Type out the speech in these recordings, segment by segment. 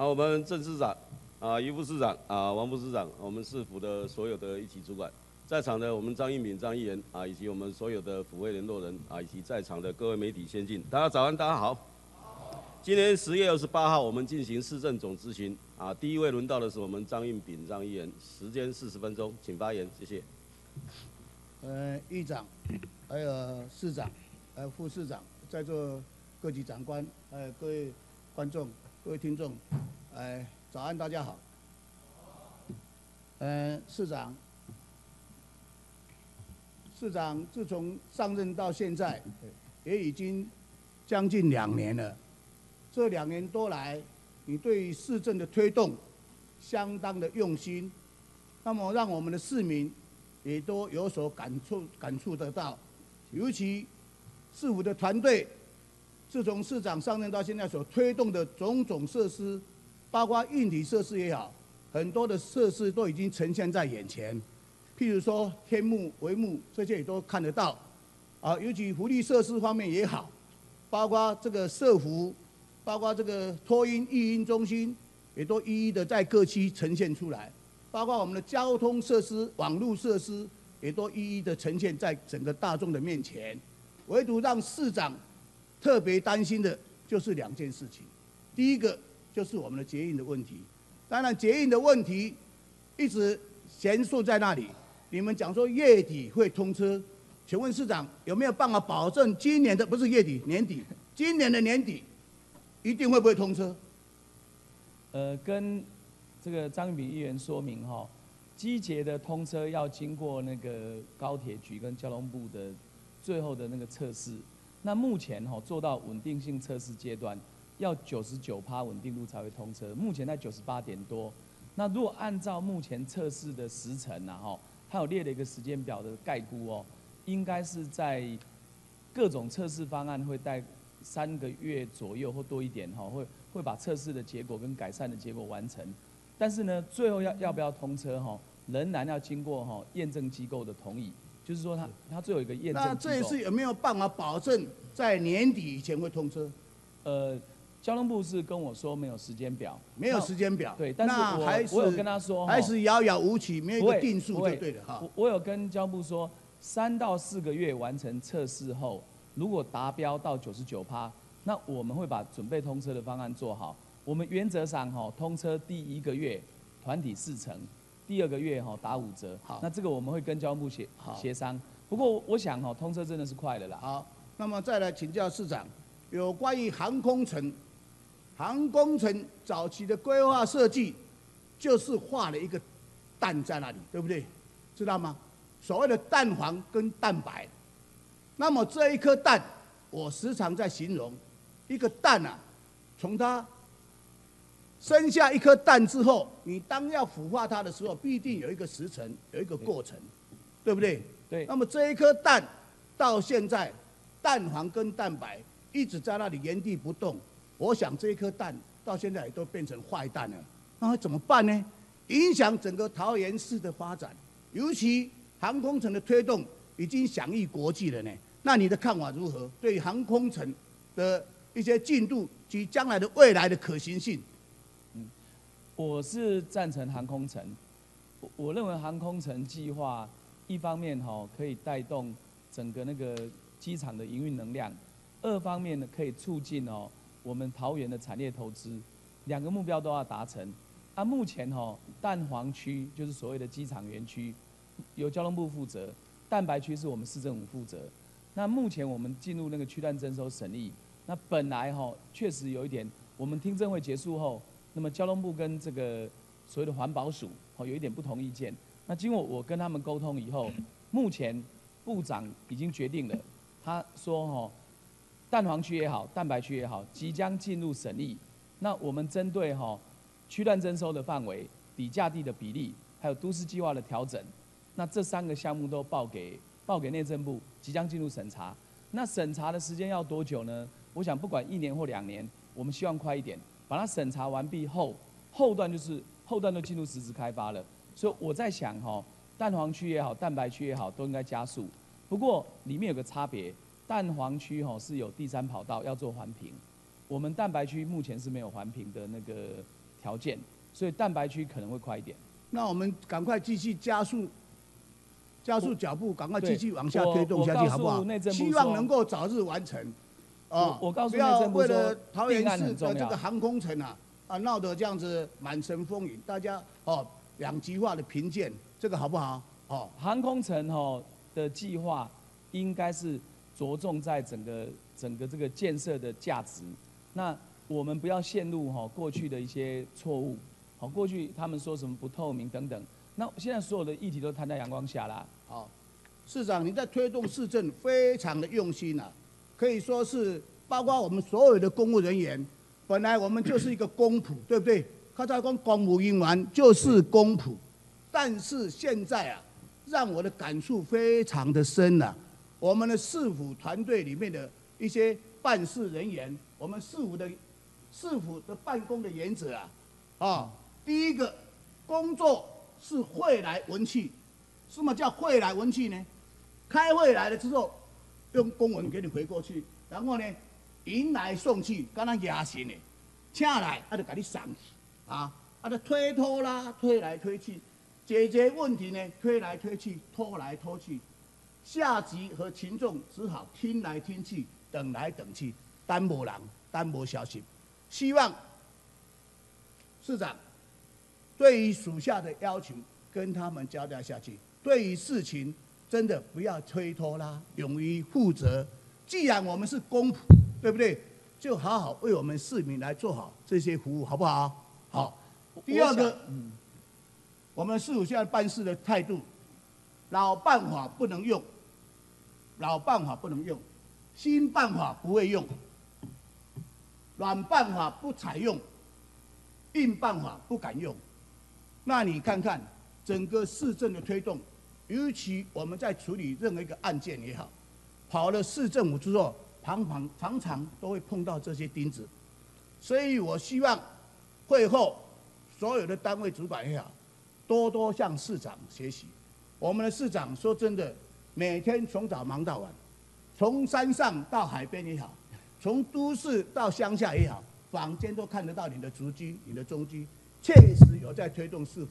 啊，我们郑市长，啊，于副市长，啊，王副市长，我们市府的所有的一级主管，在场的我们张应敏张议员，啊，以及我们所有的府会联络人，啊，以及在场的各位媒体先进，大家早安，大家好。今年十月二十八号，我们进行市政总咨询，啊，第一位轮到的是我们张应炳张议员，时间四十分钟，请发言，谢谢。呃，议长，还有市长，还有副市长，在座各级长官，呃各位观众、各位听众，哎，早安，大家好。嗯，市长，市长自从上任到现在，也已经将近两年了。这两年多来，你对市政的推动相当的用心，那么让我们的市民。也都有所感触，感触得到。尤其市府的团队，自从市长上任到现在所推动的种种设施，包括硬体设施也好，很多的设施都已经呈现在眼前。譬如说天幕、帷幕这些也都看得到。啊，尤其福利设施方面也好，包括这个社服，包括这个托婴育婴中心，也都一一的在各区呈现出来。包括我们的交通设施、网络设施，也都一一的呈现在整个大众的面前。唯独让市长特别担心的，就是两件事情。第一个就是我们的捷运的问题。当然，捷运的问题一直悬束在那里。你们讲说月底会通车，请问市长有没有办法保证今年的不是月底年底，今年的年底一定会不会通车？呃，跟。这个张炳议员说明哈，机捷的通车要经过那个高铁局跟交通部的最后的那个测试。那目前哈做到稳定性测试阶段，要九十九趴稳定度才会通车。目前在九十八点多。那如果按照目前测试的时程呐哈，它有列了一个时间表的概估哦，应该是在各种测试方案会在三个月左右或多一点哈，会会把测试的结果跟改善的结果完成。但是呢，最后要要不要通车哈，仍然要经过哈验证机构的同意，就是说它它最后一个验证。那这一次有没有办法保证在年底以前会通车？呃，交通部是跟我说没有时间表，没有时间表。对，但是我我有跟他说，还是遥遥无期，没有一个定数就对了哈。我我有跟交通部说，三到四个月完成测试后，如果达标到九十九趴，那我们会把准备通车的方案做好。我们原则上哈通车第一个月团体四成，第二个月哈打五折。好，那这个我们会跟交通部协协商。不过我想哈通车真的是快的啦。好，那么再来请教市长，有关于航空城，航空城早期的规划设计就是画了一个蛋在那里，对不对？知道吗？所谓的蛋黄跟蛋白。那么这一颗蛋，我时常在形容一个蛋啊，从它生下一颗蛋之后，你当要孵化它的时候，必定有一个时辰，有一个过程，对不对？对。那么这一颗蛋到现在，蛋黄跟蛋白一直在那里原地不动。我想这一颗蛋到现在也都变成坏蛋了，那怎么办呢？影响整个桃园市的发展，尤其航空城的推动已经享誉国际了呢。那你的看法如何？对航空城的一些进度及将来的未来的可行性？我是赞成航空城，我我认为航空城计划一方面哈可以带动整个那个机场的营运能量，二方面呢可以促进哦我们桃园的产业投资，两个目标都要达成。啊，目前哈蛋黄区就是所谓的机场园区，由交通部负责，蛋白区是我们市政府负责。那目前我们进入那个区段征收审议，那本来哈确实有一点，我们听证会结束后。那么交通部跟这个所谓的环保署哦有一点不同意见。那经过我跟他们沟通以后，目前部长已经决定了，他说哦，蛋黄区也好，蛋白区也好，即将进入审议。那我们针对哈区段征收的范围、底价地的比例，还有都市计划的调整，那这三个项目都报给报给内政部，即将进入审查。那审查的时间要多久呢？我想不管一年或两年，我们希望快一点。把它审查完毕后，后段就是后段都进入实质开发了。所以我在想哈，蛋黄区也好，蛋白区也好，都应该加速。不过里面有个差别，蛋黄区哈是有第三跑道要做环评，我们蛋白区目前是没有环评的那个条件，所以蛋白区可能会快一点。那我们赶快继续加速，加速脚步，赶快继续往下推动下去，好不好希望能够早日完成。啊我我告诉不要内政部为了说桃园定案市很重要的这个航空城啊，啊闹得这样子满城风雨，大家哦两极化的评鉴，这个好不好？哦，航空城哈的计划应该是着重在整个整个这个建设的价值。那我们不要陷入哈过去的一些错误，好过去他们说什么不透明等等。那现在所有的议题都摊在阳光下啦。好，市长你在推动市政非常的用心啊，可以说是包括我们所有的公务人员，本来我们就是一个公仆，对不对？他在公公务人员就是公仆，但是现在啊，让我的感触非常的深呐、我们的市府团队里面的一些办事人员，我们市府的市府的办公的原则啊，啊，第一个工作是会来文气，什么叫会来文气呢？开会来了之后，用公文给你回过去，然后呢，迎来送去，刚刚压线的，请来，啊就给你上去，啊，啊就推脱啦，推来推去，解决问题呢，推来推去，拖来拖去，下级和群众只好听来听去，等来等去，单无人，单无消息。希望市长对于属下的要求跟他们交代下去，对于事情真的不要推脱啦，勇于负责。既然我们是公仆，对不对？就好好为我们市民来做好这些服务，好不好？好。第二个，嗯，我们市府现在办事的态度，老办法不能用，老办法不能用，新办法不会用，软办法不采用，硬办法不敢用。那你看看整个市政的推动，尤其我们在处理任何一个案件也好，跑了市政府之后，常常常常都会碰到这些钉子，所以我希望会后所有的单位主管也好，多多向市长学习。我们的市长说真的，每天从早忙到晚，从山上到海边也好，从都市到乡下也好，坊间都看得到你的足迹、你的踪迹，确实有在推动市府，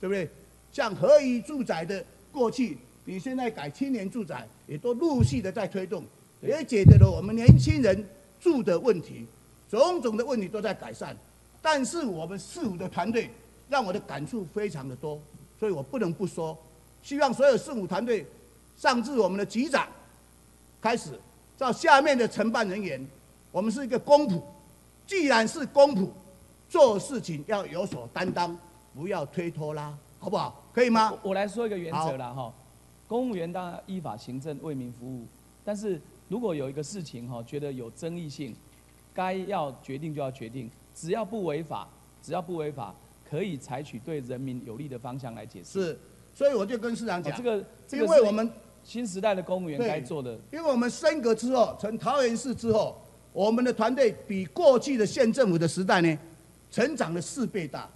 对不对？像合宜住宅的过去，你现在改青年住宅，也都陆续的在推动，也解决了我们年轻人住的问题，种种的问题都在改善。但是我们市府的团队让我的感触非常的多，所以我不能不说，希望所有市府团队，上至我们的局长，开始到下面的承办人员，我们是一个公仆，既然是公仆，做事情要有所担当，不要推脱啦，好不好？可以吗？我我来说一个原则啦哈，公务员当然依法行政为民服务，但是如果有一个事情哈，觉得有争议性，该要决定就要决定，只要不违法，只要不违法，可以采取对人民有利的方向来解释。是，所以我就跟市长讲，哦这个这个因为我们新时代的公务员该做的。因为我们升格之后，成桃园市之后，我们的团队比过去的县政府的时代呢，成长了四倍大。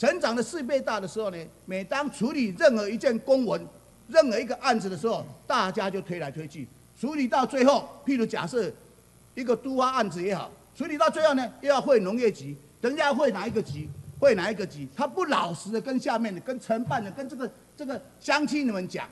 成长的四倍大的时候呢，每当处理任何一件公文、任何一个案子的时候，大家就推来推去，处理到最后，譬如假设一个都发案子也好，处理到最后呢，又要会农业局，等一下会哪一个局，会哪一个局，他不老实的跟下面的、跟承办的、跟这个这个乡亲们讲，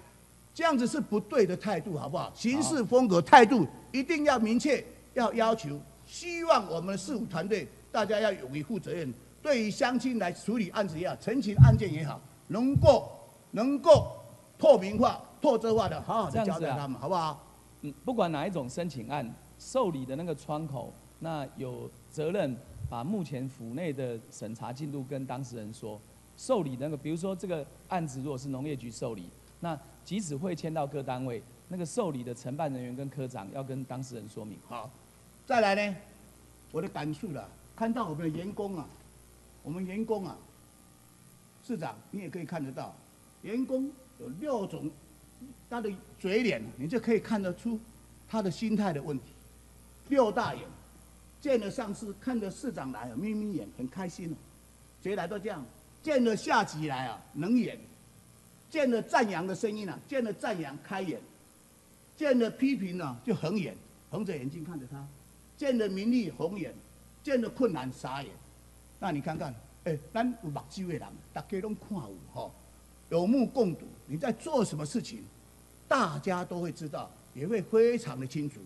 这样子是不对的态度，好不好？行事风格态度一定要明确，要要求，希望我们的事务团队大家要勇于负责任，对于乡亲来处理案子也好，陈情案件也好，能够能够透明化、透彻化的，好好交代他们，好不好？嗯，不管哪一种申请案，受理的那个窗口，那有责任把目前府内的审查进度跟当事人说。受理那个，比如说这个案子如果是农业局受理，那即使会签到各单位，那个受理的承办人员跟科长要跟当事人说明。好，再来呢，我的感触了，看到我们的员工啊，我们员工啊，市长你也可以看得到，员工有六种，他的嘴脸你就可以看得出他的心态的问题。六大眼，见了上司，看着市长来啊，眯眯眼，很开心哦。谁来都这样，见了下级来啊，冷眼；见了赞扬的声音啊，见了赞扬开眼；见了批评呢、就横眼，横着眼睛看着他；见了名利红眼，见了困难傻眼。那你看看，哎，咱有目睭的人，大家拢看有吼，有目共睹。你在做什么事情，大家都会知道，也会非常的清楚。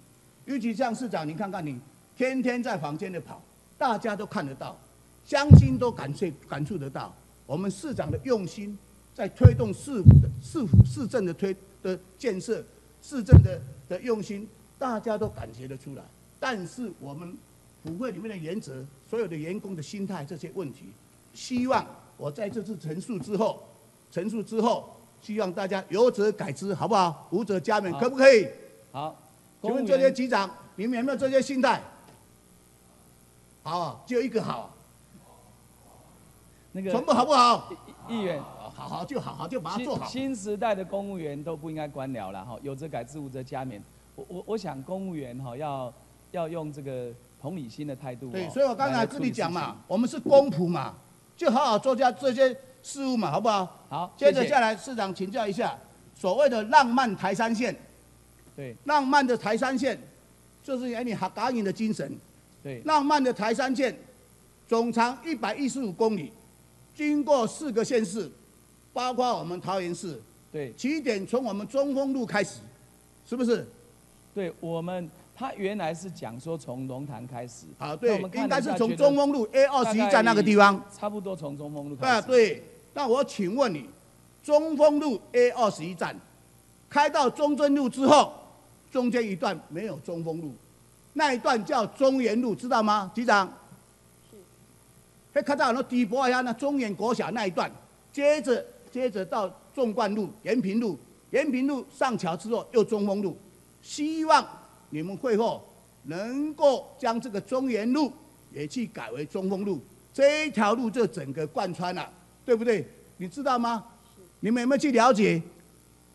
尤其像市长，你看看你天天在房间里跑，大家都看得到，乡亲都感受感触得到。我们市长的用心，在推动市府的市府市政的推的建设，市政的的用心，大家都感觉得出来。但是我们府会里面的原则，所有的员工的心态这些问题，希望我在这次陈述之后，陈述之后，希望大家有则改之，好不好？无则加勉，可不可以？好，请问这些局长，你们有没有这些心态？好，就一个好。那个全部好不好？议员，好好就好好就把它做好。新时代的公务员都不应该官僚了哈，有则改之，无则加勉。我我我想公务员哈要要用这个同理心的态度。对，所以我刚才跟你讲嘛，我们是公仆嘛，就好好做下这些事务嘛，好不好？好，接着下来，市长请教一下，所谓的浪漫台山县，对，浪漫的台山县，就是演你哈达影的精神。对，浪漫的台山县，总长一百一十五公里。经过四个县市，包括我们桃园市，对，起点从我们中丰路开始，是不是？对我们，他原来是讲说从龙潭开始，好，对，应该是从中丰路 A 二十一站那个地方，差不多从中丰路开始。啊，对。那我请问你，中丰路 A 二十一站开到中正路之后，中间一段没有中丰路，那一段叫中原路，知道吗，局长？还看到很多低坡下那中原国小那一段，接着接着到纵贯路、延平路、延平路上桥之后又中丰路，希望你们会后能够将这个中原路也去改为中丰路，这一条路就整个贯穿了，对不对？你知道吗？你们有没有去了解？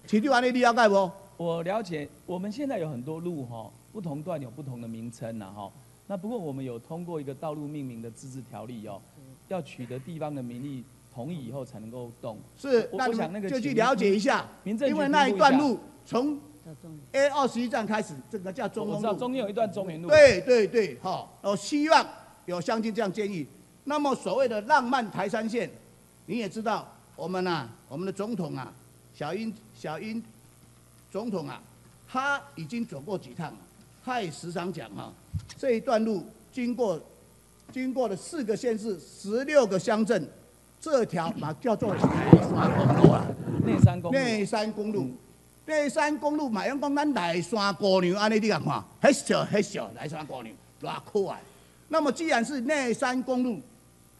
请地完的你了解不？我了解，我们现在有很多路哈，不同段有不同的名称呐哈。那不过我们有通过一个道路命名的自治条例哦，要取得地方的民意同意以后才能够动。是，那那个就去了解一下，因为那一段路从 A 二十一站开始，这个叫中路。我知道中间有一段中原路。对对对，好，我希望有乡亲这样建议。那么所谓的浪漫台山线，你也知道，我们啊，我们的总统啊，小英小英总统啊，他已经走过几趟了，他也时常讲啊。这一段路经过，经过了四个县市、十六个乡镇，这条嘛叫做内山公路啊。内山公路。内山公路，内山公路嘛，用讲咱内山姑娘安尼你看看，很小很小，内山姑娘偌可爱。那么既然是内山公路，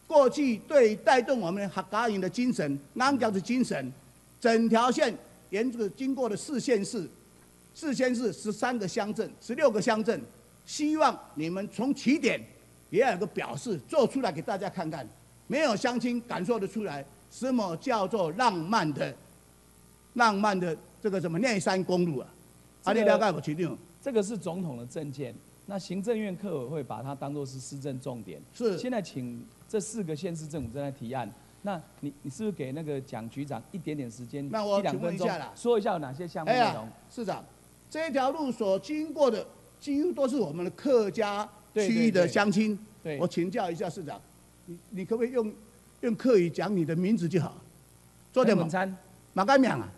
过去对带动我们客家人的精神、安家的精神，整条线沿着经过的四县市，四县市十三个乡镇、十六个乡镇。希望你们从起点也要有个表示，做出来给大家看看。没有乡亲感受得出来，什么叫做浪漫的、浪漫的这个什么内山公路啊？阿你了解不？局长，这个是总统的政见，那行政院客委会把它当做是施政重点。是。现在请这四个县市政府正在提案，那你你是不是给那个蒋局长一点点时间？那我请问一下啦，说一下有哪些项目内容？市长，这条路所经过的。几乎都是我们的客家区域的乡亲。对我请教一下市长，你你可不可以用用客语讲你的名字就好？做点晚餐。马干面啊？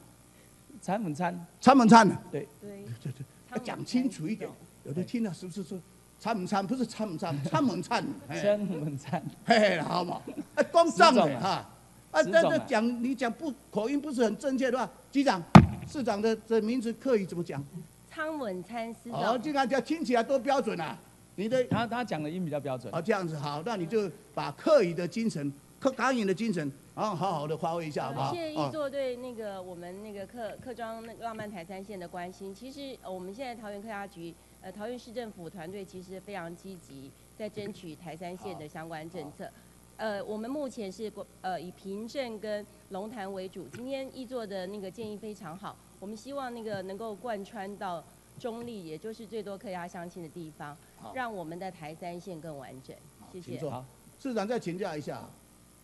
餐晚餐。餐晚餐。对。对对对，要讲清楚一点。有的听了是不是说餐晚餐不是餐晚餐，餐晚餐。餐晚餐。嘿嘿，好嘛。啊，光上的哈。啊，那那讲你讲不口音不是很正确的话，局长、市长的这名字客语怎么讲？汤文餐司哦，这个叫听起来多标准啊！你的他他讲的音比较标准。哦，这样子好，那你就把客语的精神、客港影的精神，然后好好的发挥一下，好不好？谢谢易座对那个我们那个客客庄那浪漫台三线的关心。其实我们现在桃园客家局呃桃园市政府团队其实非常积极，在争取台三线的相关政策。呃，我们目前是呃以平镇跟龙潭为主。今天易座的那个建议非常好。我们希望那个能够贯穿到中立，也就是最多客家乡亲的地方，让我们的台三线更完整。谢谢。好，市长再请教一下，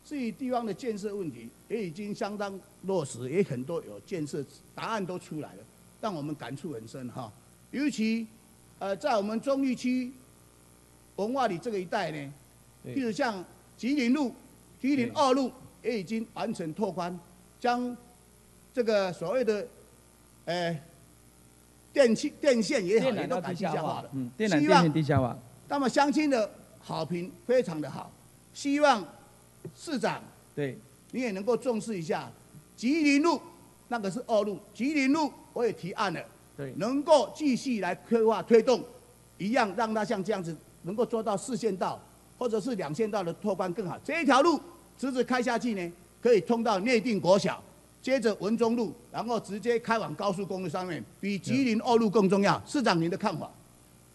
至于地方的建设问题，也已经相当落实，也很多有建设答案都出来了，让我们感触很深哈。尤其呃，在我们中立区文化里这个一带呢，譬如像吉林路吉林二路也已经完成拓宽，将这个所谓的，呃，电器电线也好，都改地下化了，。嗯，电缆电线地下化，那么乡亲的好评非常的好，希望市长对，你也能够重视一下吉林路，那个是二路，吉林路我也提案了，对，能够继续来规划推动，一样让它像这样子能够做到四线道或者是两线道的拓宽更好。这一条路直直开下去呢，可以通到内定国小，接着文中路，然后直接开往高速公路上面，比吉林二路更重要。市长您的看法？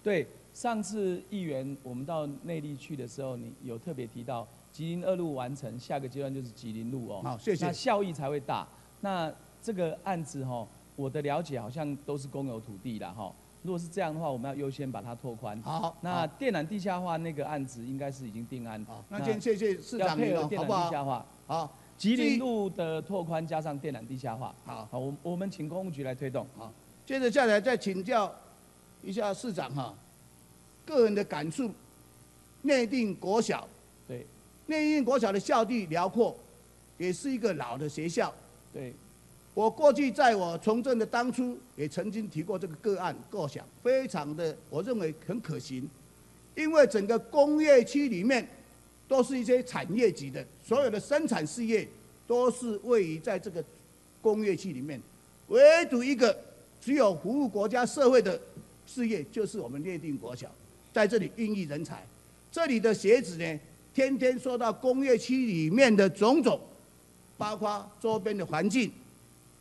对，上次议员我们到内地去的时候，你有特别提到吉林二路完成，下个阶段就是吉林路哦。好谢谢那效益才会大。那这个案子哈、我的了解好像都是公有土地啦哈、如果是这样的话，我们要优先把它拓宽。好，那电缆地下化那个案子应该是已经定案。好，那今天谢谢市要长您了，配合电缆？地下化，好，吉林路的拓宽加上电缆地下化。好。好，我我们请公务局来推动。接着下来再请教一下市长哈，个人的感触。内定国小，对内定国小的校地辽阔，也是一个老的学校。对，我过去在我从政的当初，也曾经提过这个个案构想，非常的我认为很可行，因为整个工业区里面都是一些产业级的，所有的生产事业都是位于在这个工业区里面，唯独一个只有服务国家社会的事业，就是我们列定国小，在这里孕育人才。这里的学子呢，天天受到工业区里面的种种，包括周边的环境、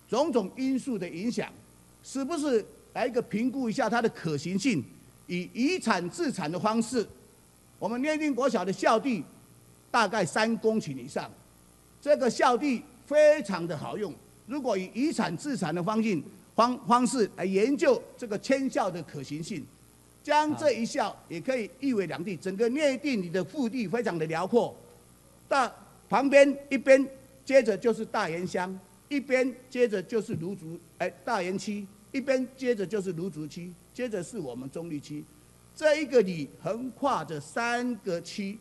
种种因素的影响，是不是来一个评估一下它的可行性？以遗产自产的方式，我们列定国小的校地大概三公顷以上，这个校地非常的好用。如果以遗产自产的方式方方式来研究这个迁校的可行性，将这一校也可以一为两地，整个内地你的腹地非常的辽阔，大旁边一边接着就是大园乡，一边接着就是芦竹，哎，大园区，一边接着就是芦竹区，接着是我们中立区，这一个里横跨着三个区，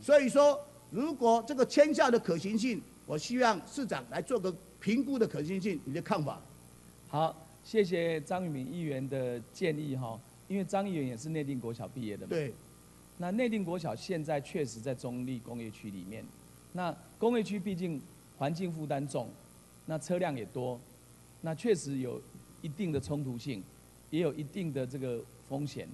所以说如果这个迁校的可行性，我希望市长来做个评估的可行性，你的看法？好，谢谢张玉敏议员的建议哈，因为张议员也是内定国小毕业的嘛。对，那内定国小现在确实在中立工业区里面，那工业区毕竟环境负担重，那车辆也多，那确实有一定的冲突性，也有一定的这个风险。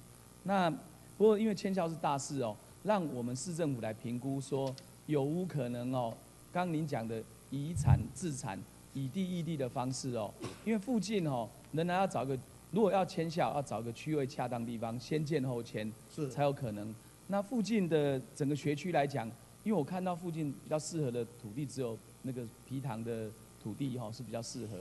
那不过因为迁校是大事哦，让我们市政府来评估说有无可能哦，刚您讲的遗产自产、以地易地的方式哦，因为附近哦仍然要找个，如果要迁校，要找个区位恰当地方，先建后迁。是才有可能。那附近的整个学区来讲，因为我看到附近比较适合的土地只有那个皮塘的土地哈是比较适合。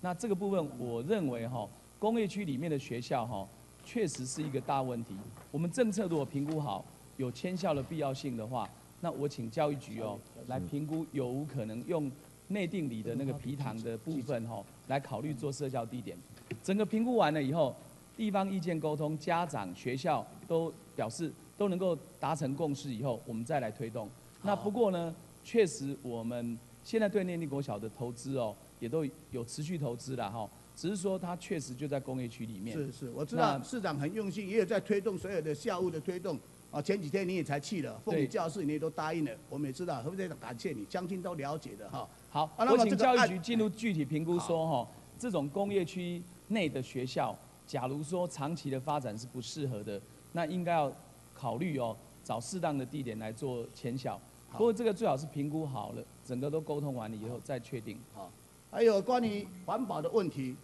那这个部分我认为哈，工业区里面的学校哈确实是一个大问题。我们政策如果评估好有迁校的必要性的话，那我请教育局哦来评估有无可能用内定里的那个皮塘的部分哈来考虑做社交地点。整个评估完了以后，地方意见沟通，家长、学校都表示都能够达成共识以后，我们再来推动。那不过呢，确实我们现在对内地国小的投资哦，也都有持续投资了哈。只是说它确实就在工业区里面。是是，我知道市长很用心，也有在推动所有的校务的推动。啊，前几天你也才去了，凤对梨教室你也都答应了，我们也知道，何非常感谢你，将军都了解的哈。好，我请教育局进入具体评估说哈，这种工业区内的学校，假如说长期的发展是不适合的，那应该要考虑哦，找适当的地点来做迁校。不过这个最好是评估好了，整个都沟通完了以后再确定。好还有关于环保的问题，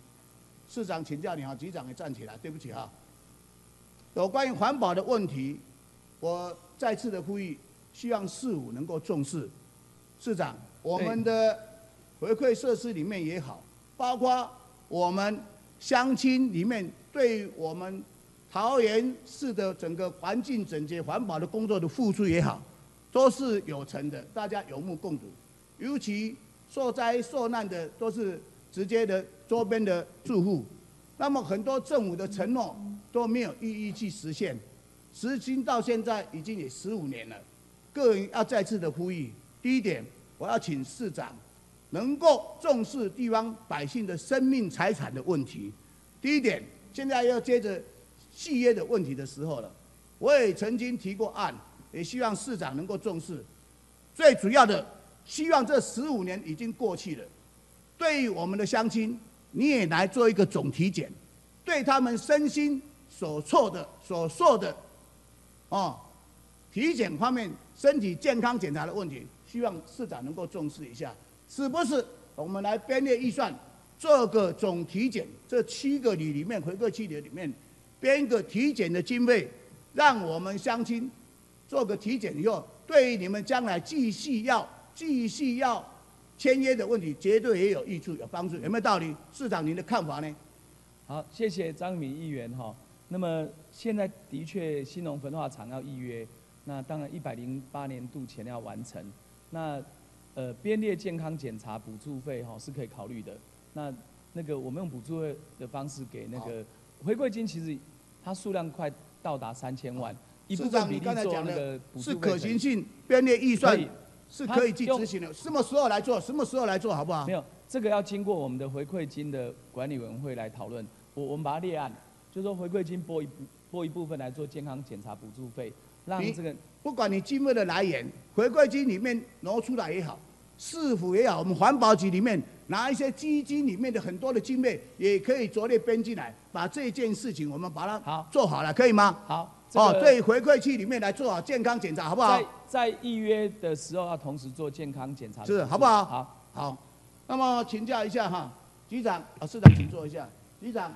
市长请教你啊，局长也站起来，对不起啊。有关于环保的问题，我再次的呼吁，希望市府能够重视。市长，我们的回馈设施里面也好，包括我们乡亲里面对我们桃园市的整个环境整洁环保的工作的付出也好，都是有成的，大家有目共睹。尤其受灾受难的都是直接的周边的住户，那么很多政府的承诺都没有一一去实现，实行到现在已经也十五年了。个人要再次的呼吁，第一点，我要请市长能够重视地方百姓的生命财产的问题。第一点，现在要接着契约的问题的时候了。我也曾经提过案，也希望市长能够重视。最主要的，希望这十五年已经过去了，对于我们的乡亲，你也来做一个总体检，对他们身心所错的、所受的，哦，体检方面身体健康检查的问题，希望市长能够重视一下，是不是？我们来编列预算，做个总体检，这七个里里面回馈期的里面，编个体检的经费。让我们乡亲做个体检以后，对于你们将来继续要继续要签约的问题，绝对也有益处、有帮助，有没有道理？市长您的看法呢？好，谢谢张敏议员哈。那么现在的确新农焚化厂要预约，那当然一百零八年度前要完成。那呃编列健康检查补助费哈是可以考虑的。那那个我们用补助费的方式给那个回馈金，其实它数量快。到达三千万，一部分比例做那个是可行性编列预算是可以去执行的。什么时候来做？什么时候来做好不好？没有，这个要经过我们的回馈金的管理委员会来讨论。我我们把它列案，就说回馈金拨一拨一部分来做健康检查补助费，让这个不管你经费的来源，回馈金里面挪出来也好，市府也好，我们环保局里面拿一些基金里面的很多的经费，也可以着力编进来。把这件事情我们把它好做好了，可以吗？好哦，对回馈器里面来做好健康检查，好不好？在在预约的时候要同时做健康检查，是好不好？好，好。那么请教一下哈，局长啊，市长请坐一下。局长，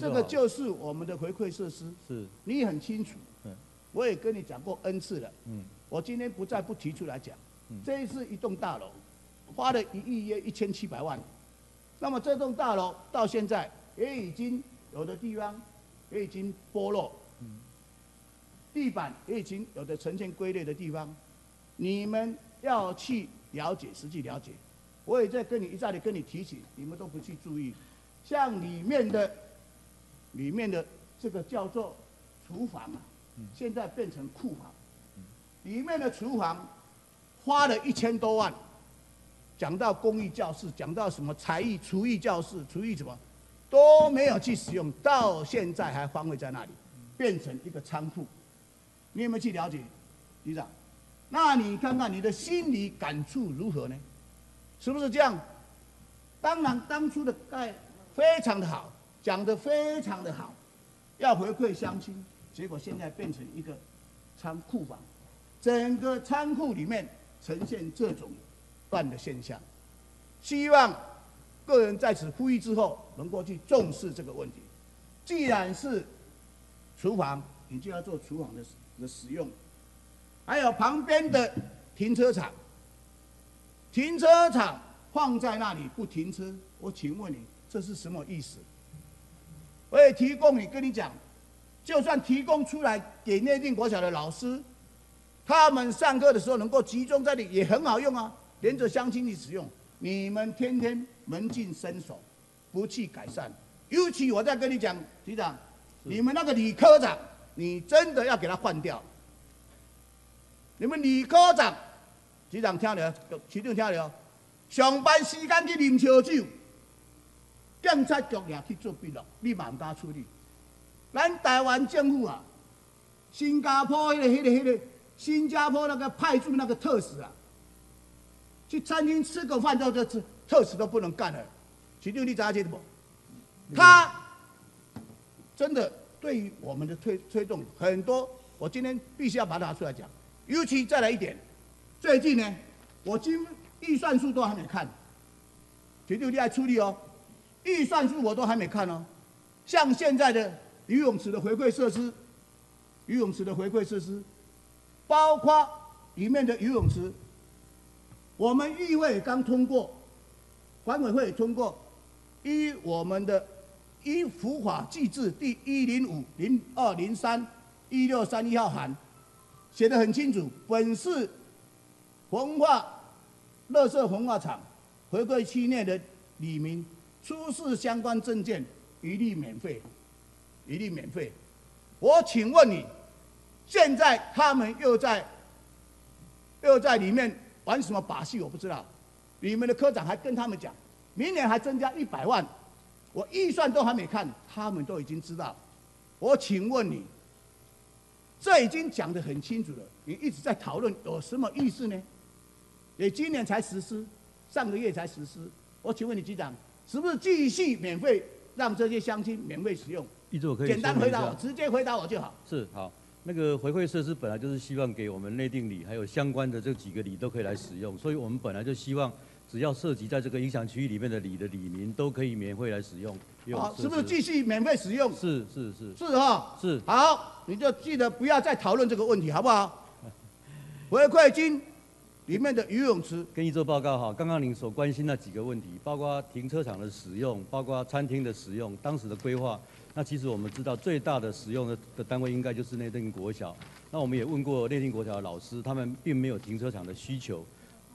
这个就是我们的回馈设施，是，你很清楚。嗯，我也跟你讲过 N 次了。嗯，我今天不再不提出来讲。嗯，这一次一栋大楼花了一亿约一千七百万，那么这栋大楼到现在也已经。有的地方也已经剥落，地板也已经有的呈现龟裂的地方，你们要去了解，实际了解。我也在跟你一再的跟你提醒，你们都不去注意。像里面的，里面的这个叫做厨房啊，现在变成库房。里面的厨房花了一千多万，讲到公益教室，讲到什么才艺厨艺教室，厨艺什么？都没有去使用，到现在还荒废在那里，变成一个仓库。你有没有去了解，局长？那你看看你的心理感触如何呢？是不是这样？当然，当初的盖非常的好，讲的非常的好，要回馈乡亲，结果现在变成一个仓库房，整个仓库里面呈现这种乱的现象，希望。个人在此呼吁之后，能够去重视这个问题。既然是厨房，你就要做厨房的的使用。还有旁边的停车场，停车场放在那里不停车，我请问你这是什么意思？我也提供你跟你讲，就算提供出来给内定国小的老师，他们上课的时候能够集中在这里，也很好用啊，连着相亲去使用。你们天天。门禁伸手，不去改善。尤其我在跟你讲，局长，你们那个李科长，你真的要给他换掉。你们李科长，局长听了，局长听了，上班时间去啉烧酒，警察局也去做笔录，你嘛唔敢处理。咱台湾政府啊，新加坡迄个、迄个、迄个，新加坡那个派驻那个特使啊，去餐厅吃个饭都这吃。特使都不能干了，其中你咋解的不？他真的对于我们的推推动很多，我今天必须要把它拿出来讲。尤其再来一点，最近呢，我今预算书都还没看，绝对你爱处理哦。预算书我都还没看哦。像现在的游泳池的回馈设施，游泳池的回馈设施，包括里面的游泳池，我们议会刚通过。管委会通过依我们的依服法纪制第一零五零二零三一六三一号函写的很清楚，本市文化乐色文化厂回归期内的里民出示相关证件一律免费，一律免费。我请问你，现在他们又在又在里面玩什么把戏我不知道。你们的科长还跟他们讲，明年还增加一百万，我预算都还没看，他们都已经知道。我请问你，这已经讲得很清楚了，你一直在讨论有什么意思呢？你今年才实施，上个月才实施，我请问你局长，是不是继续免费让这些乡亲免费使用？一直我可以简单回答我，直接回答我就好。是好，那个回馈设施本来就是希望给我们内定里还有相关的这几个里都可以来使用，所以我们本来就希望只要涉及在这个影响区域里面的里的里民都可以免费来使用。好，设是不是继续免费使用？是是是是哈。是，好，你就记得不要再讨论这个问题，好不好？回馈金里面的游泳池，跟你做报告哈，刚刚您所关心那几个问题，包括停车场的使用，包括餐厅的使用，当时的规划。那其实我们知道最大的使用的的单位应该就是内定国小。那我们也问过内定国小的老师，他们并没有停车场的需求。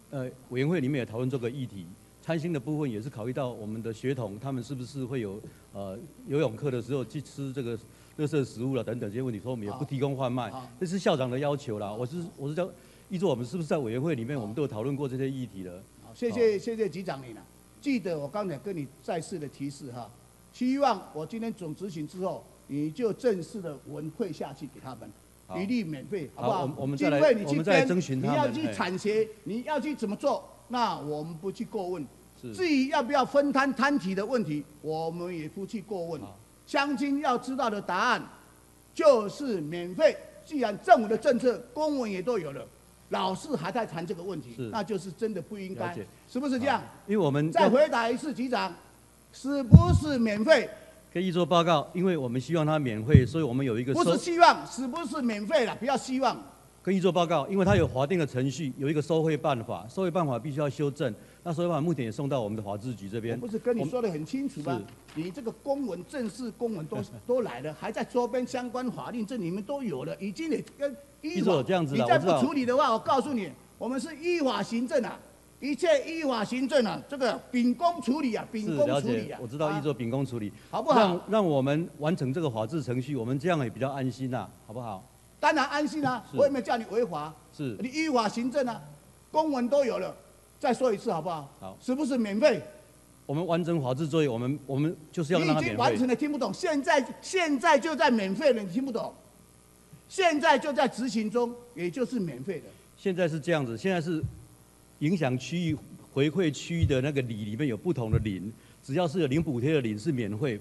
呃，委员会里面也讨论这个议题，餐厅的部分也是考虑到我们的学童，他们是不是会有呃游泳课的时候去吃这个垃圾食物了等等这些问题，所以我们也不提供贩卖，这是校长的要求啦。我是我是叫依照我们是不是在委员会里面我们都有讨论过这些议题了？好，谢谢谢谢局长你了。记得我刚才跟你再次的提示哈，希望我今天总执行之后，你就正式的文汇下去给他们。一律免费，好好不好？我们经费你去征询他你要去嘿产学，你要去怎么做？那我们不去过问。至于要不要分摊摊体的问题，我们也不去过问好。乡亲要知道的答案就是免费。既然政府的政策公文也都有了，老师还在谈这个问题，那就是真的不应该，是不是这样？因为我们再回答一次，局长，是不是免费？跟一做报告，因为我们希望它免费，所以我们有一个不是希望，是不是免费了？不要希望。跟一做报告，因为它有法定的程序，有一个收费办法，收费办法必须要修正。那收费办法目前也送到我们的法制局这边。我不是跟你说的很清楚吗？你这个公文正式公文都 都来了，还在周边相关法令，这里面都有了，已经也跟依依照法。你再不这样子你再不处理的话，我告诉你，我们是依法行政啊，一切依法行政啊，这个秉公处理啊，秉公处理啊，，我知道啊依做秉公处理，好不好让？让我们完成这个法治程序，我们这样也比较安心呐、好不好？当然安心啊，我也没有叫你违法，是你依法行政啊，公文都有了。再说一次好不好？好是不是免费？我们完成法治作业，我们我们就是要你让它免已经完成。了，听不懂。现在现在就在免费了，你听不懂。现在就在执行中，也就是免费的。现在是这样子，现在是影响区域回馈区域的那个里里面有不同的领，只要是有零补贴的领是免费，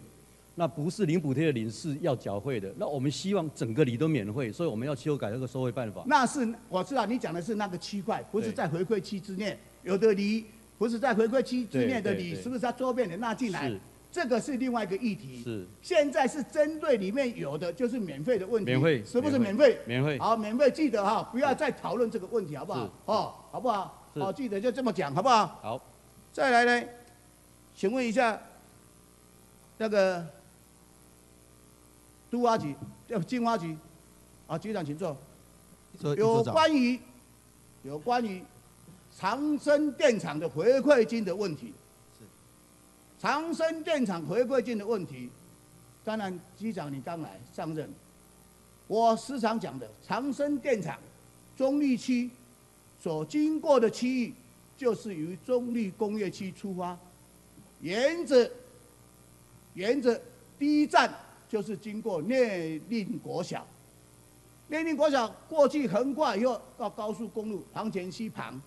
那不是零补贴的领是要缴费的。那我们希望整个里都免费，所以我们要修改这个收费办法。那是我知道你讲的是那个区块，不是在回馈区之内。有的里不是在回馈区之内的里，是不是它周边的纳进来？这个是另外一个议题。是现在是针对里面有的就是免费的问题，免费是不是免免费？免费好，免费记得哈，不要再讨论这个问题，好不好是？哦，好不好？是。哦，记得就这么讲，好不好？好，再来呢，请问一下，那个都挖局、呃金挖局，啊，局长请坐。有关于有关于长生电厂的回馈金的问题，长生电厂回馈金的问题，当然局长你刚来上任，我时常讲的长生电厂中立区所经过的区域，就是由中立工业区出发，沿着沿着第一站就是经过内定国小。内定国小过去横跨以后到高速公路黄前溪旁，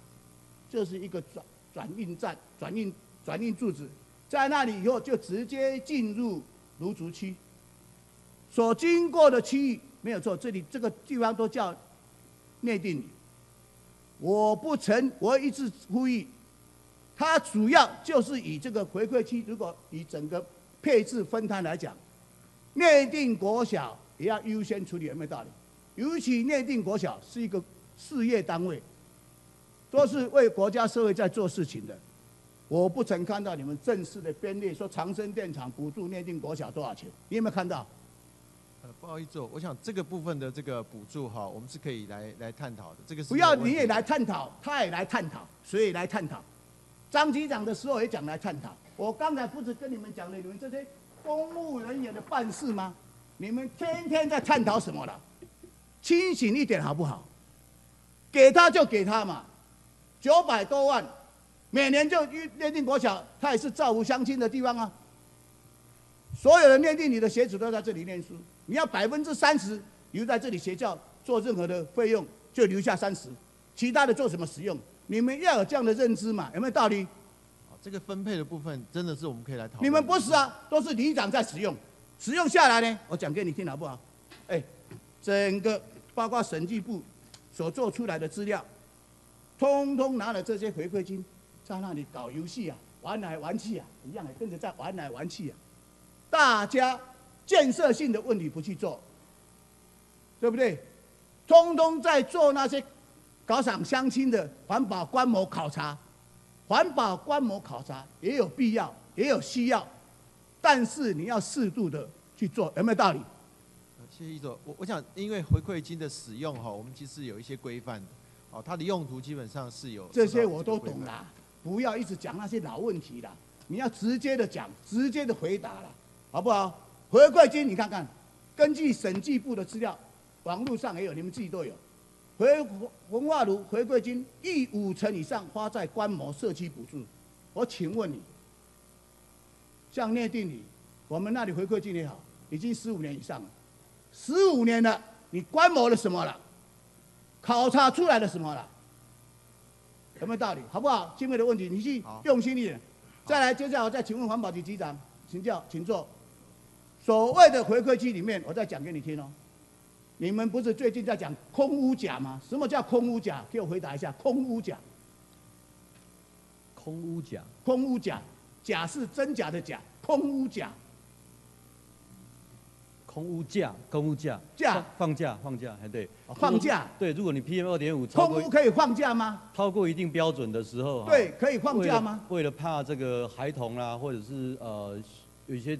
这是一个转转运站、转运转运柱子，在那里以后就直接进入芦竹区。所经过的区域没有错，这里这个地方都叫内定。我不曾，我一直呼吁，它主要就是以这个回馈区，如果以整个配置分摊来讲，内定国小也要优先处理，有没有道理？尤其内定国小是一个事业单位，都是为国家社会在做事情的。我不曾看到你们正式的编列说长生电厂补助内定国小多少钱，你有没有看到？呃，不好意思哦，我想这个部分的这个补助哈，我们是可以来来探讨的。这个是不要你也来探讨，他也来探讨，谁也来探讨。张局长的时候也讲来探讨。我刚才不是跟你们讲了，你们这些公务人员的办事吗？你们天天在探讨什么了？清醒一点好不好？给他就给他嘛，九百多万，每年就内定国小，他也是造福乡亲的地方啊。所有人内定你的学子都在这里念书，你要百分之三十留在这里学校做任何的费用，就留下三十，其他的做什么使用？你们要有这样的认知嘛？有没有道理？好这个分配的部分真的是我们可以来讨论。你们不是啊，都是里长在使用，使用下来呢，我讲给你听好不好？哎，整个包括审计部所做出来的资料，通通拿了这些回馈金，在那里搞游戏啊，玩来玩去啊，一样的跟着在玩来玩去啊。大家建设性的问题不去做，对不对？通通在做那些搞赏相亲的环保观摩考察。环保观摩考察也有必要，也有需要，但是你要适度的去做，有没有道理？呃谢谢易总，我我想因为回馈金的使用哈，我们其实有一些规范的，哦，它的用途基本上是有这些我都懂啦，不要一直讲那些老问题啦，你要直接的讲，直接的回答啦，好不好？回馈金你看看，根据审计部的资料，网络上也有，你们自己都有。回文化炉回馈金逾五成以上花在观摩社区补助，我请问你，像内地里，我们那里回馈金也好，已经十五年以上了，十五年了，你观摩了什么了？考察出来了什么了？有没有道理？好不好？经费的问题，你去用心一点。再来，接下来我再请问环保局局长，请教，请坐。所谓的回馈期里面，我再讲给你听哦。你们不是最近在讲空屋假吗？什么叫空屋假？给我回答一下。空屋假，空屋假，空屋假，假是真假的假，空屋假，空屋假，空屋假，假放放假放假，还对哦，放假。对，如果你 PM 二点五超过空屋可以放假吗？超过一定标准的时候，哈对，可以放假吗？为了怕这个孩童啦，或者是呃有一些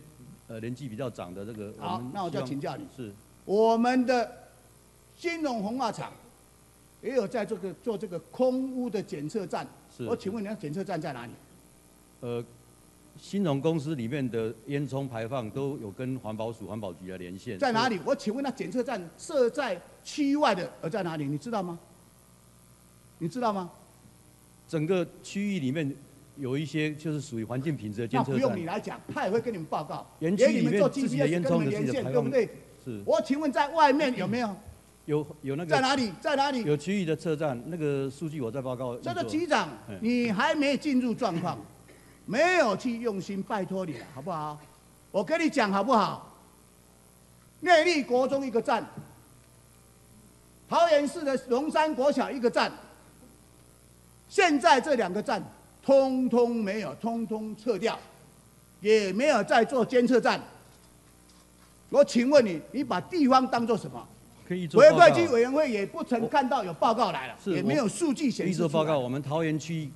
呃年纪比较长的这个，好那我就要请教你。是我们的金融红化厂也有在这个做这个空屋的检测站。是我请问你，那检测站在哪里？呃，新农公司里面的烟囱排放都有跟环保署、环保局来连线。在哪里？我请问那检测站设在区外的，而在哪里？你知道吗？你知道吗？整个区域里面有一些就是属于环境品质的监测那不用你来讲，他也会跟你们报告，园区里面给你们做自己的 GPS 跟你烟囱的们连线，对不对？是我请问在外面有没有？有有那个在哪里？在哪里？有区域的车站，那个数据我在报告。这个局长嗯，你还没进入状况，没有去用心，拜托你了，好不好？我跟你讲好不好？内力国中一个站，桃园市的龙山国小一个站，现在这两个站通通没有，通通撤掉，也没有在做监测站。我请问你，你把地方当做什么？可以做回报告馈金委员会也不曾看到有报告来了，也没有数据显示可以做报告。我们桃园区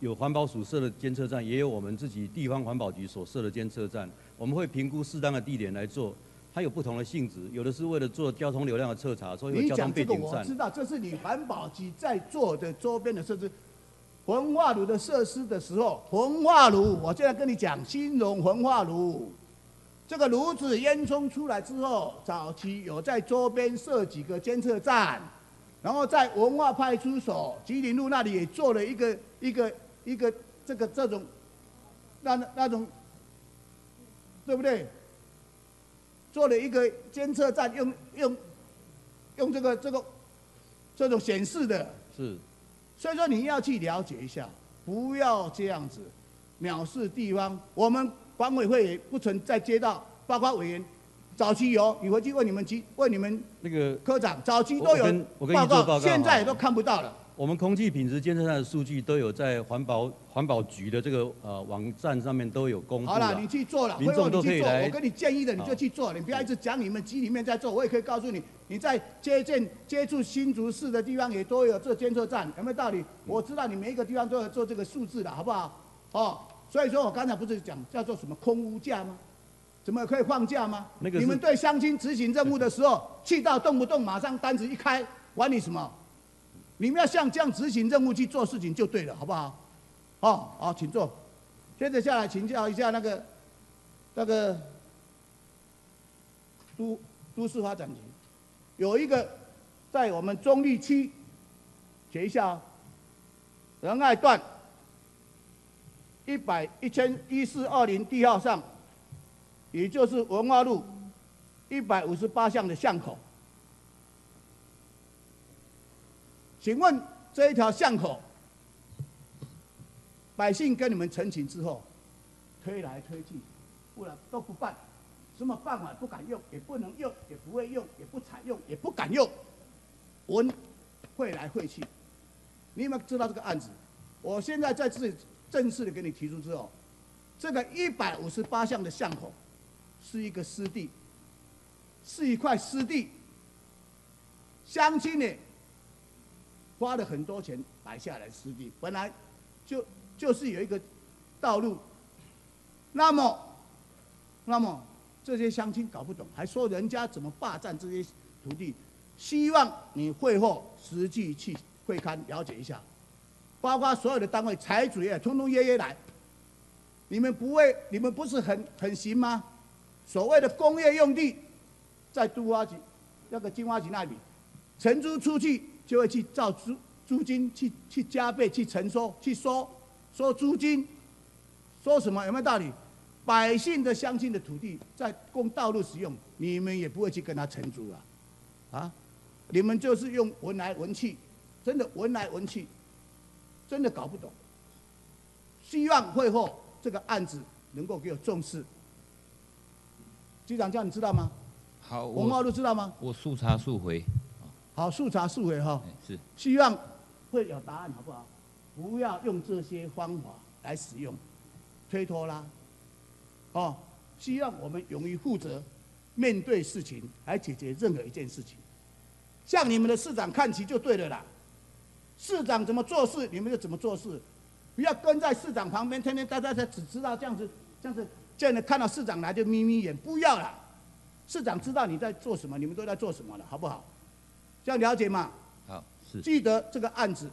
有环保署设的监测站，也有我们自己地方环保局所设的监测站。我们会评估适当的地点来做，它有不同的性质，有的是为了做交通流量的测查，所以有你交通讲这个背景站我知。道，这是你环保局在做的周边的设施。焚化炉的设施的时候，焚化炉，我现在跟你讲，新荣焚化炉，这个炉子烟囱出来之后，早期有在周边设几个监测站，然后在文化派出所吉林路那里也做了一个一个一个这个这种那那种，对不对？做了一个监测站，用用用这个这个这种显示的，是。所以说你要去了解一下，不要这样子藐视地方。我们管委会也不存在街道，包括委员，早期有，你回去问你们局问你们那个科长，早期都有报告现在也都看不到了。我们空气品质监测站的数据都有在环保环保局的这个呃网站上面都有公布好了，你。去做了，你去做。都可以来我跟你建议的，你就去做，你不要一直讲你们局里面在做。我也可以告诉你，你在接近接触新竹市的地方也都有这监测站，有没有道理？我知道你每一个地方都有做这个数字的，好不好？哦，所以说我刚才不是讲叫做什么空屋价吗？怎么可以放假吗？那个你们对乡亲执行任务的时候，气到动不动马上单子一开，管你什么？你们要像这样执行任务去做事情就对了，好不好？哦，好，请坐。接着下来请教一下那个那个都都市发展局，有一个在我们中立区学校，仁爱段一百一千一四二零地号上，也就是文化路一百五十八巷的巷口。请问这一条巷口，百姓跟你们陈情之后，推来推去，不然都不办，什么办法不敢用，也不能用，也不会用，也不采用，也不敢用，文会来会去。你有没有知道这个案子？我现在在这里正式的给你提出之后，这个一百五十八巷的巷口是一个湿地，是一块湿地，乡亲呢花了很多钱买下来湿地，本来就就是有一个道路，那么那么这些乡亲搞不懂，还说人家怎么霸占这些土地，希望你会后实际去会勘了解一下。包括所有的单位，财主也通通约约来。你们不会，你们不是很很行吗？所谓的工业用地，在都花局那个金花局那里，承租出去就会去照租租金去去加倍去承收去收收租金，说什么有没有道理？百姓的乡亲的土地在供道路使用，你们也不会去跟他承租啊，啊？你们就是用文来文去，真的文来文去。真的搞不懂，希望会后这个案子能够给我重视。局长叫你知道吗？好，我茂我都知道吗？我速查速回，好，速查速回哈，哎是希望会有答案，好不好？不要用这些方法来使用，推脱啦。哦，希望我们勇于负责，面对事情来解决任何一件事情。向你们的市长看齐就对了啦。市长怎么做事，你们就怎么做事，不要跟在市长旁边，天天大家才只知道这样子，这样子，这样的看到市长来就眯眯眼，不要啦。市长知道你在做什么，你们都在做什么了，好不好？这样了解吗？好是记得这个案子，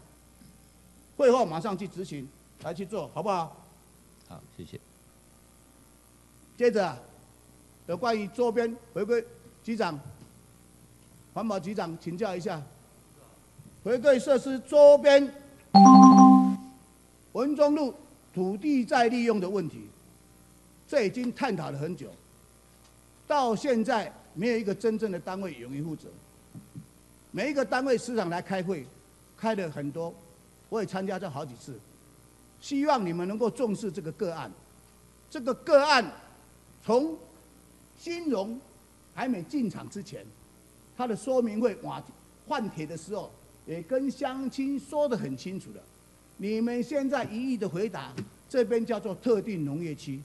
会后马上去执行，来去做，好不好？好，谢谢。接着啊，有关于周边回归局长、环保局长请教一下，回归设施周边文中路土地再利用的问题，这已经探讨了很久，到现在没有一个真正的单位勇于负责。每一个单位市长来开会，开了很多，我也参加这好几次，希望你们能够重视这个个案。这个个案从金融还没进场之前，他的说明会瓦换铁的时候，也跟乡亲说得很清楚了。你们现在一一的回答，这边叫做特定农业区，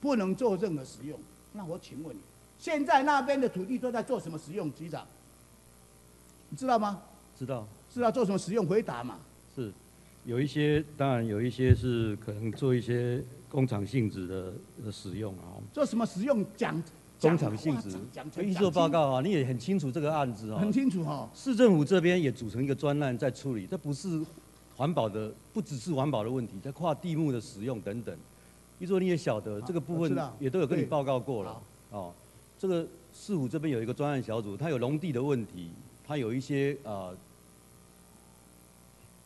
不能做任何使用。那我请问你，现在那边的土地都在做什么使用？局长，你知道吗？知道知道做什么使用？回答嘛。是有一些，当然有一些是可能做一些工厂性质的的使用啊。做什么使用？讲工厂性质预做报告啊，你也很清楚这个案子哦。很清楚哈、市政府这边也组成一个专案在处理，这不是环保的，不只是环保的问题，在跨地目的使用等等。一说你也晓得这个部分也都有跟你报告过了好哦。这个市府这边有一个专案小组，它有农地的问题，它有一些呃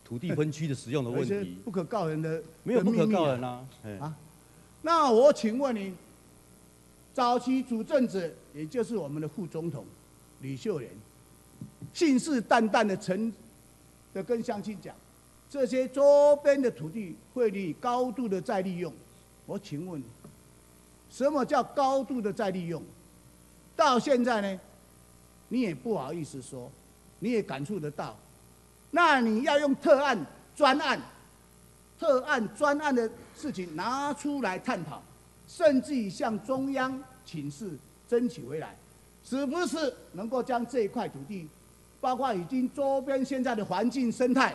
土地分区的使用的问题，不可告人的没有不可告人啊。啊那我请问你，早期主政者，也就是我们的副总统李秀莲，信誓旦旦的承的跟乡亲讲，这些周边的土地会以高度的再利用。我请问，什么叫高度的再利用？到现在呢，你也不好意思说，你也感触得到。那你要用特案、专案、特案、专案的事情拿出来探讨，甚至于向中央请示争取回来，是不是能够将这一块土地，包括已经周边现在的环境生态，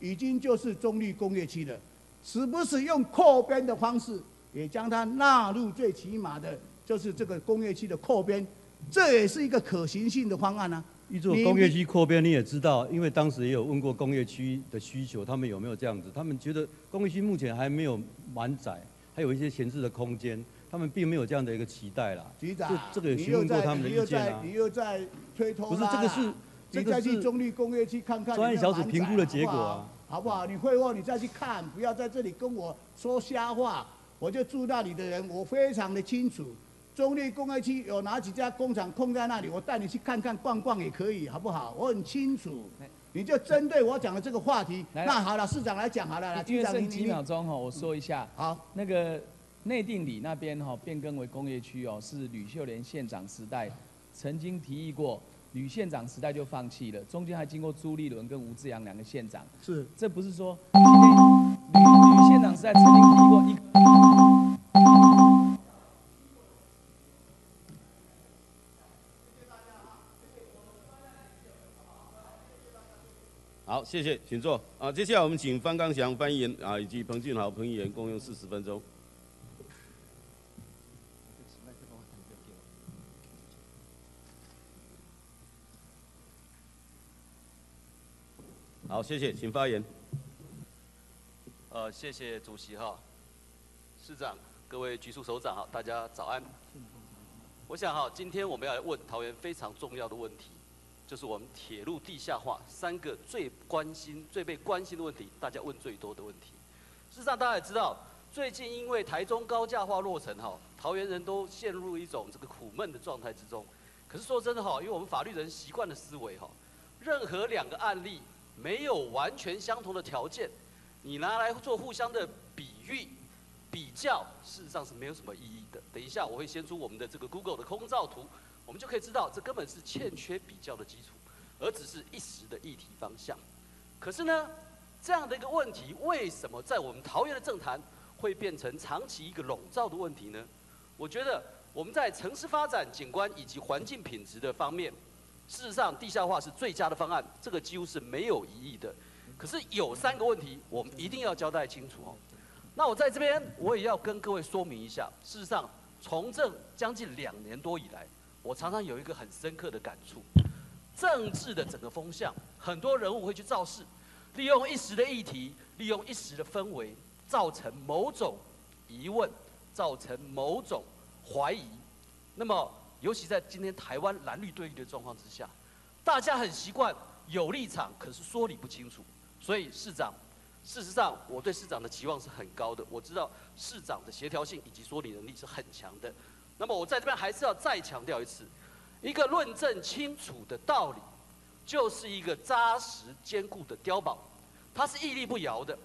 已经就是中立工业区了，是不是用扩编的方式，也将它纳入最起码的，就是这个工业区的扩编，这也是一个可行性的方案啊。依做工业区扩编，你也知道，因为当时也有问过工业区的需求，他们有没有这样子？他们觉得工业区目前还没有满载，还有一些闲置的空间，他们并没有这样的一个期待啦。局长，这这个也询问过他们的意见你。又在推脱不是这个是这个你再去是中立工业区看看。专业小组评估的结果啊好。好不好？你会后你再去看，不要在这里跟我说瞎话。我就住那里的人，我非常的清楚。中立工业区有哪几家工厂空在那里？我带你去看看逛逛也可以，好不好？我很清楚。你就针对我讲的这个话题，那好了，市长来讲好了，来，局长您因为剩几秒钟哈，我说一下。好，那个内定里那边哈变更为工业区哦，是吕秀莲县长时代曾经提议过，吕县长时代就放弃了，中间还经过朱立伦跟吴志阳两个县长，是这不是说吕吕县长时代曾经提过一。谢谢，请坐。啊，接下来我们请方刚祥翻译员啊，以及彭俊豪彭议员共用四十分钟。好，谢谢，请发言。呃，谢谢主席哈，市长、各位局处首长哈，大家早安。我想哈，今天我们要来问桃园非常重要的问题，就是我们铁路地下化三个最关心、最被关心的问题，大家问最多的问题。事实上，大家也知道，最近因为台中高架化落成哈，桃园人都陷入一种这个苦闷的状态之中。可是说真的哈，因为我们法律人习惯的思维哈，任何两个案例没有完全相同的条件，你拿来做互相的比喻、比较，事实上是没有什么意义的。等一下我会先出我们的这个 Google 的空照图，我们就可以知道这根本是欠缺比较的基础，而只是一时的议题方向。可是呢，这样的一个问题，为什么在我们桃园的政坛会变成长期一个笼罩的问题呢？我觉得我们在城市发展、景观以及环境品质的方面，事实上地下化是最佳的方案，这个几乎是没有疑义的。可是有三个问题，我们一定要交代清楚哦。那我在这边，我也要跟各位说明一下。事实上，从政将近两年多以来，我常常有一个很深刻的感触：政治的整个风向，很多人物会去造势，利用一时的议题，利用一时的氛围，造成某种疑问，造成某种怀疑。那么，尤其在今天台湾蓝绿对立的状况之下，大家很习惯有立场，可是说理不清楚。所以，市长。事实上，我对市长的期望是很高的。我知道市长的协调性以及说理能力是很强的。那么我在这边还是要再强调一次：一个论证清楚的道理，就是一个扎实坚固的碉堡，它是屹立不摇的，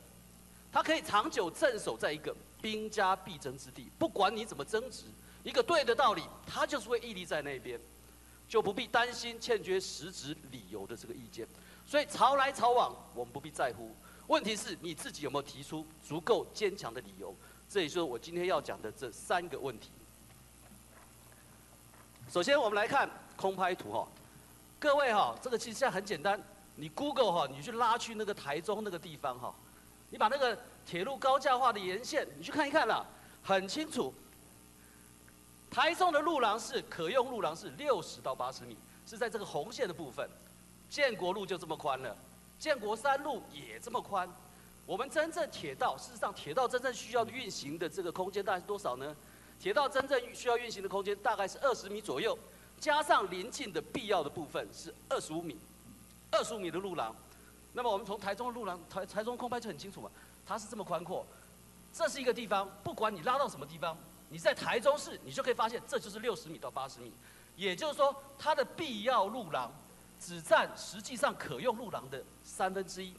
它可以长久镇守在一个兵家必争之地。不管你怎么争执，一个对的道理，它就是会屹立在那边，就不必担心欠缺实质理由的这个意见。所以潮来潮往，我们不必在乎。问题是你自己有没有提出足够坚强的理由？这也就是我今天要讲的这三个问题。首先，我们来看空拍图哈，各位哈，这个其实现在很简单，你 Google 哈，你去拉去那个台中那个地方哈，你把那个铁路高架化的沿线你去看一看啦，很清楚。台中的路廊是可用路廊是六十到八十米，是在这个红线的部分，建国路就这么宽了。建国三路也这么宽，我们真正铁道，事实上铁道真正需要运行的这个空间大概是多少呢？铁道真正需要运行的空间大概是二十米左右，加上临近的必要的部分是二十五米，二十五米的路廊。那么我们从台中的路廊，台台中空拍就很清楚嘛，它是这么宽阔。这是一个地方，不管你拉到什么地方，你在台中市，你就可以发现这就是六十米到八十米，也就是说它的必要路廊。只占实际上可用路廊的三分之一，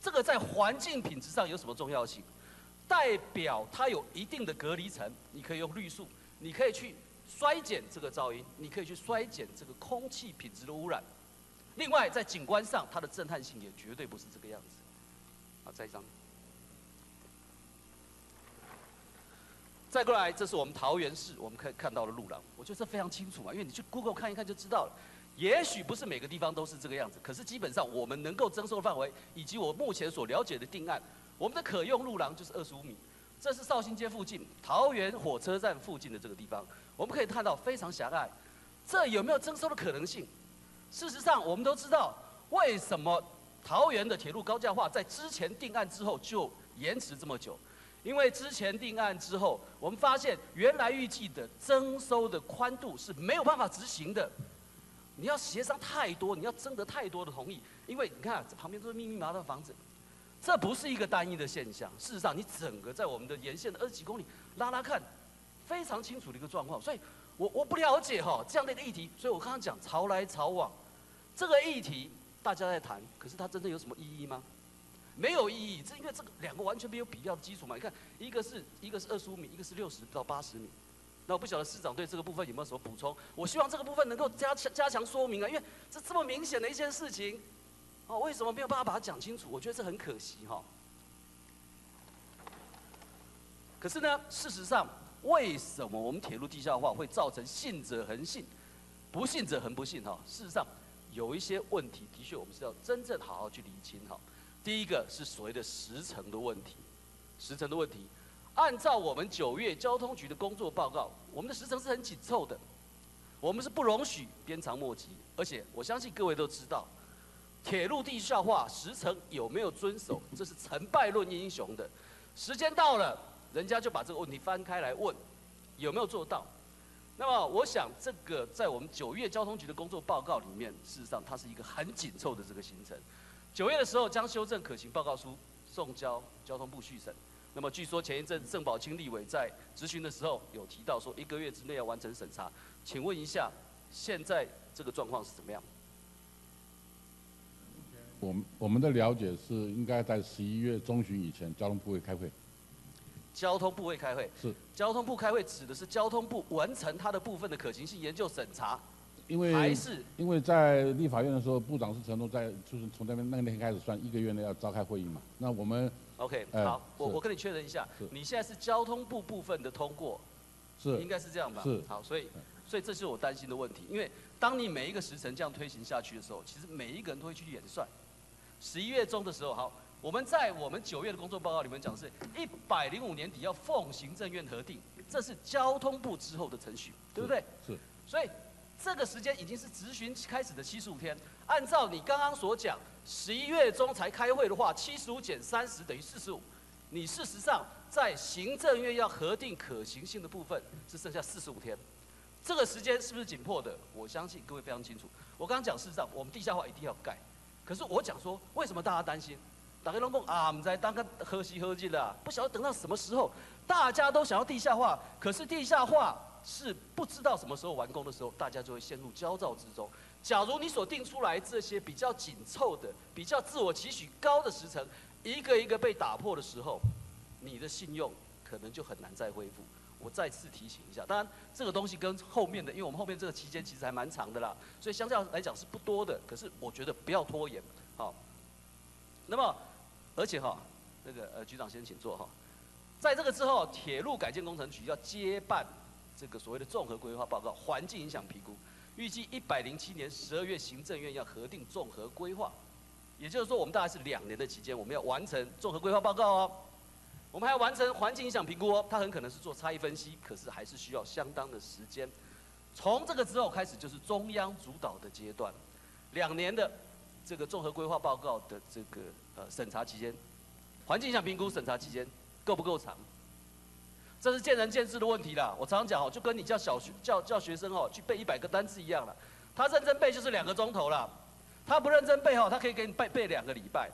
这个在环境品质上有什么重要性？代表它有一定的隔离层，你可以用绿树，你可以去衰减这个噪音，你可以去衰减这个空气品质的污染。另外，在景观上，它的震撼性也绝对不是这个样子。好，再一张。再过来，这是我们桃园市我们可以看到的路廊，我觉得这非常清楚嘛，因为你去 Google 看一看就知道了。也许不是每个地方都是这个样子，可是基本上我们能够征收的范围，以及我目前所了解的定案，我们的可用路廊就是二十五米。这是绍兴街附近、桃园火车站附近的这个地方，我们可以看到非常狭隘。这有没有征收的可能性？事实上，我们都知道为什么桃园的铁路高架化在之前定案之后就延迟这么久，因为之前定案之后，我们发现原来预计的征收的宽度是没有办法执行的。你要协商太多，你要征得太多的同意，因为你看这旁边都是密密麻麻的房子，这不是一个单一的现象。事实上，你整个在我们的沿线的二十几公里拉拉看，非常清楚的一个状况。所以我我不了解哈这样的一个议题，所以我刚刚讲潮来潮往，这个议题大家在谈，可是它真的有什么意义吗？没有意义，这因为这个两个完全没有比较的基础嘛。你看，一个是一个是二十五米，一个是六十到八十米。那我不晓得市长对这个部分有没有什么补充？我希望这个部分能够加强加强说明啊，因为这这么明显的一件事情，为什么没有办法把它讲清楚？我觉得这很可惜哈。可是呢，事实上，为什么我们铁路地下化会造成信者恒信，不信者恒不信哈？事实上，有一些问题的确我们是要真正好好去理清哈。第一个是所谓的时程的问题，时程的问题，按照我们九月交通局的工作报告，我们的时程是很紧凑的，我们是不容许鞭长莫及，而且我相信各位都知道，铁路地下化时程有没有遵守，这是成败论英雄的，时间到了，人家就把这个问题翻开来问，有没有做到？那么我想这个在我们九月交通局的工作报告里面，事实上它是一个很紧凑的这个行程。九月的时候将修正可行报告书送交交通部续审。那么据说前一阵郑宝清立委在咨询的时候有提到说一个月之内要完成审查。请问一下，现在这个状况是怎么样？我们我们的了解是应该在十一月中旬以前，交通部会开会。交通部会开会。是。交通部开会指的是交通部完成它的部分的可行性研究审查。因为还是因为在立法院的时候，部长是承诺在就是从那边那天开始算一个月内要召开会议嘛。那我们 OK 呃好，我我跟你确认一下，你现在是交通部部分的通过，是应该是这样吧？是好，所以所以这是我担心的问题，因为当你每一个时辰这样推行下去的时候，其实每一个人都会去演算。十一月中的时候，好，我们在我们九月的工作报告里面讲是一百零五年底要奉行政院核定，这是交通部之后的程序，对不对？是。所以这个时间已经是执行开始的七十五天，按照你刚刚所讲，十一月中才开会的话，七十五减三十等于四十五，你事实上在行政院要核定可行性的部分是剩下四十五天，这个时间是不是紧迫的？我相信各位非常清楚。我刚刚讲事实上，我们地下化一定要盖，可是我讲说为什么大家担心？打开龙宫啊，我们在当个喝西喝进啦，不晓得等到什么时候，大家都想要地下化，可是地下化是不知道什么时候完工的时候，大家就会陷入焦躁之中。假如你所定出来这些比较紧凑的、比较自我期许高的时程，一个一个被打破的时候，你的信用可能就很难再恢复。我再次提醒一下，当然这个东西跟后面的，因为我们后面这个期间其实还蛮长的啦，所以相较来讲是不多的。可是我觉得不要拖延，好。那么，而且哈，那个呃局长先请坐哈。在这个之后，铁路改建工程局要接办这个所谓的综合规划报告、环境影响评估，预计一百零七年十二月行政院要核定综合规划，也就是说，我们大概是两年的期间，我们要完成综合规划报告哦。我们还要完成环境影响评估哦，它很可能是做差异分析，可是还是需要相当的时间。从这个之后开始就是中央主导的阶段，两年的这个综合规划报告的这个呃审查期间，环境影响评估审查期间够不够长？这是见仁见智的问题啦。我常常讲哦，就跟你叫小学叫叫学生哦去背一百个单词一样了，他认真背就是两个钟头啦，他不认真背哦，他可以给你背背两个礼拜。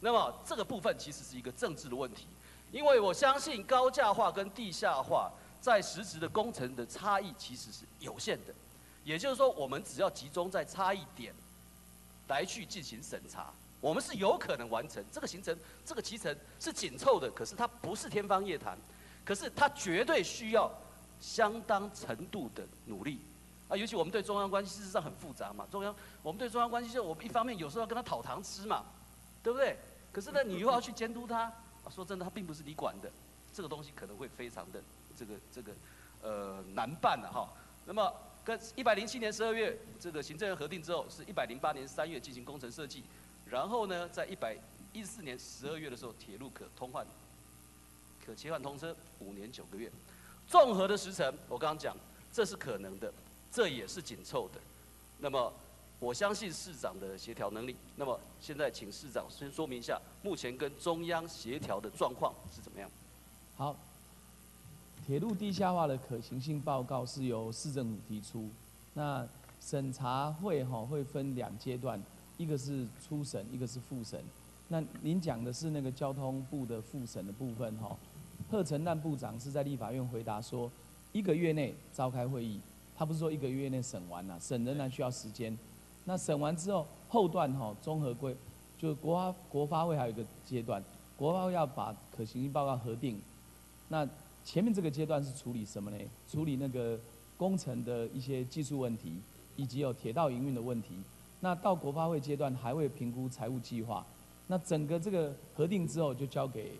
那么这个部分其实是一个政治的问题。因为我相信高架化跟地下化在实质的工程的差异其实是有限的，也就是说，我们只要集中在差异点来去进行审查，我们是有可能完成这个行程。这个骑程是紧凑的，可是它不是天方夜谭，可是它绝对需要相当程度的努力啊！尤其我们对中央关系事实上很复杂嘛，中央我们对中央关系就我们一方面有时候要跟他讨糖吃嘛，对不对？可是呢，你又要去监督他。说真的，它并不是你管的，这个东西可能会非常的这个这个呃难办了哈。那么跟一百零七年十二月这个行政院核定之后，是一百零八年三月进行工程设计，然后呢，在一百一四年十二月的时候，铁路可通换可切换通车五年九个月，综合的时程我刚刚讲，这是可能的，这也是紧凑的。那么我相信市长的协调能力。那么现在请市长先说明一下，目前跟中央协调的状况是怎么样？好，铁路地下化的可行性报告是由市政府提出，那审查会哈会分两阶段，一个是初审，一个是复审。那您讲的是那个交通部的复审的部分哈，贺成难部长是在立法院回答说，一个月内召开会议，他不是说一个月内审完了，审仍然需要时间。那审完之后，后段哈综合规，就国发国发会还有一个阶段，国发会要把可行性报告核定。那前面这个阶段是处理什么呢？处理那个工程的一些技术问题，以及有铁道营运的问题。那到国发会阶段还会评估财务计划。那整个这个核定之后，就交给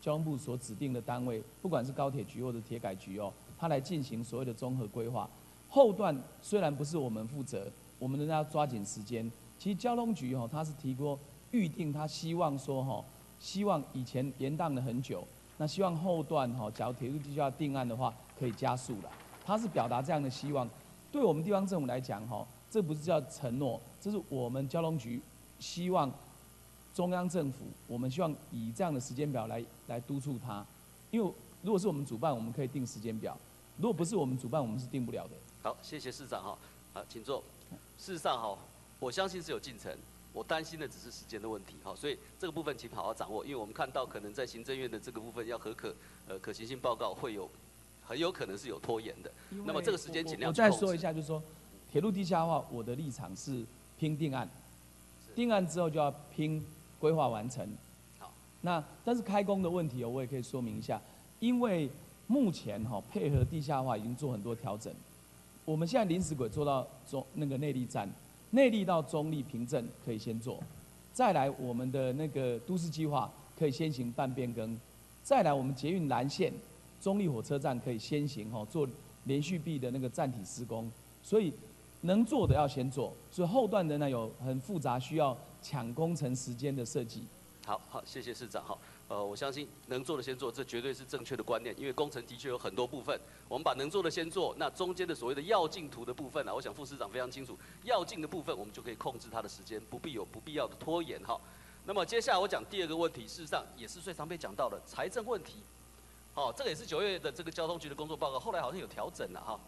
交通部所指定的单位，不管是高铁局或者铁改局哦，他来进行所谓的综合规划。后段虽然不是我们负责，我们仍然要抓紧时间。其实交通局哦，他是提过预定，他希望说哈，希望以前延宕了很久，那希望后段哈，假如铁路地下定案的话，可以加速了。他是表达这样的希望。对我们地方政府来讲哈，这不是叫承诺，这是我们交通局希望。中央政府，我们希望以这样的时间表来来督促他，因为如果是我们主办，我们可以定时间表；如果不是我们主办，我们是定不了的。好，谢谢市长哈，好，请坐。事实上哈，我相信是有进程，我担心的只是时间的问题哈，所以这个部分请好好掌握，因为我们看到可能在行政院的这个部分要核可呃可行性报告会有很有可能是有拖延的，那么这个时间尽量我再说一下，就是说铁路地下化，我的立场是拼定案，定案之后就要拼。规划完成，好，那但是开工的问题哦，我也可以说明一下，因为目前哈配合地下化已经做很多调整，我们现在临时轨做到中那个内力站，内力到中立凭证可以先做，再来我们的那个都市计划可以先行办变更，再来我们捷运蓝线中立火车站可以先行哈做连续壁的那个站体施工，所以能做的要先做，所以后段的呢有很复杂需要。抢工程时间的设计，好好谢谢市长哈，呃，我相信能做的先做，这绝对是正确的观念，因为工程的确有很多部分，我们把能做的先做，那中间的所谓的要进图的部分呢，我想副市长非常清楚，要进的部分我们就可以控制它的时间，不必有不必要的拖延哈。那么接下来我讲第二个问题，事实上也是最常被讲到的财政问题，好，这个也是九月的这个交通局的工作报告，后来好像有调整了哈。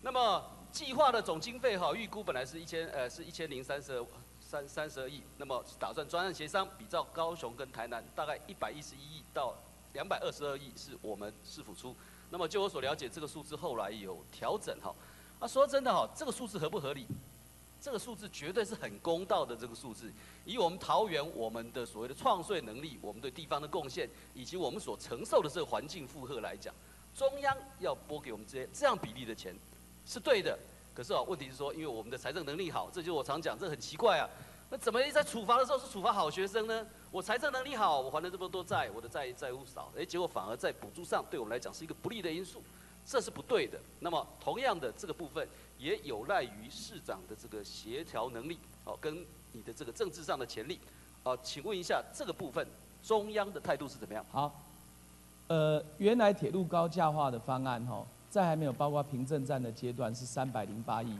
那么计划的总经费哈，预估本来是一千呃是一千零三十二。三三十二亿，那么打算专案协商，比照高雄跟台南，大概一百一十一亿到两百二十二亿是我们市府出。那么就我所了解，这个数字后来有调整哈。啊，说真的哈，这个数字合不合理？这个数字绝对是很公道的这个数字。以我们桃园我们的所谓的创税能力，我们对地方的贡献，以及我们所承受的这个环境负荷来讲，中央要拨给我们这些这样比例的钱，是对的。可是啊，问题是说，因为我们的财政能力好，这就是我常讲，这很奇怪啊。那怎么在处罚的时候是处罚好学生呢？我财政能力好，我还了这么多债，我的债债务少，哎，结果反而在补助上对我们来讲是一个不利的因素，这是不对的。那么同样的这个部分也有赖于市长的这个协调能力，哦，跟你的这个政治上的潜力，啊，请问一下这个部分中央的态度是怎么样？好，呃，原来铁路高架化的方案哈。在还没有包括平镇站的阶段是三百零八亿，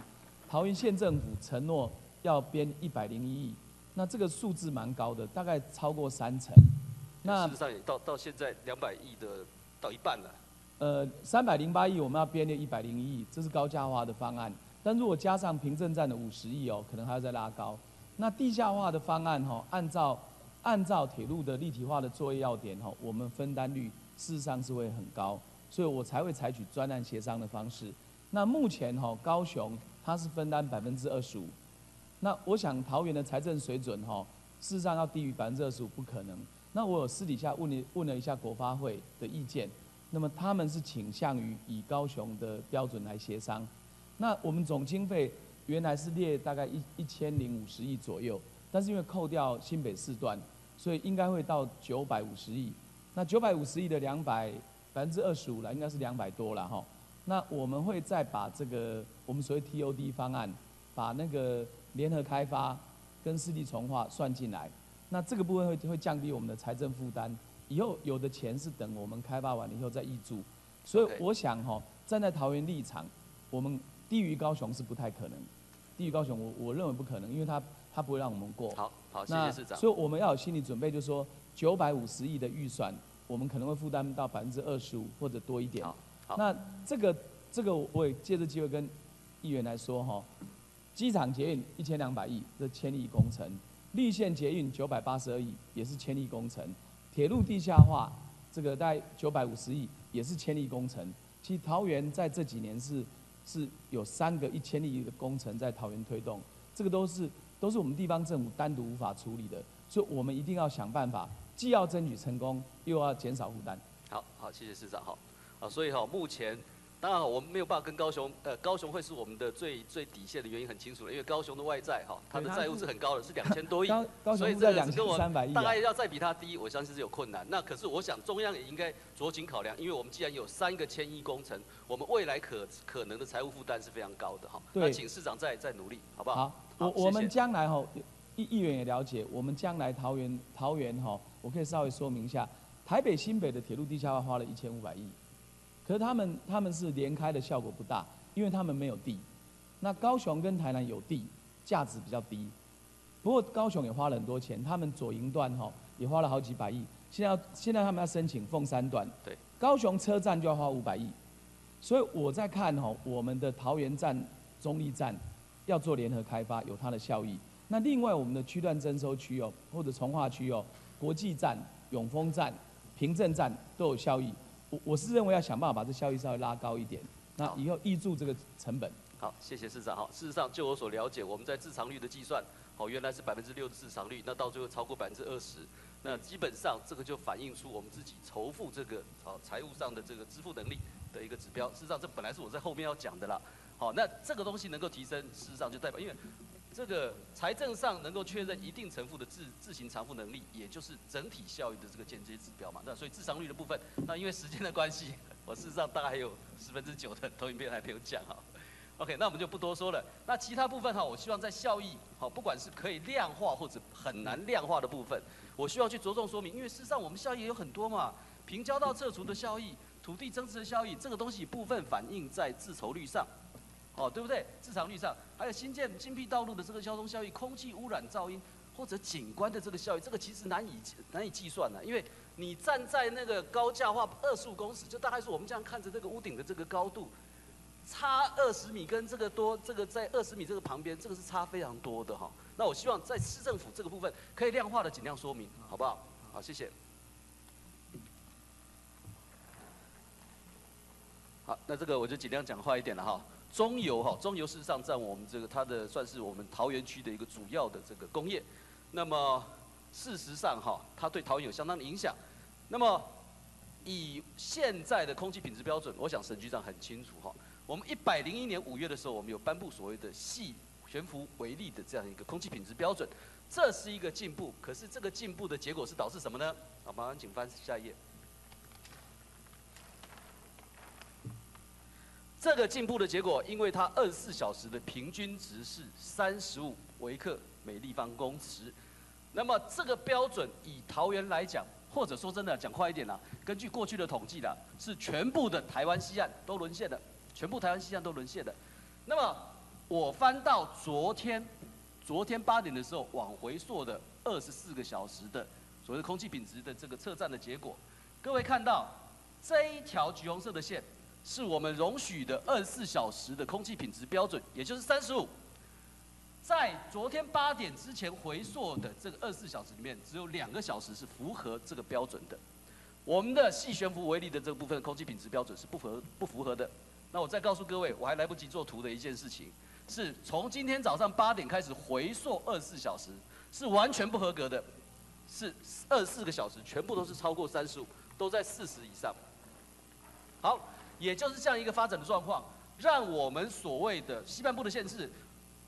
桃园县政府承诺要编一百零一亿，那这个数字蛮高的，大概超过三成。那事实上也到到现在两百亿的到一半了。呃，三百零八亿我们要编列一百零一亿，这是高价化的方案。但如果加上凭证站的五十亿哦，可能还要再拉高。那地下化的方案哈，按照按照铁路的立体化的作业要点哈，我们分担率事实上是会很高。所以我才会采取专案协商的方式。那目前哈高雄它是分担百分之二十五，那我想桃园的财政水准哈事实上要低于百分之二十五不可能。那我有私底下问了问了一下国发会的意见，那么他们是倾向于以高雄的标准来协商。那我们总经费原来是列大概一一千零五十亿左右，但是因为扣掉新北四段，所以应该会到九百五十亿。那九百五十亿的两百。百分之二十五了，应该是两百多了哈。那我们会再把这个我们所谓 TOD 方案，把那个联合开发跟湿地重化算进来。那这个部分会会降低我们的财政负担。以后有的钱是等我们开发完了以后再挹注。所以我想哈，站在桃园立场，我们低于高雄是不太可能。低于高雄，我我认为不可能，因为他他不会让我们过。好，好，谢谢市长。所以我们要有心理准备，就是说九百五十亿的预算。我们可能会负担到百分之二十五或者多一点。好，那这个这个我也借着机会跟议员来说哈，机场捷运一千两百亿，这千亿工程。立线捷运九百八十二亿也是千亿工程，铁路地下化这个大概九百五十亿也是千亿工程。其实桃园在这几年是是有三个一千亿的工程在桃园推动，这个都是都是我们地方政府单独无法处理的，所以我们一定要想办法，既要争取成功，又要减少负担。好好，谢谢市长好。啊，所以哈，目前当然我们没有办法跟高雄，呃，高雄会是我们的最最底线的原因很清楚了，因为高雄的外债哈，它的债务是很高的，是两千多亿，所以这个跟我们大概要再比它低，我相信是有困难。那可是我想中央也应该酌情考量，因为我们既然有三个千亿工程，我们未来可可能的财务负担是非常高的哈。那请市长再再努力，好不好？好，我我们将来哈，议议员也了解，我们将来桃园桃园哈，我可以稍微说明一下，台北新北的铁路地下化花了一千五百亿。可是他们他们是连开的效果不大，因为他们没有地。那高雄跟台南有地，价值比较低。不过高雄也花了很多钱，他们左营段哈也花了好几百亿。现在要现在他们要申请凤山段，对，高雄车站就要花五百亿。所以我在看哈，我们的桃园站、中立站要做联合开发，有它的效益。那另外我们的区段征收区哦，或者从化区哦，国际站、永丰站、平镇站都有效益。我我是认为要想办法把这效益稍微拉高一点，那以后挹注这个成本。好，谢谢市长。好，事实上就我所了解，我们在自偿率的计算，好，原来是百分之六的自偿率，那到最后超过百分之二十，那基本上这个就反映出我们自己筹付这个好财务上的这个支付能力的一个指标。事实上，这本来是我在后面要讲的啦。好，那这个东西能够提升，事实上就代表因为。这个财政上能够确认一定承付的自自行偿付能力，也就是整体效益的这个间接指标嘛。那所以智商率的部分，那因为时间的关系，我事实上大概还有十分之九的投影片还没有讲哈。OK，那我们就不多说了。那其他部分哈，我希望在效益好，不管是可以量化或者很难量化的部分，我需要去着重说明，因为事实上我们效益也有很多嘛，平交到撤除的效益、土地增值的效益，这个东西部分反映在自筹率上。哦，对不对？市场率上，还有新建新辟道路的这个交通效益、空气污染、噪音或者景观的这个效益，这个其实难以难以计算的，因为你站在那个高架化二十五公尺，就大概是我们这样看着这个屋顶的这个高度，差二十米跟这个多，这个在二十米这个旁边，这个是差非常多的哈。那我希望在市政府这个部分可以量化的尽量说明，好不好？好，谢谢。好，那这个我就尽量讲快一点了哈。中油哈，中油事实上占我们这个它的算是我们桃园区的一个主要的这个工业。那么事实上哈，它对桃园有相当的影响。那么以现在的空气品质标准，我想沈局长很清楚哈。我们一百零一年五月的时候，我们有颁布所谓的细悬浮微粒的这样一个空气品质标准，这是一个进步。可是这个进步的结果是导致什么呢？好，麻烦请翻下一页。这个进步的结果，因为它二十四小时的平均值是三十五微克每立方公尺，那么这个标准以桃园来讲，或者说真的讲快一点啦，根据过去的统计啦，是全部的台湾西岸都沦陷的，全部台湾西岸都沦陷的。那么我翻到昨天，昨天八点的时候往回溯的二十四个小时的所谓空气品质的这个测站的结果，各位看到这一条橘红色的线。是我们容许的二十四小时的空气品质标准，也就是三十五。在昨天八点之前回溯的这个二十四小时里面，只有两个小时是符合这个标准的。我们的细悬浮微粒的这个部分空气品质标准是不符合不符合的。那我再告诉各位，我还来不及做图的一件事情，是从今天早上八点开始回溯二十四小时，是完全不合格的，是二十四个小时全部都是超过三十五，都在四十以上。好。也就是这样一个发展的状况，让我们所谓的西半部的县市，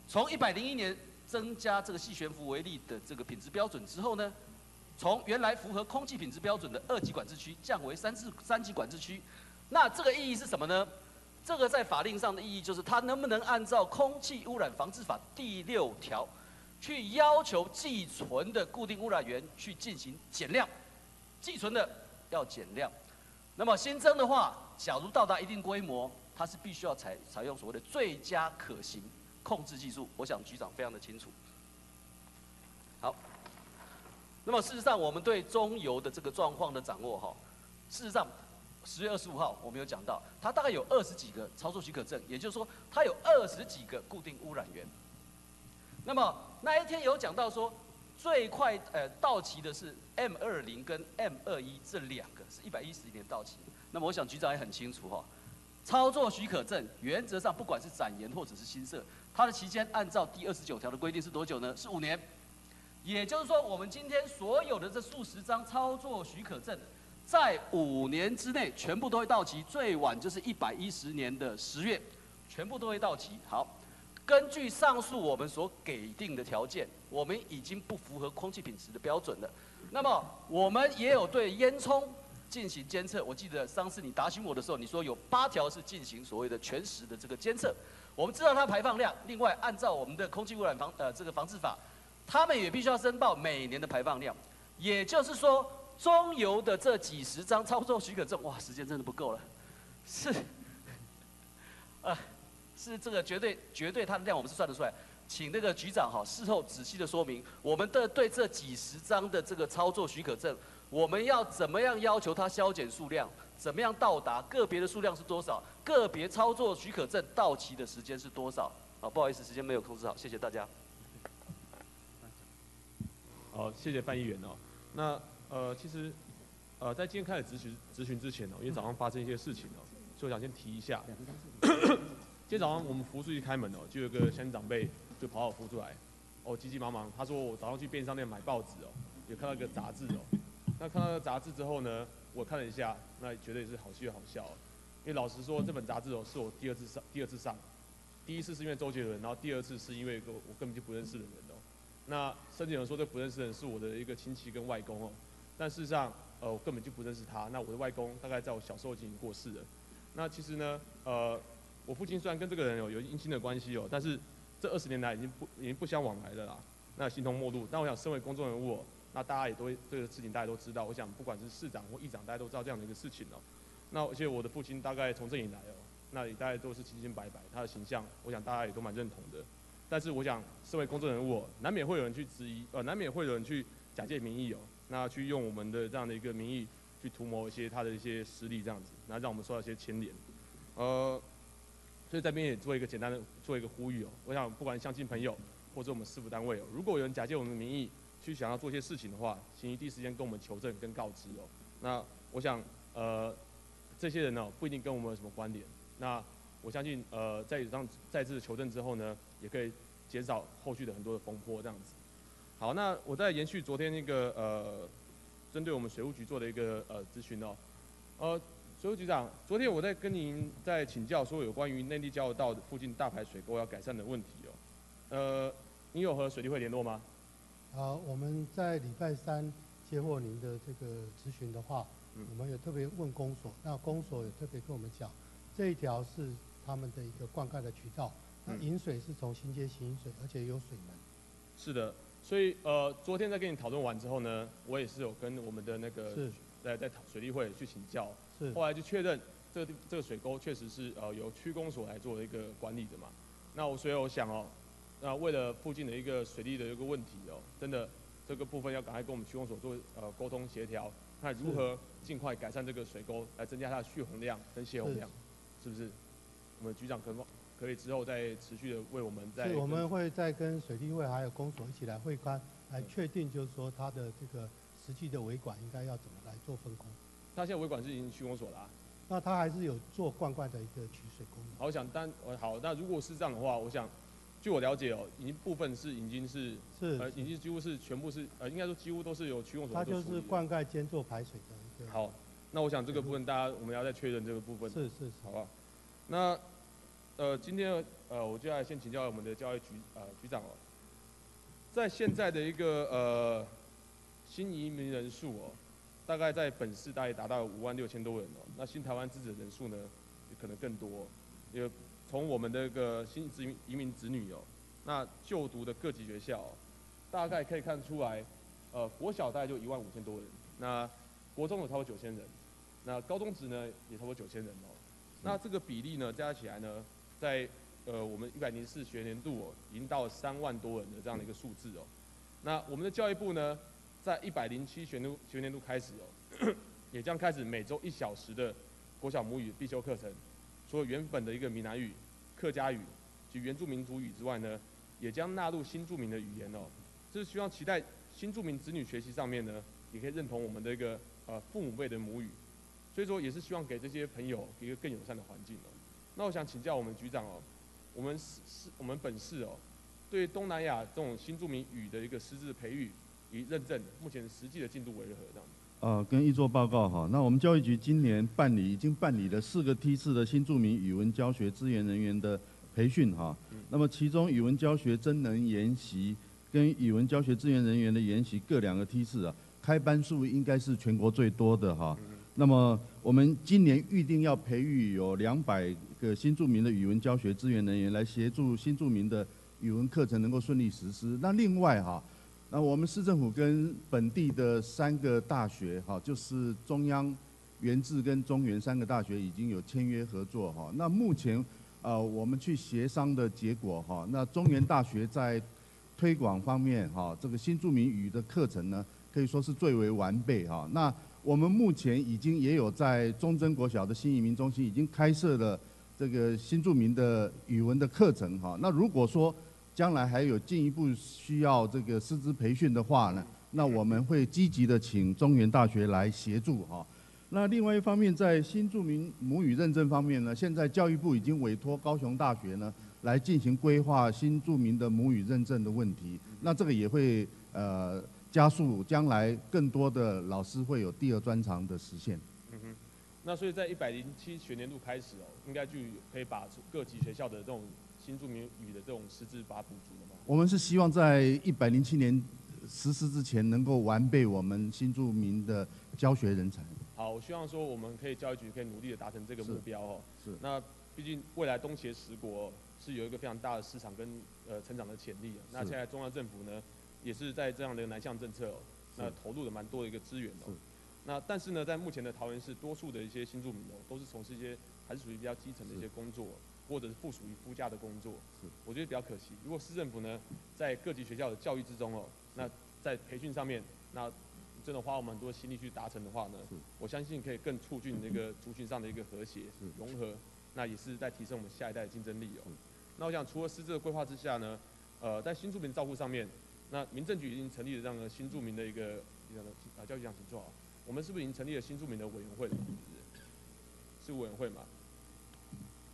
从一百零一年增加这个细悬浮为例的这个品质标准之后呢，从原来符合空气品质标准的二级管制区降为三次三级管制区，那这个意义是什么呢？这个在法令上的意义就是它能不能按照空气污染防治法第六条，去要求寄存的固定污染源去进行减量，寄存的要减量。那么新增的话，假如到达一定规模，它是必须要采采用所谓的最佳可行控制技术。我想局长非常的清楚。好，那么事实上，我们对中油的这个状况的掌握哈，事实上，十月二十五号我们有讲到，它大概有二十几个操作许可证，也就是说，它有二十几个固定污染源。那么那一天有讲到说，最快呃到期的是 M 二零跟 M 二一这两个是一百一十年到期。那么我想局长也很清楚哈、操作许可证原则上不管是展延或者是新设，它的期间按照第二十九条的规定是多久呢？是五年。也就是说，我们今天所有的这数十张操作许可证，在五年之内全部都会到期，最晚就是一百一十年的十月，全部都会到期。好，根据上述我们所给定的条件，我们已经不符合空气品质的标准了。那么我们也有对烟囱进行监测。我记得上次你答询我的时候，你说有八条是进行所谓的全时的这个监测。我们知道它排放量，另外按照我们的空气污染防呃这个防治法，他们也必须要申报每年的排放量。也就是说，中油的这几十张操作许可证，哇，时间真的不够了，是，呃，是这个绝对绝对它的量我们是算得出来。请那个局长哈，事后仔细的说明，我们的对这几十张的这个操作许可证，我们要怎么样要求它消减数量，怎么样到达个别的数量是多少，个别操作许可证到期的时间是多少？啊，不好意思，时间没有控制好，谢谢大家。好，谢谢范议员哦。那呃，其实呃，在今天开始咨询咨询之前哦，因为早上发生一些事情哦，所以我想先提一下。今天早上我们服务处一开门哦，就有个乡亲长辈就跑到我服务处来，哦，急急忙忙，他说我早上去便利商店买报纸哦，有看到一个杂志哦。那看到杂志之后呢，我看了一下，那觉得也是好气又好笑。因为老实说，这本杂志哦，是我第二次上，第二次上，第一次是因为周杰伦，然后第二次是因为一个我根本就不认识的人哦。那甚至有人说这不认识的人是我的一个亲戚跟外公哦，但事实上，呃，我根本就不认识他。那我的外公大概在我小时候已经过世了。那其实呢，呃，我父亲虽然跟这个人有有姻亲的关系哦，但是这二十年来已经不已经不相往来了啦。那形同陌路。但我想，身为公众人物哦，那大家也都会这个事情大家都知道。我想，不管是市长或议长，大家都知道这样的一个事情哦。那而且我的父亲大概从这里来哦，那也大概都是清清白白，他的形象，我想大家也都蛮认同的。但是我想，身为公众人物、哦，难免会有人去质疑，呃，难免会有人去假借民意哦，那去用我们的这样的一个名义去图谋一些他的一些实力这样子，那让我们受到一些牵连。呃，所以这边也做一个简单的做一个呼吁哦，我想不管乡亲朋友或者我们市府单位哦，如果有人假借我们的名义去想要做些事情的话，请于第一时间跟我们求证跟告知哦。那我想，呃，这些人呢不一定跟我们有什么关联，那我相信，呃，在让再次求证之后呢，也可以减少后续的很多的风波这样子。好，那我再延续昨天那个呃，针对我们水务局做的一个呃咨询哦，呃，水务局长，昨天我在跟您在请教说有关于内地交流道附近大排水沟要改善的问题哦，呃，你有和水利会联络吗？好，我们在礼拜三接获您的这个咨询的话，嗯我们有特别问公所，那公所也特别跟我们讲，这一条是他们的一个灌溉的渠道，那嗯引水是从新街行引水，而且有水门。是的，所以呃，昨天在跟你讨论完之后呢，我也是有跟我们的那个是在在讨水利会去请教，是后来就确认这个地这个水沟确实是呃由区公所来做的一个管理的嘛。那我所以我想哦，那为了附近的一个水利的一个问题哦，真的这个部分要赶快跟我们区公所做呃沟通协调，看如何尽快改善这个水沟，来增加它的蓄洪量跟泄洪量，是不是？我们局长可能可以之后再持续的为我们在，我们会再跟水利会还有公所一起来会勘，来确定就是说它的这个实际的维管应该要怎么来做分工。他现在维管是已经区公所了、啊、那它还是有做灌溉的一个取水功能。好，我想但呃好，那如果是这样的话，我想，据我了解哦，已经部分是已经是是呃，已经几乎是全部是呃，应该说几乎都是由区公所它就是灌溉兼做排水。好，那我想这个部分大家我们要再确认这个部分。是是是好吧？那呃，今天呃，我就要先请教我们的教育局呃局长哦，在现在的一个呃新移民人数哦，大概在本市大概达到五万六千多人哦，那新台湾资子人数呢，也可能更多、哦，因为从我们的一个新移民移民子女哦，那就读的各级学校、哦，大概可以看出来，呃，国小大概就一万五千多人，那国中有超过九千人，那高中职呢也超过九千人哦，那这个比例呢加起来呢，在呃我们一百零四学年度哦，已经到了三万多人的这样的一个数字哦。那我们的教育部呢，在一百零七学年学年度开始哦，也将开始每周一小时的国小母语必修课程，除了原本的一个闽南语、客家语及原住民族语之外呢，也将纳入新著名的语言哦。这是希望期待新住民子女学习上面呢，也可以认同我们的一个呃父母辈的母语，所以说也是希望给这些朋友一个更友善的环境哦。那我想请教我们局长哦，我们是是我们本市哦，对东南亚这种新住民语的一个师资培育与认证，目前实际的进度为何？这样。呃，跟易做报告哈，那我们教育局今年办理已经办理了四个梯次的新著名语文教学资源人员的培训哈。那么其中语文教学真能研习跟语文教学资源人员的研习各两个梯次啊，开班数应该是全国最多的哈。那么我们今年预定要培育有两百个新著名的语文教学资源人员来协助新著名的语文课程能够顺利实施。那另外哈。那我们市政府跟本地的三个大学，哈，就是中央、原治跟中原三个大学已经有签约合作，哈。那目前，呃，我们去协商的结果，哈，那中原大学在推广方面，哈，这个新著名语的课程呢，可以说是最为完备，哈。那我们目前已经也有在中正国小的新移民中心已经开设了这个新著名的语文的课程，哈。那如果说将来还有进一步需要这个师资培训的话呢，那我们会积极的请中原大学来协助哈。那另外一方面，在新著名母语认证方面呢，现在教育部已经委托高雄大学呢来进行规划新著名的母语认证的问题。那这个也会呃加速将来更多的老师会有第二专长的实现。嗯哼，那所以在一百零七学年度开始哦，应该就可以把各级学校的这种。新著名语的这种师资把补足了吗？我们是希望在一百零七年实施之前，能够完备我们新著民的教学人才。好，我希望说我们可以教育局可以努力的达成这个目标哦。是。那毕竟未来东协十国是有一个非常大的市场跟呃成长的潜力。那现在中央政府呢，也是在这样的南向政策，那投入了蛮多的一个资源哦。那但是呢，在目前的桃园市，多数的一些新住民哦，都是从事一些还是属于比较基层的一些工作。或者是不属于夫家的工作，是我觉得比较可惜。如果市政府呢，在各级学校的教育之中哦，那在培训上面，那真的花我们很多心力去达成的话呢，我相信可以更促进那个族群上的一个和谐融合，那也是在提升我们下一代的竞争力哦。那我想除了师资的规划之下呢，呃，在新住民照顾上面，那民政局已经成立了这样的新住民的一个啊教育讲请坐啊，我们是不是已经成立了新住民的委员会？是委员会嘛？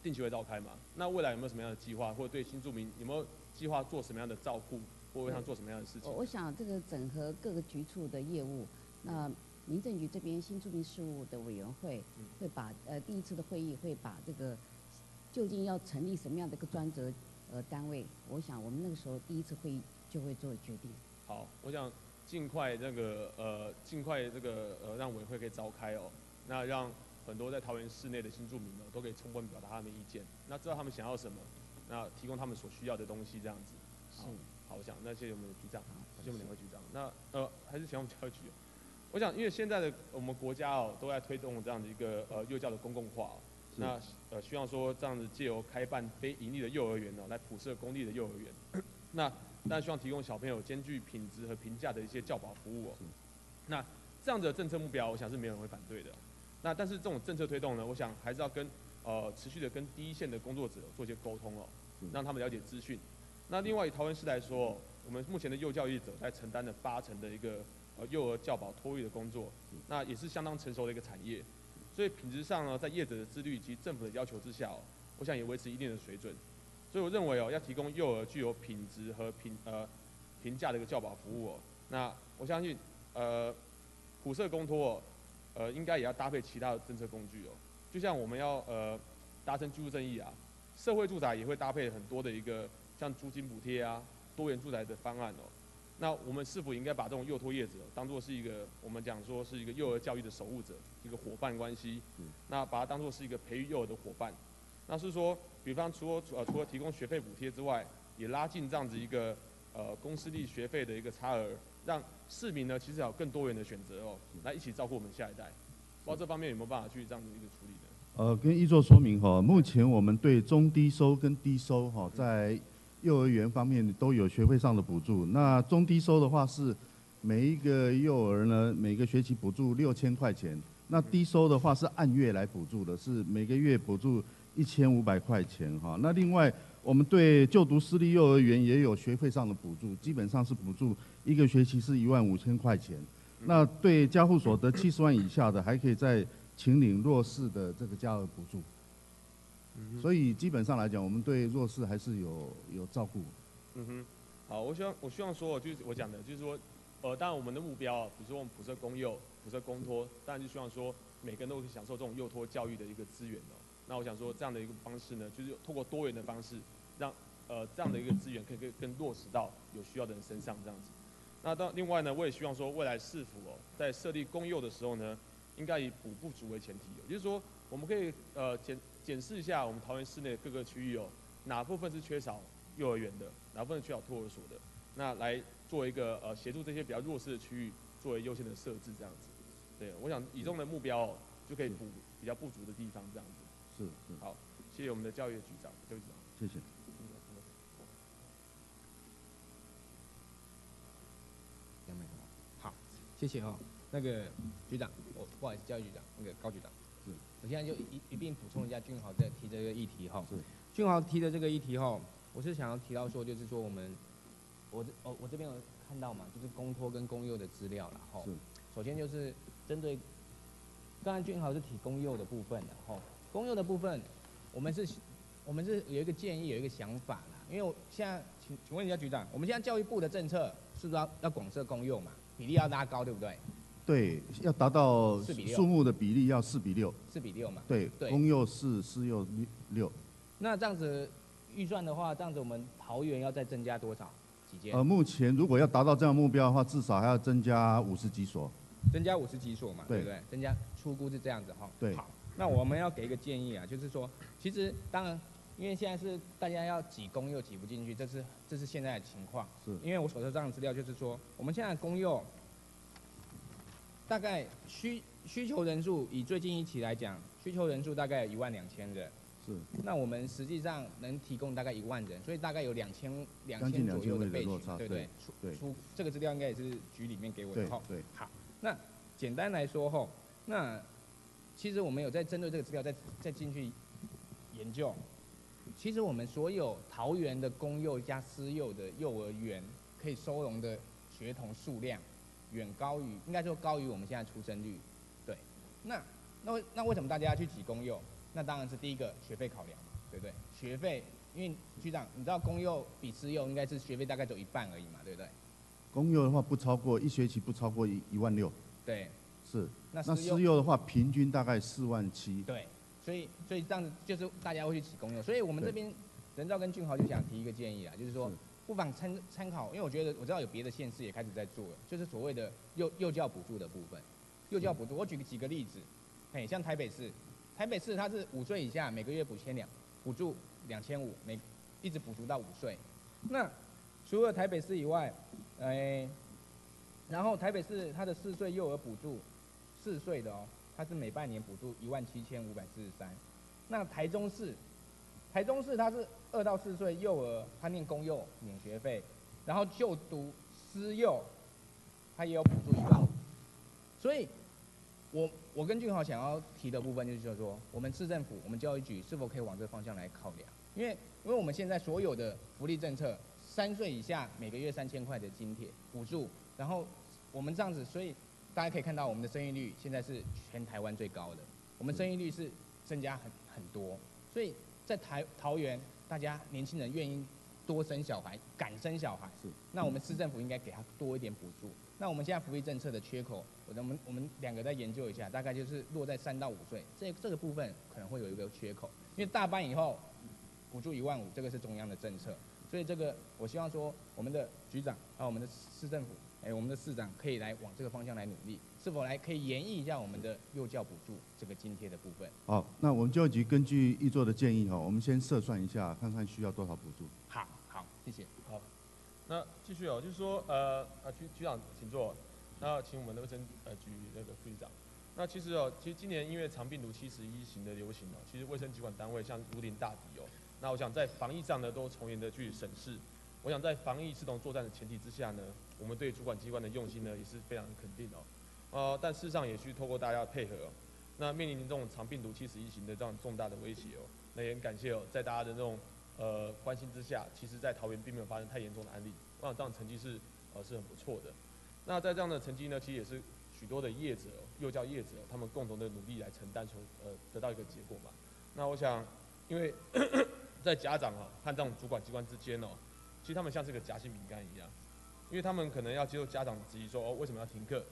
定期会召开嘛？那未来有没有什么样的计划，或者对新住民有没有计划做什么样的照顾，或为他做什么样的事情？我想这个整合各个局处的业务，那民政局这边新住民事务的委员会会把呃第一次的会议会把这个究竟要成立什么样的一个专责呃单位，我想我们那个时候第一次会议就会做决定。好，我想尽快那个呃尽快这个呃让委员会可以召开哦，那让。很多在桃园市内的新住民呢，都可以充分表达他们的意见，那知道他们想要什么，那提供他们所需要的东西，这样子。是。好，我想那谢谢我们的局长，谢谢我们两位局长。那呃，还是请我们教育局。我想，因为现在的我们国家哦，都在推动这样的一个呃幼教的公共化。那呃，希望说这样子借由开办非盈利的幼儿园呢，来普设公立的幼儿园。那但希望提供小朋友兼具品质和评价的一些教保服务哦。那这样的政策目标，我想是没有人会反对的。那但是这种政策推动呢，我想还是要跟呃持续的跟第一线的工作者做一些沟通哦，让他们了解资讯。那另外以桃园市来说，我们目前的幼教业者在承担了八成的一个呃幼儿教保托育的工作，那也是相当成熟的一个产业。所以品质上呢，在业者的自律及政府的要求之下，我想也维持一定的水准。所以我认为哦，要提供幼儿具有品质和评呃评价的一个教保服务哦，那我相信呃普社公托。呃，应该也要搭配其他的政策工具哦，就像我们要呃达成居住正义啊，社会住宅也会搭配很多的一个像租金补贴啊、多元住宅的方案哦。那我们是否应该把这种幼托业者当做是一个我们讲说是一个幼儿教育的守护者，一个伙伴关系？那把它当做是一个培育幼儿的伙伴。那是说，比方除了呃除了提供学费补贴之外，也拉近这样子一个呃公私立学费的一个差额。让市民呢，其实有更多元的选择哦，来一起照顾我们下一代。不知道这方面有没有办法去这样子一个处理的？呃，跟一做说明哈，目前我们对中低收跟低收哈，在幼儿园方面都有学费上的补助。那中低收的话是每一个幼儿呢，每个学期补助六千块钱。那低收的话是按月来补助的，是每个月补助一千五百块钱哈。那另外，我们对就读私立幼儿园也有学费上的补助，基本上是补助一个学期是一万五千块钱。那对家户所得七十万以下的，还可以在请领弱势的这个加额补助。所以基本上来讲，我们对弱势还是有有照顾。嗯哼，好，我希望我希望说，就是我讲的，就是说，呃，当然我们的目标啊，比如说我们普设公幼、普设公托，当然就希望说每个人都可以享受这种幼托教育的一个资源哦。那我想说，这样的一个方式呢，就是通过多元的方式，让呃这样的一个资源可以更更落实到有需要的人身上这样子。那到另外呢，我也希望说，未来市府哦，在设立公幼的时候呢，应该以补不足为前提，也就是说，我们可以呃检检视一下我们桃园市内各个区域哦，哪部分是缺少幼儿园的，哪部分缺少托儿所的，那来做一个呃协助这些比较弱势的区域作为优先的设置这样子。对，我想以中的目标哦，就可以补比较不足的地方这样子。是是。好，谢谢我们的教育局长，教育局长。谢谢。好，谢谢哦。那个局长，我不好意思，教育局长，那个高局长。是。我现在就一一并补充一下俊豪在提这个议题哈。是。俊豪提的这个议题哈，我是想要提到说，就是说我们，我这哦我这边有看到嘛，就是公托跟公幼的资料了哈。是。首先就是针对，刚才俊豪是提公幼的部分的哈。公幼的部分，我们是，我们是有一个建议，有一个想法啦。因为我现在请请问一下局长，我们现在教育部的政策是不是要要广设公幼嘛？比例要拉高，对不对？对，要达到树木的比例要四比六。四比六嘛。对，公又四，私又六。那这样子预算的话，这样子我们桃园要再增加多少几间？呃，目前如果要达到这样目标的话，至少还要增加五十几所。增加五十几所嘛，对不对？增加初估是这样子哈。对。好，那我们要给一个建议啊，就是说，其实当然，因为现在是大家要挤公幼挤不进去，这是这是现在的情况。是。因为我手头上的资料就是说，我们现在公幼。大概需需求人数以最近一期来讲，需求人数大概有一万两千人。是。那我们实际上能提供大概一万人，所以大概有两千两千左右的备取，对不对？对。出这个资料应该也是局里面给我的哈。对。好，那简单来说吼，那其实我们有在针对这个资料再再进去研究。其实我们所有桃园的公幼加私幼的幼儿园可以收容的学童数量。远高于，应该说高于我们现在出生率，对。那那那为什么大家要去挤公幼？那当然是第一个学费考量嘛，对不对？学费，因为局长，你知道公幼比私幼应该是学费大概只有一半而已嘛，对不对？公幼的话不超过一学期不超过一一万六。对。是。那私幼的话平均大概四万七。对。所以所以这样子就是大家会去挤公用，所以我们这边人造跟俊豪就想提一个建议啊，就是说。不妨参参考，因为我觉得我知道有别的县市也开始在做了，就是所谓的幼幼教补助的部分。幼教补助，我举个几个例子，嘿，像台北市，台北市它是五岁以下每个月补千两，补助两千五，每一直补助到五岁。那除了台北市以外，哎，然后台北市它的四岁幼儿补助，四岁的哦，它是每半年补助一万七千五百四十三。那台中市。台中市它是二到四岁幼儿，他念公幼免学费，然后就读私幼，他也有补助一万五。所以，我我跟俊豪想要提的部分就是说，我们市政府、我们教育局是否可以往这个方向来考量？因为因为我们现在所有的福利政策，三岁以下每个月三千块的津贴补助，然后我们这样子，所以大家可以看到我们的生育率现在是全台湾最高的，我们生育率是增加很很多，所以。在台桃园，大家年轻人愿意多生小孩，敢生小孩，是。那我们市政府应该给他多一点补助。那我们现在福利政策的缺口，我们我们两个再研究一下，大概就是落在三到五岁，这这个部分可能会有一个缺口。因为大班以后，补助一万五，这个是中央的政策，所以这个我希望说，我们的局长啊，我们的市政府，哎，我们的市长可以来往这个方向来努力。是否来可以研议一下我们的幼教补助这个津贴的部分？好，那我们教育局根据易座的建议哈，我们先测算一下，看看需要多少补助。好，好，谢谢。好，那继续哦，就是说呃啊局局长请坐，那请我们的卫生呃局那个副局长。那其实哦，其实今年因为长病毒七十一型的流行哦，其实卫生主管单位像如临大敌哦。那我想在防疫上呢，都从严的去审视。我想在防疫系统作战的前提之下呢，我们对主管机关的用心呢，也是非常肯定哦。呃，但事实上也需透过大家的配合哦。那面临这种长病毒七十一型的这样重大的威胁哦，那也很感谢哦，在大家的这种呃关心之下，其实在桃园并没有发生太严重的案例，我想这样成绩是呃是很不错的。那在这样的成绩呢，其实也是许多的业者、幼教业者他们共同的努力来承担，从呃得到一个结果嘛。那我想，因为 在家长啊和这种主管机关之间哦，其实他们像是个夹心饼干一样，因为他们可能要接受家长质疑说哦为什么要停课？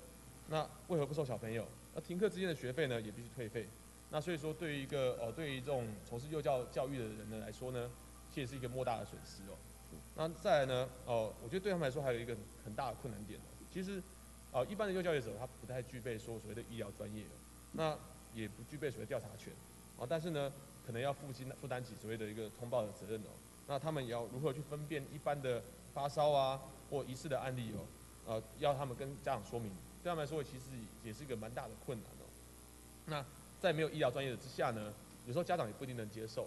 那为何不收小朋友？那停课之间的学费呢也必须退费。那所以说对于一个呃对于这种从事幼教教育的人呢来说呢，其实是一个莫大的损失哦。那再来呢，哦，我觉得对他们来说还有一个很大的困难点哦。其实，呃，一般的幼教业者他不太具备说所谓的医疗专业，那也不具备所谓调查权，啊，但是呢，可能要负担负担起所谓的一个通报的责任哦。那他们也要如何去分辨一般的发烧啊或疑似的案例哦，呃，要他们跟家长说明，对他们来说其实也是一个蛮大的困难哦。那在没有医疗专业的之下呢，有时候家长也不一定能接受，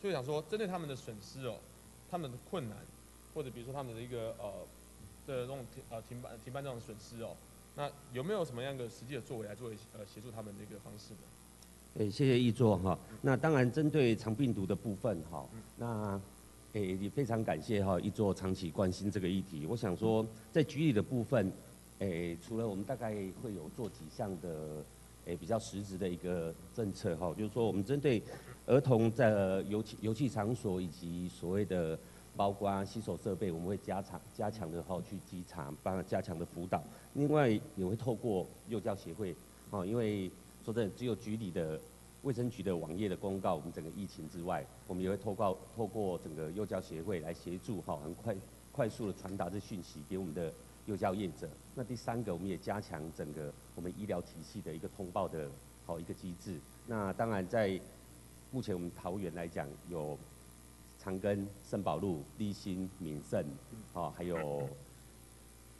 所以想说针对他们的损失哦，他们的困难，或者比如说他们的一个呃。的那种停呃停班停班这种损失哦，那有没有什么样的实际的作为来作为呃协助他们的一个方式呢？诶，谢谢易座哈。那当然针对肠病毒的部分哈，那诶也非常感谢哈一座长期关心这个议题。我想说在局里的部分，诶除了我们大概会有做几项的诶比较实质的一个政策哈，就是说我们针对儿童在游戏游戏场所以及所谓的。包括洗手设备，我们会加强加强的哈去稽查，帮加强的辅导。另外也会透过幼教协会，哦，因为说真的，只有局里的卫生局的网页的公告，我们整个疫情之外，我们也会透过透过整个幼教协会来协助哈，很快快速的传达这讯息给我们的幼教业者。那第三个，我们也加强整个我们医疗体系的一个通报的好一个机制。那当然在目前我们桃园来讲有。长庚、圣保路、立新、敏盛，好，还有，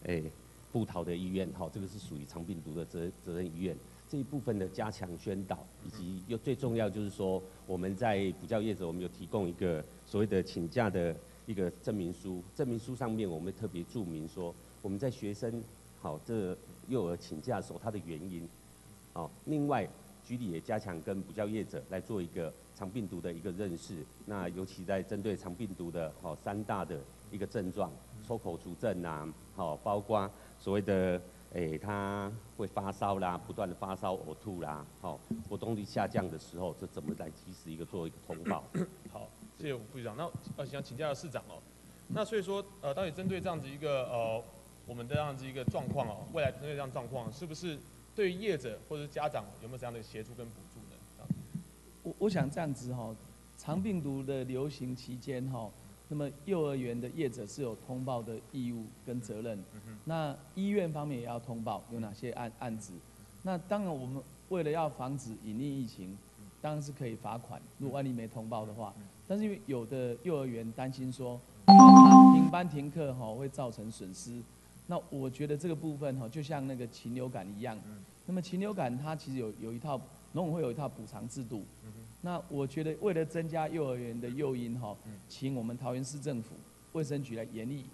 诶，布桃的医院，好，这个是属于长病毒的责责任医院。这一部分的加强宣导，以及又最重要就是说，我们在补教业者，我们有提供一个所谓的请假的一个证明书。证明书上面我们特别注明说，我们在学生好这幼儿请假的时候，它的原因。好，另外局里也加强跟补教业者来做一个。肠病毒的一个认识，那尤其在针对肠病毒的好三大的一个症状，抽口除症啊，好，包括所谓的诶，他会发烧啦，不断的发烧、呕吐啦，好，活动力下降的时候，这怎么来及时一个做一个通报？好，谢谢我们副局长。那呃，想请教市长哦，那所以说呃，到底针对这样子一个呃，我们的这样子一个状况哦，未来针对这样状况，是不是对于业者或者是家长有没有这样的协助跟补助呢？我我想这样子哈，长病毒的流行期间哈，那么幼儿园的业者是有通报的义务跟责任，那医院方面也要通报有哪些案案子。那当然我们为了要防止隐匿疫情，当然是可以罚款。如果万一没通报的话，但是因为有的幼儿园担心说，停班停课哈会造成损失，那我觉得这个部分哈就像那个禽流感一样，那么禽流感它其实有有一套。农委会有一套补偿制度，那我觉得为了增加幼儿园的诱因哈，请我们桃园市政府卫生局来严厉。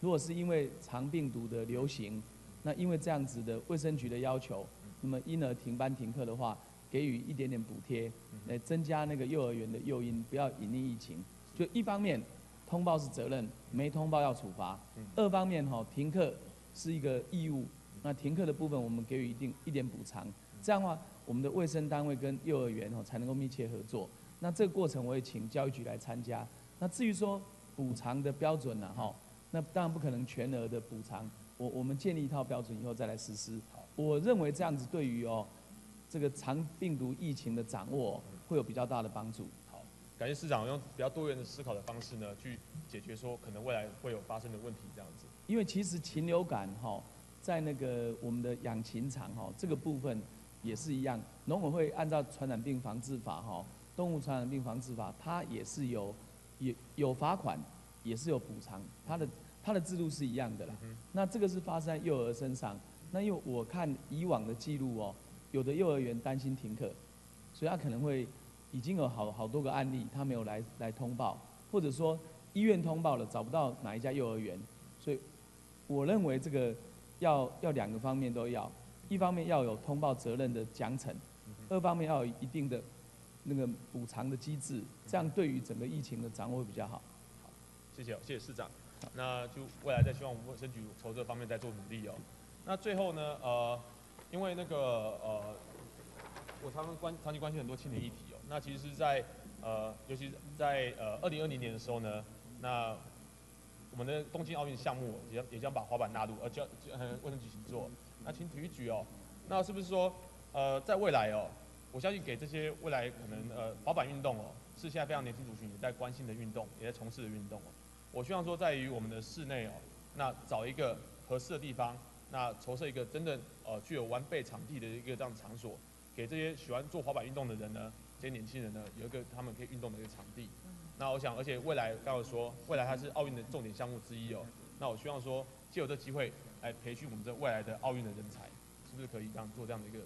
如果是因为肠病毒的流行，那因为这样子的卫生局的要求，那么因而停班停课的话，给予一点点补贴，来增加那个幼儿园的诱因，不要隐匿疫情。就一方面通报是责任，没通报要处罚；二方面哈停课是一个义务，那停课的部分我们给予一定一点补偿，这样的话。我们的卫生单位跟幼儿园哦才能够密切合作。那这个过程我也请教育局来参加。那至于说补偿的标准呢？哈，那当然不可能全额的补偿。我我们建立一套标准以后再来实施。我认为这样子对于哦这个长病毒疫情的掌握会有比较大的帮助。好，感谢市长用比较多元的思考的方式呢，去解决说可能未来会有发生的问题这样子。因为其实禽流感哈在那个我们的养禽场哈这个部分。也是一样，农委会按照传染病防治法哈，动物传染病防治法，它也是有有有罚款，也是有补偿，它的它的制度是一样的啦。那这个是发生在幼儿身上，那因为我看以往的记录哦，有的幼儿园担心停课，所以他可能会已经有好好多个案例，他没有来来通报，或者说医院通报了找不到哪一家幼儿园，所以我认为这个要要两个方面都要。一方面要有通报责任的奖惩，二方面要有一定的那个补偿的机制，这样对于整个疫情的掌握会比较好。好谢谢哦，谢谢市长。那就未来再希望我们卫生局从这方面再做努力哦。那最后呢，呃，因为那个呃，我常常关长期关心很多青年议题哦。那其实是在呃，尤其在呃二零二零年的时候呢，那我们的东京奥运项目也将也将把滑板纳入，呃，叫呃卫生局行做。那请体育局哦，那是不是说呃，在未来哦，我相信给这些未来可能呃滑板运动哦，是现在非常年轻族群也在关心的运动，也在从事的运动哦。我希望说，在于我们的室内哦，那找一个合适的地方，那筹设一个真正呃具有完备场地的一个这样的场所，给这些喜欢做滑板运动的人呢，这些年轻人呢，有一个他们可以运动的一个场地。那我想，而且未来刚刚说，未来它是奥运的重点项目之一哦。那我希望说，借由这机会来培训我们这未来的奥运的人才，是不是可以这样做这样的一个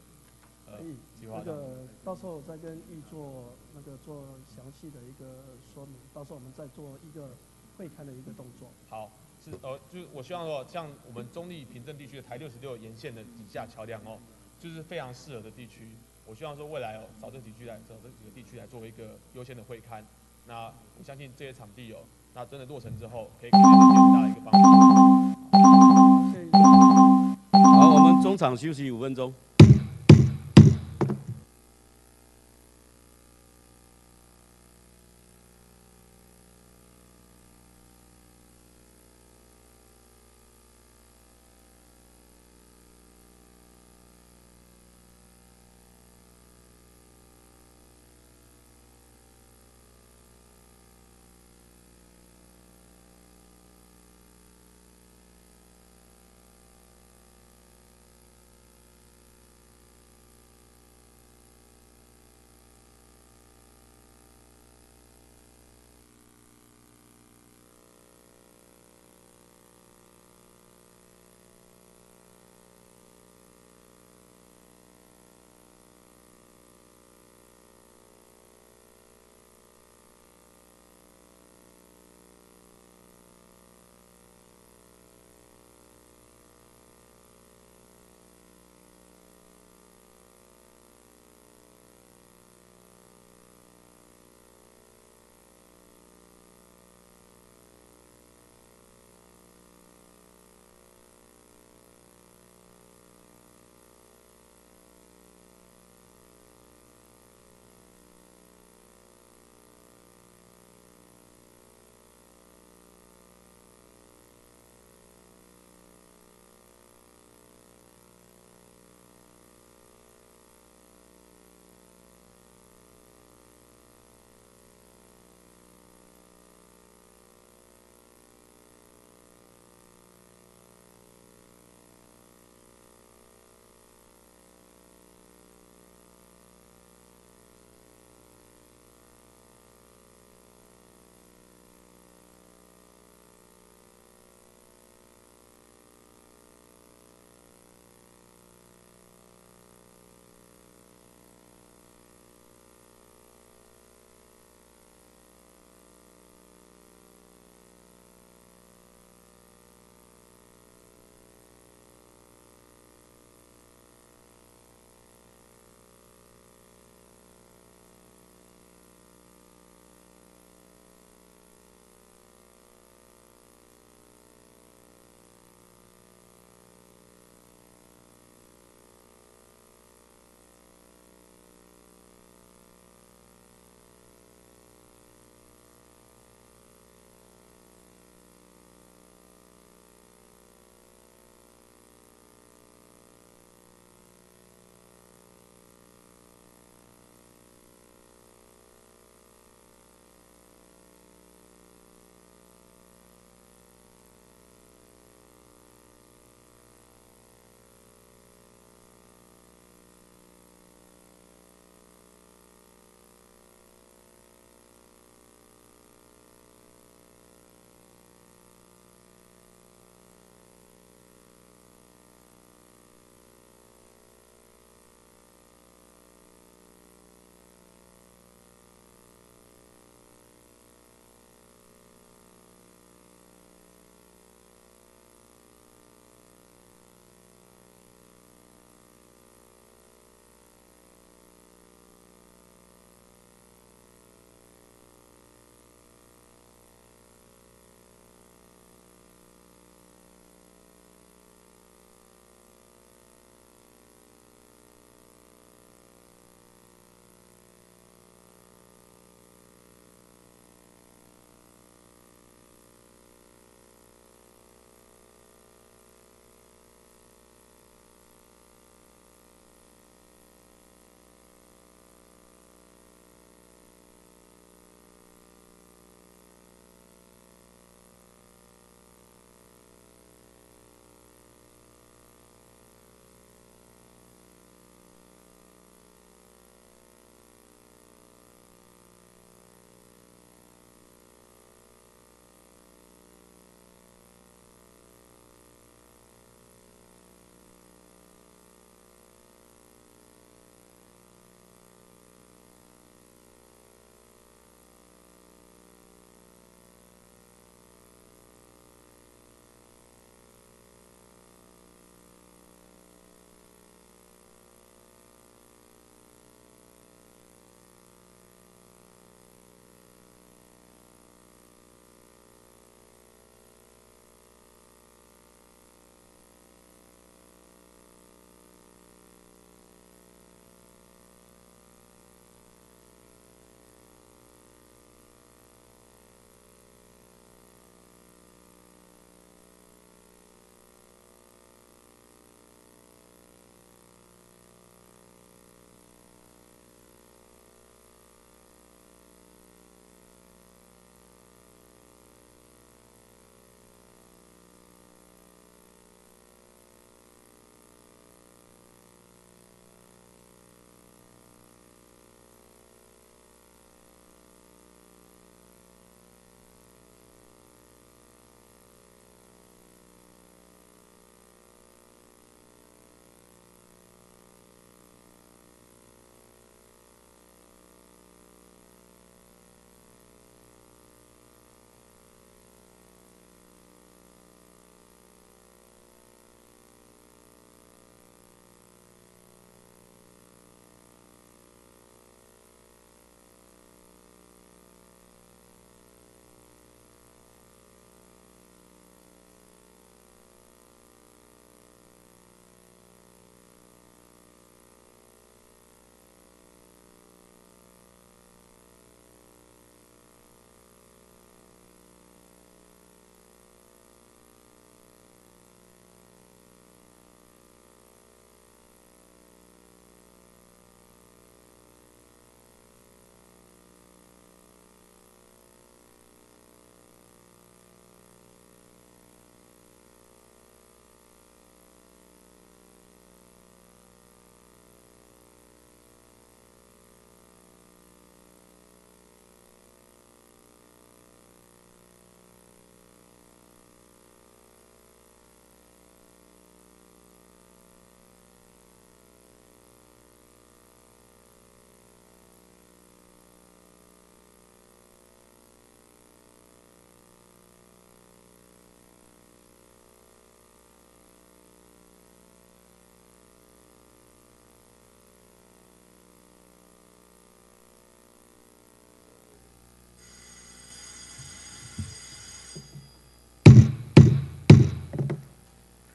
呃计划？那个到时候再跟玉做那个做详细的一个说明，到时候我们再做一个。会刊的一个动作。好，是呃，就是我希望说，像我们中立平镇地区的台六十六沿线的底下桥梁哦，就是非常适合的地区。我希望说未来哦，找这几区来，找这几个地区来作为一个优先的会刊。那我相信这些场地哦，那真的落成之后，可以给很大的一个帮助。中场休息五分钟。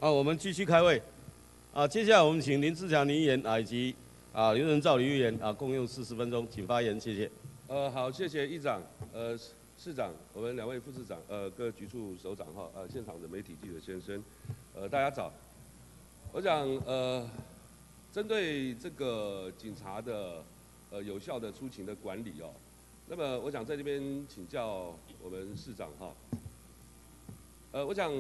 啊，我们继续开会。啊，接下来我们请林志强林议员啊以及啊刘仁照林议员啊共用四十分钟，请发言，谢谢。呃，好，谢谢议长，呃，市长，我们两位副市长，呃，各局处首长哈，呃，现场的媒体记者先生，呃，大家早。我想，呃，针对这个警察的呃有效的出勤的管理哦，那么我想在这边请教我们市长哈。呃，我想，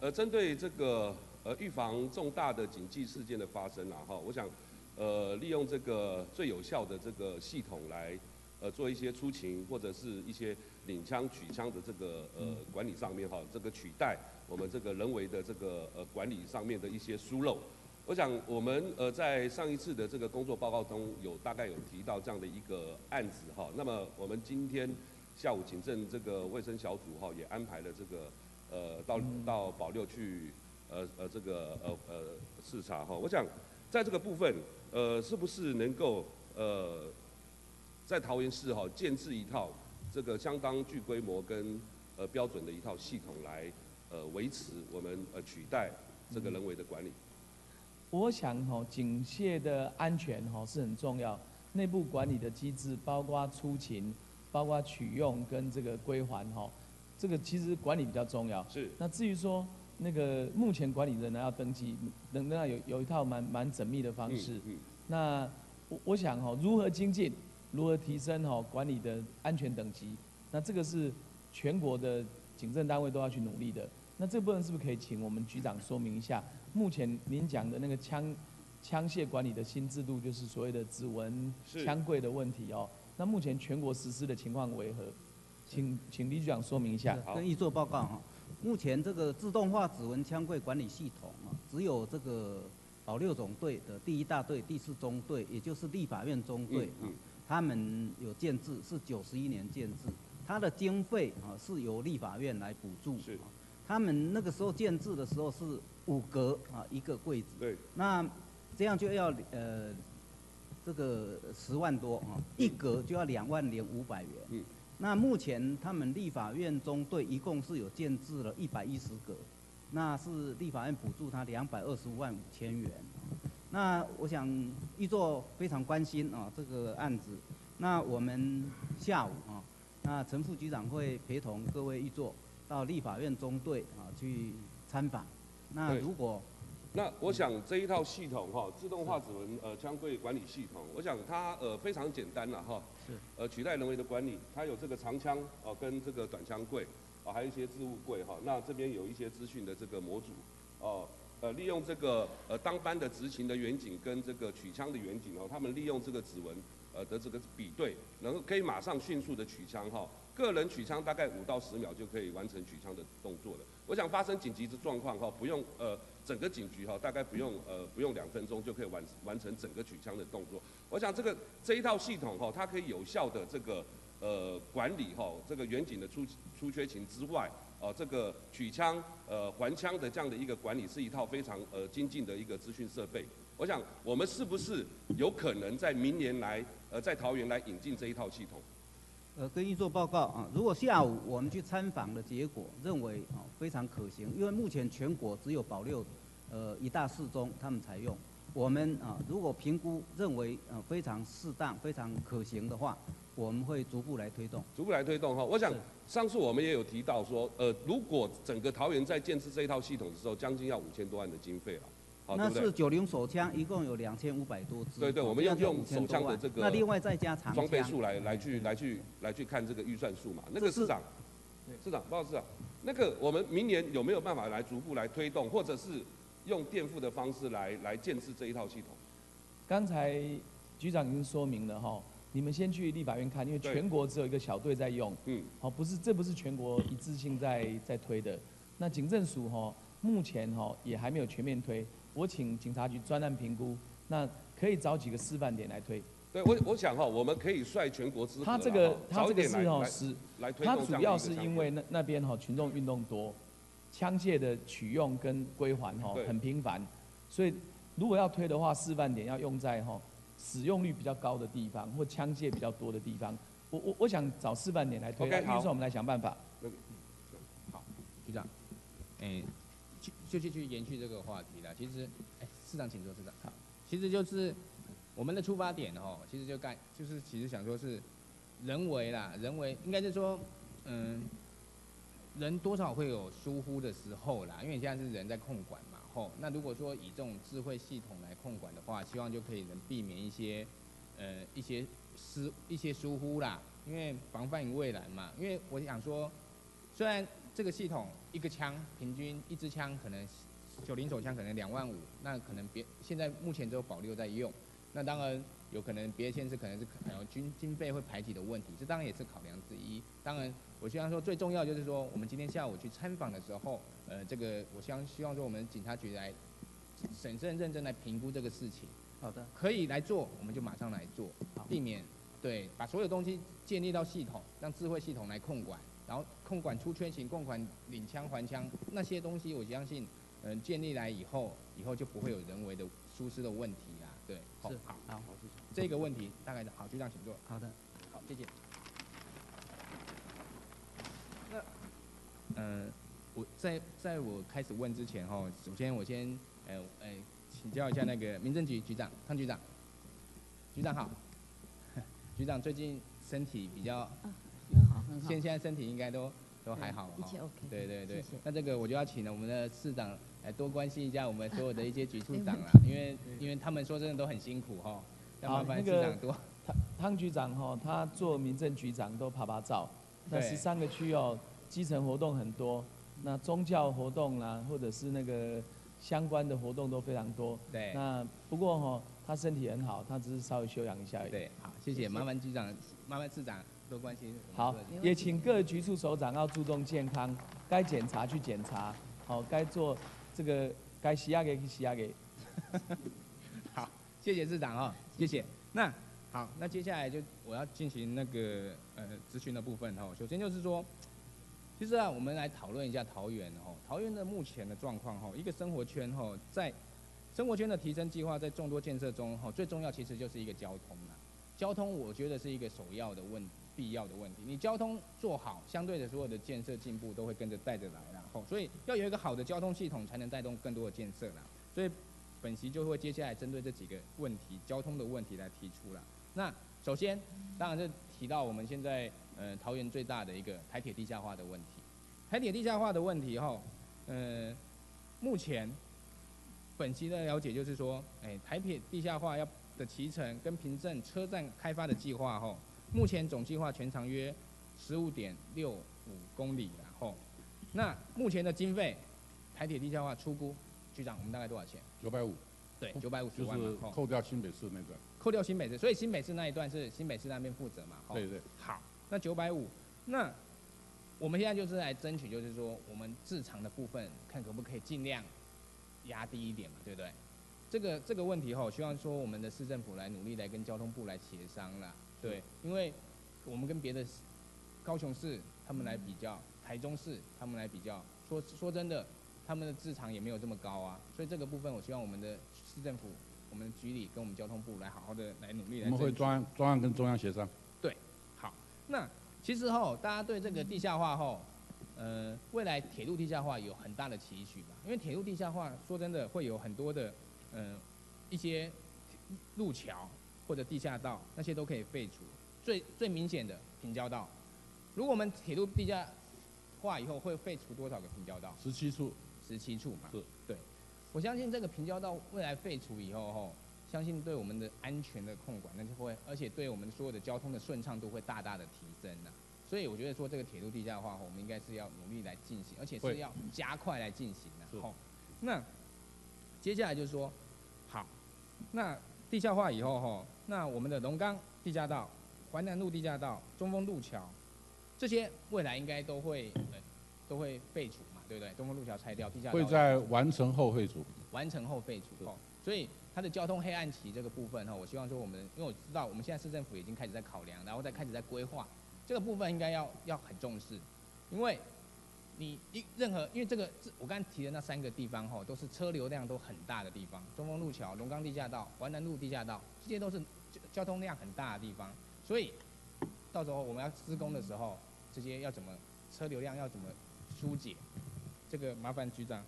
呃，针对这个呃预防重大的紧急事件的发生啊哈，我想，呃，利用这个最有效的这个系统来。呃，做一些出勤或者是一些领枪取枪的这个呃管理上面哈，这个取代我们这个人为的这个呃管理上面的一些疏漏。我想我们呃在上一次的这个工作报告中有大概有提到这样的一个案子哈。那么我们今天下午警政这个卫生小组哈也安排了这个呃到到保六去呃呃这个呃呃视察哈。我想在这个部分呃是不是能够呃。在桃园市哈建制一套这个相当具规模跟呃标准的一套系统来呃维持我们呃取代这个人为的管理。我想哈警械的安全哈是很重要，内部管理的机制包括出勤、包括取用跟这个归还哈，这个其实管理比较重要。是。那至于说那个目前管理人呢要登记，等那有有一套蛮蛮缜密的方式。嗯嗯。那我我想哈如何精进？如何提升哈管理的安全等级？那这个是全国的警政单位都要去努力的。那这部分是不是可以请我们局长说明一下？目前您讲的那个枪枪械管理的新制度，就是所谓的指纹枪柜的问题哦。那目前全国实施的情况为何？请请李局长说明一下。跟议做报告哈。目前这个自动化指纹枪柜管理系统啊，只有这个保六总队的第一大队第四中队，也就是立法院中队啊。他们有建制，是九十一年建制，它的经费啊是由立法院来补助。是。他们那个时候建制的时候是五格啊一个柜子。对。那这样就要呃这个十万多啊，一格就要两万零五百元。嗯。那目前他们立法院中队一共是有建制了一百一十个，那是立法院补助他两百二十五万五千元。那我想一座非常关心啊这个案子，那我们下午啊，那陈副局长会陪同各位一座到立法院中队啊去参访。那如果那我想这一套系统哈，自动化指纹呃枪柜管理系统，我想它呃非常简单了哈。是。呃取代人为的管理，它有这个长枪哦跟这个短枪柜啊，还有一些置物柜哈。那这边有一些资讯的这个模组哦。呃，利用这个呃当班的执勤的远景跟这个取枪的远景哦，他们利用这个指纹呃的这个比对，能够可以马上迅速的取枪哈。个人取枪大概五到十秒就可以完成取枪的动作了。我想发生紧急的状况哈，不用呃整个警局哈，大概不用呃不用两分钟就可以完完成整个取枪的动作。我想这个这一套系统哈，它可以有效的这个呃管理哈这个远景的出出缺勤之外。哦，这个取枪、呃还枪的这样的一个管理，是一套非常呃精进的一个资讯设备。我想，我们是不是有可能在明年来，呃，在桃园来引进这一套系统？呃，跟预做报告啊，如果下午我们去参访的结果认为啊非常可行，因为目前全国只有保六，呃一大四中他们采用。我们啊如果评估认为呃非常适当、非常可行的话。我们会逐步来推动，逐步来推动哈。我想上次我们也有提到说，呃，如果整个桃园在建设这一套系统的时候，将近要五千多万的经费了，好，那是九零手枪，一共有两千五百多支。对对，我们要用手枪的这个，那另外再加长装备数来来去来去来去看这个预算数嘛。那个市长，市长，不好意思啊，那个我们明年有没有办法来逐步来推动，或者是用垫付的方式来来建设这一套系统？刚才局长已经说明了哈。你们先去立法院看，因为全国只有一个小队在用，嗯，好，不是，这不是全国一致性在在推的。那警政署哈，目前哈也还没有全面推，我请警察局专案评估，那可以找几个示范点来推。对我，我想哈，我们可以率全国之他这个他这个是哈是，他主要是因为那那边哈群众运动多，枪械的取用跟归还哈很频繁，所以如果要推的话，示范点要用在哈。使用率比较高的地方，或枪械比较多的地方，我我我想找示范点来推，预算我们来想办法。好，局长，诶，去就继续延续这个话题了。其实，哎，市长请坐，市长。好，其实就是我们的出发点哦，其实就干就是其实想说是人为啦，人为应该是说，嗯，人多少会有疏忽的时候啦，因为你现在是人在控管嘛，吼。那如果说以这种智慧系统来控管的话，希望就可以能避免一些呃一些失一些疏忽啦，因为防范于未然嘛。因为我想说，虽然这个系统一个枪平均一支枪可能九零手枪可能两万五，那可能别现在目前只有保六在用，那当然有可能别的县市可能是呃军经费会排挤的问题，这当然也是考量之一。当然，我希望说最重要就是说，我们今天下午去参访的时候，呃，这个我希望希望说我们警察局来审慎认真来评估这个事情。好的，可以来做，我们就马上来做，避免对把所有东西建立到系统，让智慧系统来控管，然后控管出圈型、控管领枪还枪那些东西，我相信，嗯、建立来以后，以后就不会有人为的疏失的问题啦。对，好，好，好，这个问题大概的好，局长请坐。好的，好，谢谢。那，嗯，我在在我开始问之前哈，首先我先呃呃请教一下那个民政局局长汤局长，局长好，局长最近身体比较，很好现现在身体应该都都还好哈一切 OK 对对对那这个我就要请了我们的市长来多关心一下我们所有的一些局处长啦，因为因为他们说真的都很辛苦哈，要麻好，烦那个市长多。汤汤局长哈，他做民政局长都爬爬照。那十三个区哦，基层活动很多，那宗教活动啦，或者是那个相关的活动都非常多。对那不过哈，他身体很好，他只是稍微休养一下而已。对，好，谢谢，麻烦局长，麻烦市长多关心好也请各局处首长要注重健康，该检查去检查，好，该做这个该洗牙给去洗牙给。好，谢谢市长哦，谢谢。那好，那接下来就我要进行那个呃咨询的部分哦。首先就是说，其实啊，我们来讨论一下桃园哦，桃园的目前的状况哦，一个生活圈哦，在生活圈的提升计划在众多建设中哦，最重要其实就是一个交通啦。交通我觉得是一个首要的问必要的问题。你交通做好，相对的所有的建设进步都会跟着带着来然后，所以要有一个好的交通系统，才能带动更多的建设啦。所以本席就会接下来针对这几个问题，交通的问题来提出了。那首先，当然是提到我们现在呃桃园最大的一个台铁地下化的问题。台铁地下化的问题哈，呃，目前本期的了解就是说，哎，台铁地下化要的骑乘跟平镇车站开发的计划哈，目前总计划全长约十五点六五公里然后，那目前的经费，台铁地下化出估，局长我们大概多少钱？九百五，对，九百五十就是万嘛，吼扣掉新北市那段。扣掉新北市，所以新北市那一段是新北市那边负责嘛？吼对对。好，那九百五，那我们现在就是来争取，就是说我们自偿的部分，看可不可以尽量压低一点嘛，对不对？这个这个问题吼，希望说我们的市政府来努力来跟交通部来协商啦。对，因为我们跟别的高雄市他们来比较，台中市他们来比较，说说真的，他们的市场也没有这么高啊。所以这个部分，我希望我们的市政府、我们的局里跟我们交通部来好好的来努力来我们会专案专案跟中央协商。对，好，那其实吼，大家对这个地下化吼，呃，未来铁路地下化有很大的期许吧？因为铁路地下化，说真的会有很多的，呃，一些路桥或者地下道那些都可以废除。最最明显的平交道，如果我们铁路地下化以后，会废除多少个平交道？十七处。十七处嘛。是。对，我相信这个平交道未来废除以后吼，相信对我们的安全的控管，那就会，而且对我们所有的交通的顺畅度会大大的提升呐、所以我觉得说这个铁路地下化，我们应该是要努力来进行，而且是要加快来进行的、是吼。那接下来就是说，好，那地下化以后吼，那我们的龙岗地下道、环南路地下道、中丰路桥，这些未来应该都会、呃、都会废除嘛，对不对？中丰路桥拆掉，地下道会在完成后废除。完成后废除哦。所以它的交通黑暗期这个部分哈，我希望说我们，因为我知道我们现在市政府已经开始在考量，然后再开始在规划这个部分，应该要要很重视，因为你一任何因为这个我刚才提的那三个地方哈，都是车流量都很大的地方，中丰路桥、龙岗地下道、环南路地下道，这些都是交交通量很大的地方，所以到时候我们要施工的时候，这些要怎么车流量要怎么疏解，这个麻烦局长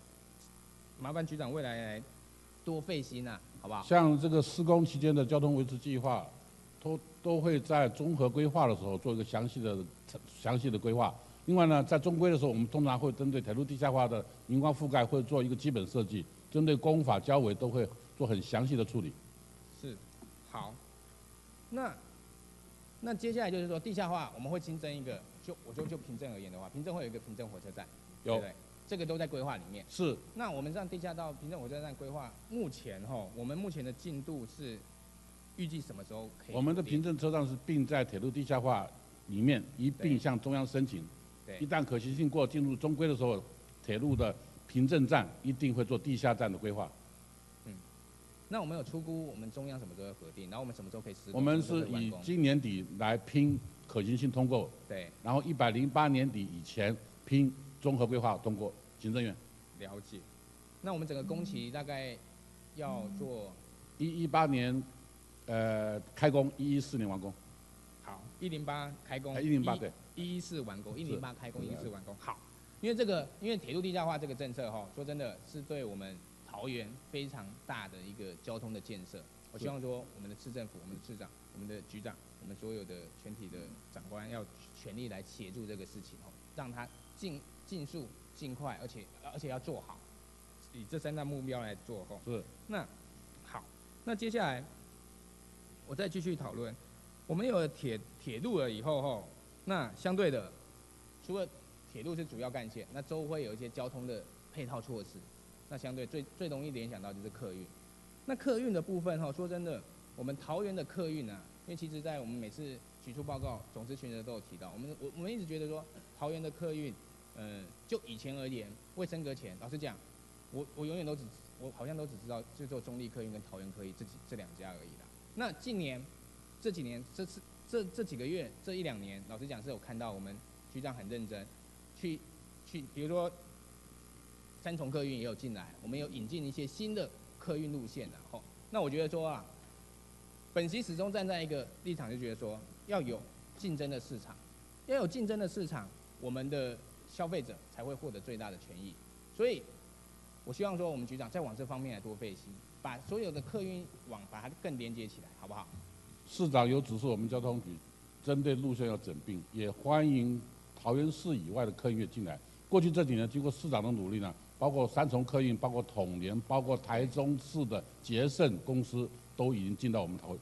麻烦局长未来多费心啊，好不好？像这个施工期间的交通维持计划，都都会在综合规划的时候做一个详细的详细的规划。另外呢，在中规的时候，我们通常会针对铁路地下化的荧光覆盖，会做一个基本设计，针对工法交委都会做很详细的处理。是，好，那那接下来就是说地下化，我们会新增一个，就我就就凭证而言的话，凭证会有一个凭证火车站，对有不对？这个都在规划里面。是。那我们让地下道凭证火车站规划，目前哈，我们目前的进度是预计什么时候可以？我们的凭证车站是并在铁路地下化里面一并向中央申请。对一旦可行性过进入中规的时候，铁路的凭证站一定会做地下站的规划。嗯那我们有出估我们中央什么时候核定，然后我们什么时候可以施工？我们是以今年底来拼可行性通过，对然后一百零八年底以前拼综合规划通过行政院。了解。那我们整个工期大概要做一一八年，呃，开工，一一四年完工。好，一零八开工，一零八对，一一次完工，一是零八开工，一是一四完工。好，因为这个，因为铁路地下化这个政策哈，说真的是对我们桃园非常大的一个交通的建设。我希望说，我们的市政府、我们的市长、我们的局长、我们所有的全体的长官要全力来协助这个事情哦，让它尽尽速、尽快，而且而且要做好，以这三大目标来做哦。是。那好，那接下来我再继续讨论。我们有了铁铁路了以后吼，那相对的，除了铁路是主要干线，那周会有一些交通的配套措施。那相对最最容易联想到就是客运。那客运的部分哈，说真的，我们桃园的客运啊，因为其实在我们每次举出报告，总咨询的都有提到，我们我我们一直觉得说，桃园的客运，呃，就以前而言，卫生阁前，老实讲，我我永远都只我好像都只知道就做中立客运跟桃园客运这几这两家而已啦。那近年这几年这次这这几个月这一两年，老实讲是有看到我们局长很认真，去去比如说三重客运也有进来，我们有引进一些新的客运路线的吼。那我觉得说啊，本席始终站在一个立场，就觉得说要有竞争的市场，要有竞争的市场，我们的消费者才会获得最大的权益。所以，我希望说我们局长再往这方面来多费心，把所有的客运网把它更连接起来，好不好？市长有指示我们交通局，针对路线要整并，也欢迎桃园市以外的客运业进来。过去这几年，经过市长的努力呢，包括三重客运、包括统联、包括台中市的捷盛公司，都已经进到我们桃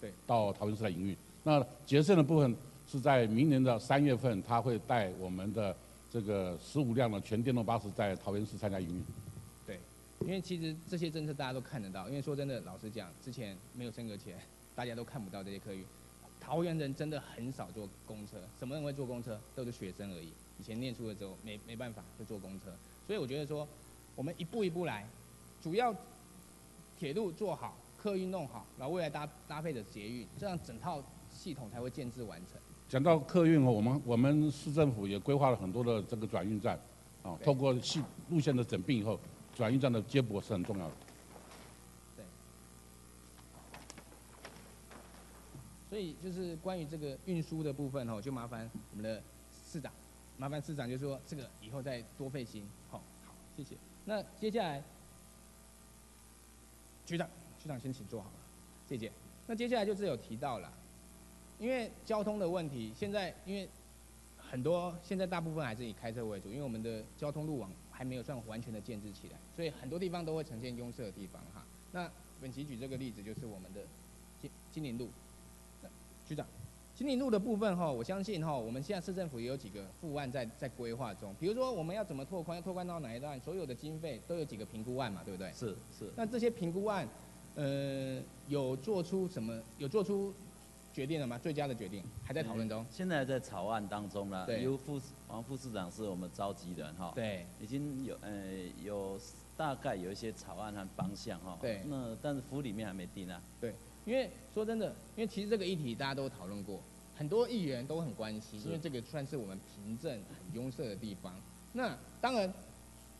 对到桃园市来营运。那捷盛的部分是在明年的三月份，他会带我们的这个十五辆的全电动巴士在桃园市参加营运。对，因为其实这些政策大家都看得到，因为说真的，老实讲，之前没有升格前，大家都看不到这些客运。桃园人真的很少坐公车，什么人会坐公车？都是学生而已。以前念书的时候没没办法就坐公车，所以我觉得说，我们一步一步来，主要铁路做好，客运弄好，然后未来搭搭配的捷运，这样整套系统才会建制完成。讲到客运哦，我们我们市政府也规划了很多的这个转运站，啊，透过系路线的整并以后，转运站的接驳是很重要的。所以就是关于这个运输的部分哦，就麻烦我们的市长，麻烦市长就说这个以后再多费心，好，好，谢谢。那接下来，局长，局长先请坐好了，谢谢。那接下来就是有提到了，因为交通的问题，现在因为很多现在大部分还是以开车为主，因为我们的交通路网还没有算完全的建制起来，所以很多地方都会呈现拥塞的地方哈。那本期举这个例子就是我们的金金陵路。局长，金陵路的部分哈，我相信哈，我们现在市政府也有几个副案在在规划中。比如说我们要怎么拓宽，要拓宽到哪一段，所有的经费都有几个评估案嘛，对不对？是是。那这些评估案，呃，有做出什么？有做出决定了吗？最佳的决定还在讨论中。现在在草案当中啦。对由副王副市长是我们召集人哈。对。已经有呃有大概有一些草案和方向哈。对那但是府里面还没定啊。对，因为说真的，因为其实这个议题大家都讨论过，很多议员都很关心，因为这个算是我们凭证很拥塞的地方。那当然，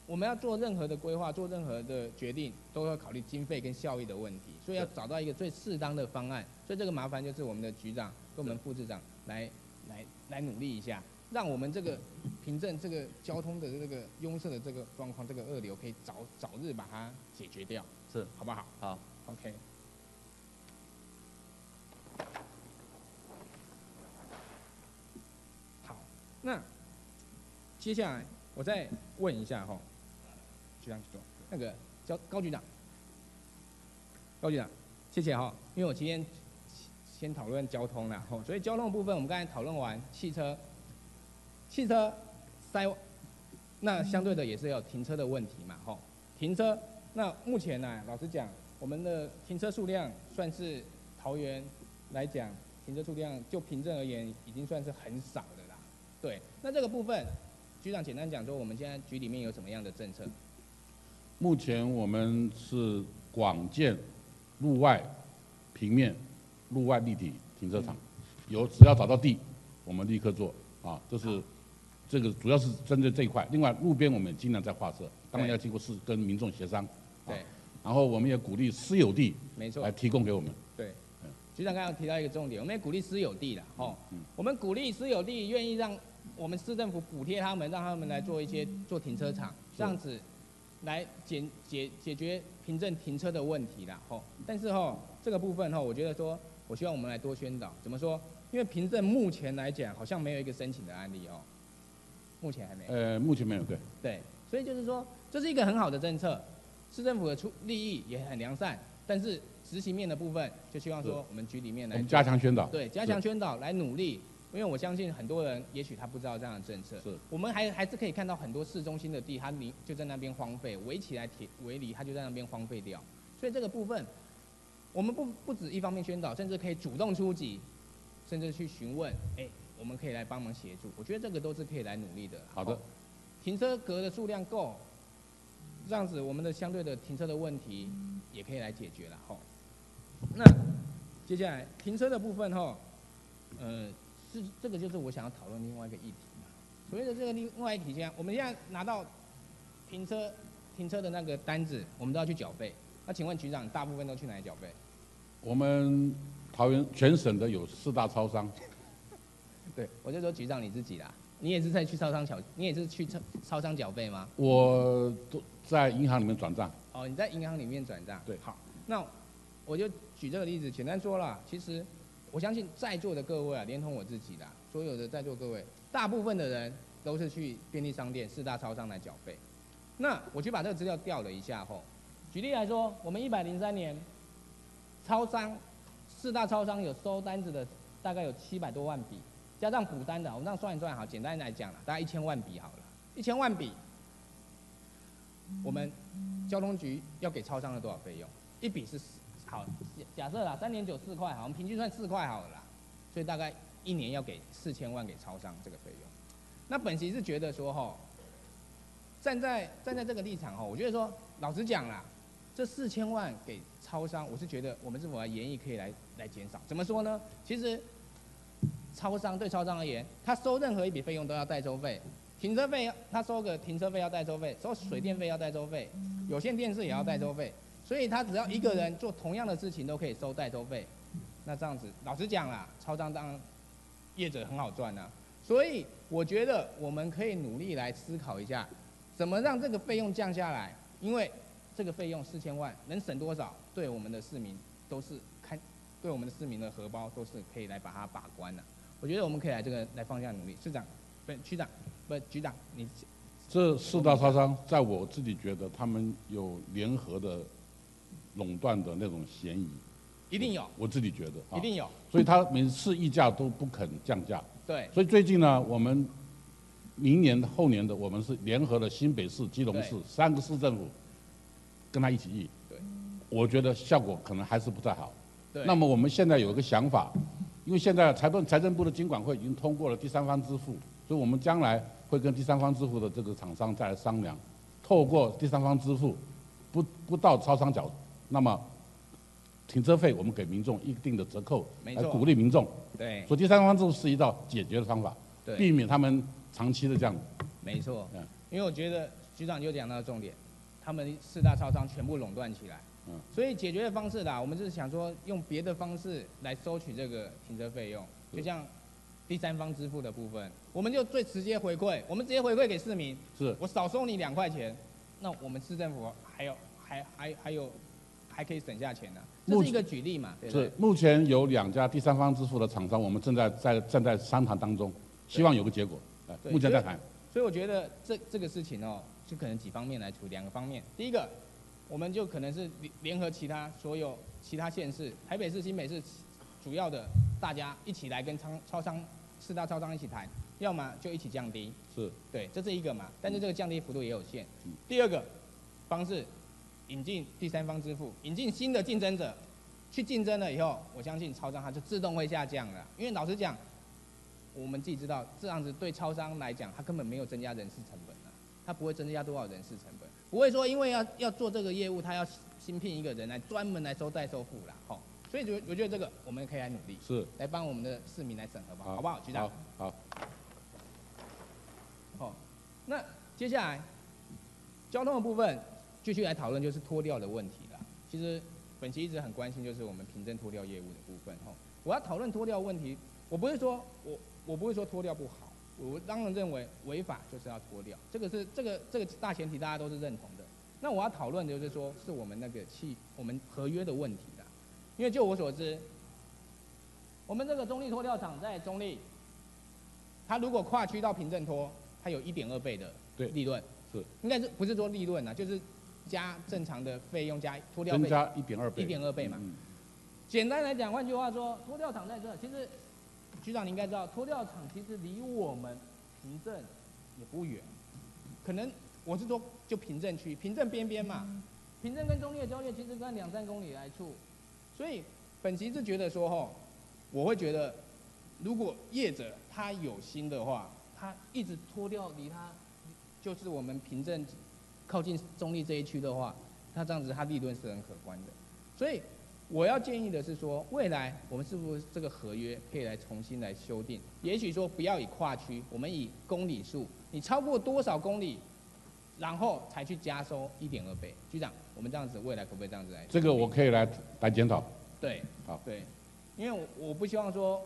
我们要做任何的规划，做任何的决定，都要考虑经费跟效益的问题，所以要找到一个最适当的方案。所以这个麻烦就是我们的局长跟我们副市长来来来努力一下。让我们这个凭证这个交通的这个拥塞的这个状况，这个恶流可以早早日把它解决掉，是好不好？好，OK。好，那接下来我再问一下哈，局长，那个交高局长，高局长，谢谢哈，因为我今天先讨论交通了吼，所以交通部分我们刚才讨论完汽车，汽车塞，那相对的也是有停车的问题嘛哈，停车，那目前呢，老实讲，我们的停车数量算是桃园来讲，停车数量就凭证而言，已经算是很少的。对，那这个部分，局长简单讲说，我们现在局里面有什么样的政策？目前我们是广建路外平面、路外立体停车场，有只要找到地，我们立刻做啊，这是这个主要是针对这一块。另外，路边我们也尽量在画设，当然要经过是跟民众协商。对。然后我们也鼓励私有地，没错来提供给我们。对，局长刚刚提到一个重点，我们也鼓励私有地了哦，我们鼓励私有地愿意让我们市政府补贴他们，让他们来做一些做停车场，这样子来解解解决凭证停车的问题啦。吼，但是吼这个部分吼，我觉得说，我希望我们来多宣导，怎么说？因为凭证目前来讲，好像没有一个申请的案例哦，目前还没有。呃，目前没有对。对，所以就是说，这是一个很好的政策，市政府的出利益也很良善，但是执行面的部分，就希望说我们局里面来加强宣导对，加强宣导来努力，因为我相信很多人也许他不知道这样的政策，是，我们还还是可以看到很多市中心的地，它离就在那边荒废，围起来铁围篱，它就在那边荒废掉，所以这个部分，我们不不止一方面宣导，甚至可以主动出击，甚至去询问，哎，我们可以来帮忙协助，我觉得这个都是可以来努力的。好的，停车格的数量够，这样子我们的相对的停车的问题也可以来解决了吼。那接下来停车的部分吼，呃，是这个就是我想要讨论另外一个议题嘛。所谓的这个另外一个题现在我们现在拿到停车停车的那个单子，我们都要去缴费。那请问局长，大部分都去哪里缴费？我们桃园全省的有四大超商，对，我就说局长你自己啦，你也是在去超商缴，你也是去超超商缴费吗？我都在银行里面转账。哦，你在银行里面转账。对，好，那我就举这个例子，简单说了，其实我相信在座的各位啊，连同我自己的，所有的在座各位，大部分的人都是去便利商店、四大超商来缴费。那我去把这个资料调了一下后，举例来说，我们一百零三年，超商四大超商有收单子的，大概有七百多万笔，加上补单的，我们这样算一算好，简单来讲了，大概一千万笔好了，一千万笔，我们交通局要给超商的多少费用？一笔是四好，假设啦，三点九四块，好，我们平均算四块好了啦，所以大概一年要给四千万给超商这个费用。那本席是觉得说哈，站在站在这个立场哈，我觉得说，老实讲啦，这四千万给超商，我是觉得我们是否来研议可以来来减少？怎么说呢？其实超商对超商而言，他收任何一笔费用都要代收费，停车费他收个停车费要代收费，收水电费要代收费，有线电视也要代收费，所以他只要一个人做同样的事情都可以收代收费。那这样子，老实讲啦，超商当业者很好赚呐、所以我觉得我们可以努力来思考一下，怎么让这个费用降下来，因为这个费用四千万能省多少，对我们的市民都是看，对我们的市民的荷包都是可以来把它把关的。我觉得我们可以来这个来放下努力，市长，不区长，不局长，你这四大超商，在我自己觉得他们有联合的垄断的那种嫌疑。一定有，我自己觉得。啊一定有所以他每次议价都不肯降价。对所以最近呢，我们明年后年的我们是联合了新北市、基隆市三个市政府，跟他一起议。对。我觉得效果可能还是不太好。对那么我们现在有一个想法，因为现在财政财政部的经管会已经通过了第三方支付，所以我们将来会跟第三方支付的这个厂商再来商量，透过第三方支付，不不到超商缴，那么停车费我们给民众一定的折扣，来鼓励民众。对。所以第三方支付是一道解决的方法，对。避免他们长期的这样。没错。嗯，因为我觉得局长就讲到重点，他们四大超商全部垄断起来，嗯。所以解决的方式啦，我们就是想说用别的方式来收取这个停车费用，就像第三方支付的部分，我们就最直接回馈，我们直接回馈给市民，是。我少收你两块钱，那我们市政府还有还还还有还可以省下钱呢、这是一个举例嘛，对对是？目前有两家第三方支付的厂商，我们正在在正在商谈当中，希望有个结果。哎目前在谈。所以我觉得这这个事情哦，就可能几方面来处理，两个方面。第一个，我们就可能是联联合其他所有其他县市，台北市、新北市主要的大家一起来跟超超商四大超商一起谈，要么就一起降低。是。对，这是一个嘛，但是这个降低幅度也有限。第二个方式，引进第三方支付，引进新的竞争者，去竞争了以后，我相信超商它就自动会下降了。因为老实讲，我们自己知道，这样子对超商来讲，它根本没有增加人事成本啊，它不会增加多少人事成本，不会说因为要要做这个业务，它要新聘一个人来专门来收代收付啦，吼。所以我我觉得这个我们可以来努力，是来帮我们的市民来审核吧，好不好，局长？好。那接下来交通的部分继续来讨论，就是脱掉的问题啦。其实本期一直很关心，就是我们凭证脱掉业务的部分。吼，我要讨论脱掉问题，我不是说我我不会说脱掉不好，我当然认为违法就是要脱掉，这个是这个这个大前提大家都是认同的。那我要讨论的就是说，是我们那个契我们合约的问题啦。因为就我所知，我们这个中立脱掉厂在中立，它如果跨区到凭证脱，它有一点二倍的利润，是应该是不是说利润啊，就是加正常的费用加脱掉费增加1.2倍。一点二倍嘛。嗯简单来讲，换句话说，脱掉厂在这，其实局长你应该知道，脱掉厂其实离我们凭证也不远，可能我是说就凭证区，凭证边边嘛，凭证跟中立的交界其实在两三公里来处，所以本席是觉得说吼，我会觉得如果业者他有心的话，他一直脱掉离他就是我们凭证靠近中立这一区的话，那这样子它利润是很可观的，所以。我要建议的是说，未来我们是不是这个合约可以来重新来修订？也许说不要以跨区，我们以公里数，你超过多少公里，然后才去加收一点二倍。局长，我们这样子未来可不可以这样子来？这个我可以来来检讨。对，好，对，因为我我不希望说，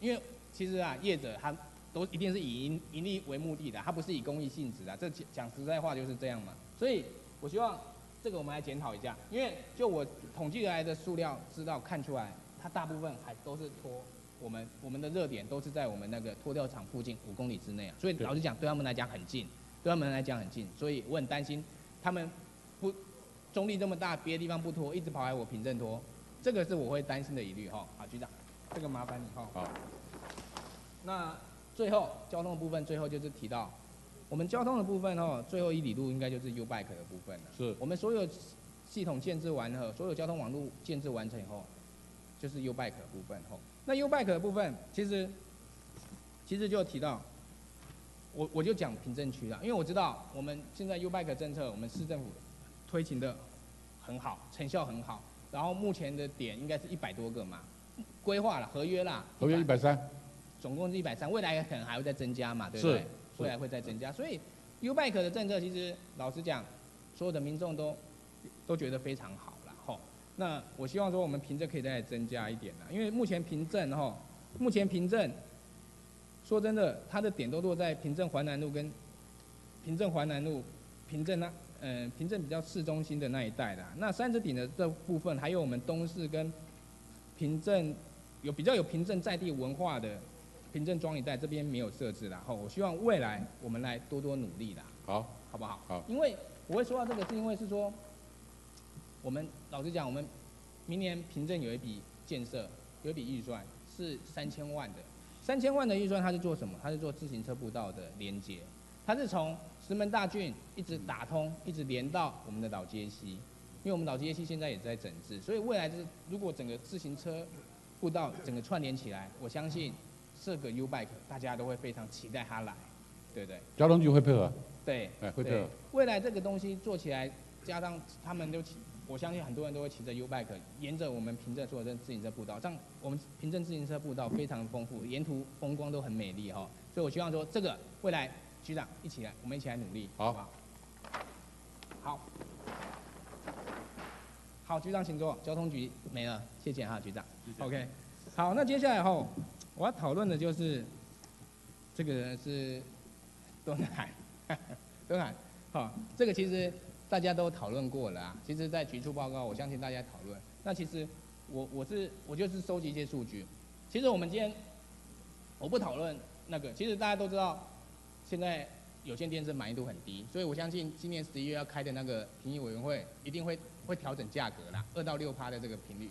因为其实啊，业者他都一定是以盈盈利为目的的，它不是以公益性质的，这讲讲实在话就是这样嘛。所以我希望这个我们来检讨一下，因为就我统计来的数料知道看出来，它大部分还都是拖我们我们的热点都是在我们那个脱掉厂附近五公里之内啊，所以老实讲对他们来讲很近，对他们来讲很近，所以我很担心他们不中立这么大，别的地方不拖，一直跑来我凭证拖，这个是我会担心的疑虑哈。好，局长，这个麻烦你哈。好。那最后交通的部分，最后就是提到我们交通的部分哦，最后一里路应该就是 U Bike 的部分了。是我们所有系统建制完后，所有交通网络建制完成以后，就是 U Bike 的部分吼。那 U Bike 的部分，其实其实就提到，我我就讲凭证区了，因为我知道我们现在 U Bike 政策，我们市政府推行的很好，成效很好。然后目前的点应该是一百多个嘛，规划了合约啦，合约一百三，总共是一百三，未来可能还会再增加嘛，对不对？未来会再增加，所以 U Bike 的政策其实老实讲，所有的民众都都觉得非常好了吼。那我希望说我们凭证可以再增加一点啦，因为目前凭证吼，目前凭证说真的，它的点都落在凭证环南路跟凭证环南路、凭证那嗯凭证比较市中心的那一带啦。那三十顶的这部分，还有我们东市跟凭证有比较有凭证在地文化的凭证装一带这边没有设置啦，吼，我希望未来我们来多多努力啦，好，好不好？好。因为我会说到这个，是因为是说，我们老实讲，我们明年凭证有一笔建设，有一笔预算是三千万的，三千万的预算它是做什么？它是做自行车步道的连接，它是从石门大郡一直打通，一直连到我们的老街西，因为我们老街西现在也在整治，所以未来就是如果整个自行车步道整个串联起来，我相信这个 U Bike 大家都会非常期待它来，对不对？交通局会配合。对，哎会配合未来这个东西做起来，加上他们都骑，我相信很多人都会骑着 U bike，沿着我们平镇所有的自行车步道，这样我们凭证自行车步道非常丰富，沿途风光都很美丽哈、所以我希望说这个未来局长一起来，我们一起来努力，好不好？好，好，局长请坐，交通局没了，谢谢哈，局长。OK，好，那接下来哈，我要讨论的就是这个人是东海，东海，好，这个其实大家都讨论过了啊。其实，在局处报告，我相信大家讨论。那其实我我是我就是收集一些数据。其实我们今天我不讨论那个，其实大家都知道，现在有线电视满意度很低，所以我相信今年十一月要开的那个评议委员会一定会会调整价格啦，二到六趴的这个频率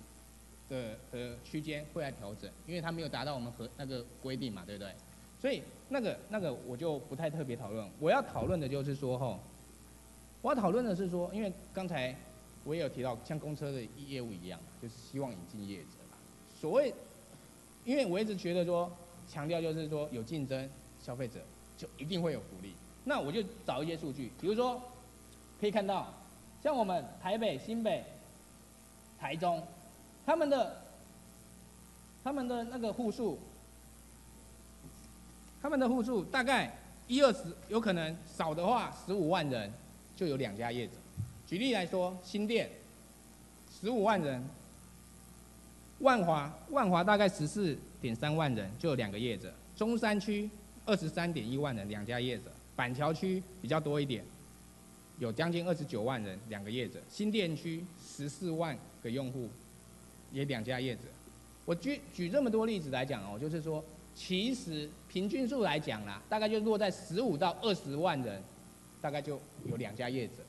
的的区间会来调整，因为它没有达到我们和那个规定嘛，对不对？所以那个那个我就不太特别讨论。我要讨论的就是说吼，我要讨论的是说，因为刚才我也有提到，像公车的业务一样，就是希望引进业者嘛。所谓，因为我一直觉得说，强调就是说有竞争，消费者就一定会有福利。那我就找一些数据，比如说可以看到，像我们台北、新北、台中，他们的他们的那个户数。他们的户数大概一二十，有可能少的话十五万人就有两家业者。举例来说，新店十五万人，万华万华大概十四点三万人就有两个业者，中山区二十三点一万人两家业者，板桥区比较多一点，有将近二十九万人两个业者，新店区十四万个用户也两家业者。我举举这么多例子来讲哦，就是说。其实平均数来讲啦，大概就落在十五到二十万人，大概就有两家业者，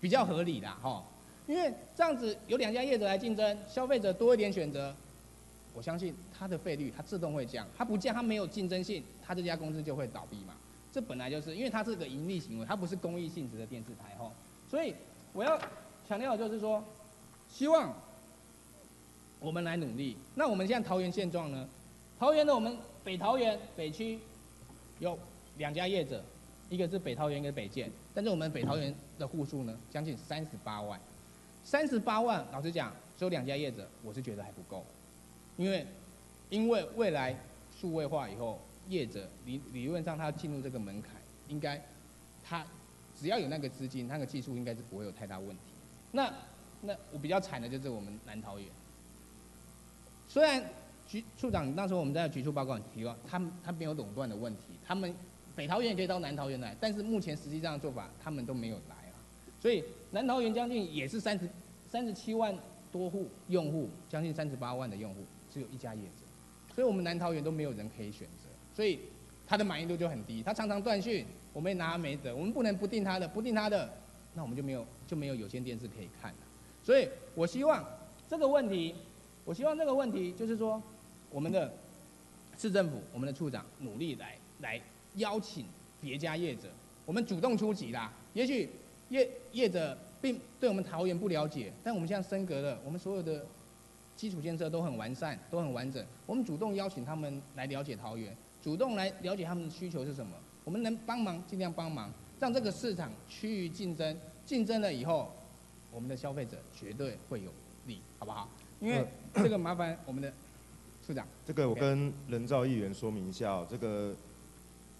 比较合理啦，哈。因为这样子有两家业者来竞争，消费者多一点选择，我相信它的费率它自动会降，它不降它没有竞争性，它这家公司就会倒闭嘛。这本来就是因为它是个盈利行为，它不是公益性质的电视台，哈。所以我要强调的就是说，希望我们来努力。那我们现在桃园现状呢？桃园的我们。北桃园北区有两家业者，一个是北桃园，一个是北建。但是我们北桃园的户数呢，将近三十八万。三十八万，老实讲，只有两家业者，我是觉得还不够。因为，因为未来数位化以后，业者理理论上他进入这个门槛，应该他只要有那个资金，那个技术应该是不会有太大问题。那那我比较惨的就是我们南桃园，虽然。局处长，那时候我们在局处报告提到，他们他没有垄断的问题，他们北桃园也可以到南桃园来，但是目前实际上的做法，他们都没有来啊。所以南桃园将近也是三十三十七万多户用户，将近三十八万的用户，只有一家业者，所以我们南桃园都没有人可以选择，所以他的满意度就很低，他常常断讯，我们也拿他没辙，我们不能不定他的，不定他的，那我们就没有就没有有线电视可以看了。所以我希望这个问题，我希望这个问题就是说。我们的市政府，我们的处长努力来来邀请别家业者，我们主动出击啦。也许业业者并对我们桃园不了解，但我们现在升格了，我们所有的基础建设都很完善，都很完整。我们主动邀请他们来了解桃园，主动来了解他们的需求是什么，我们能帮忙尽量帮忙，让这个市场趋于竞争，竞争了以后，我们的消费者绝对会有利，好不好？因为这个麻烦我们的处长。这个我跟人造议员说明一下，这个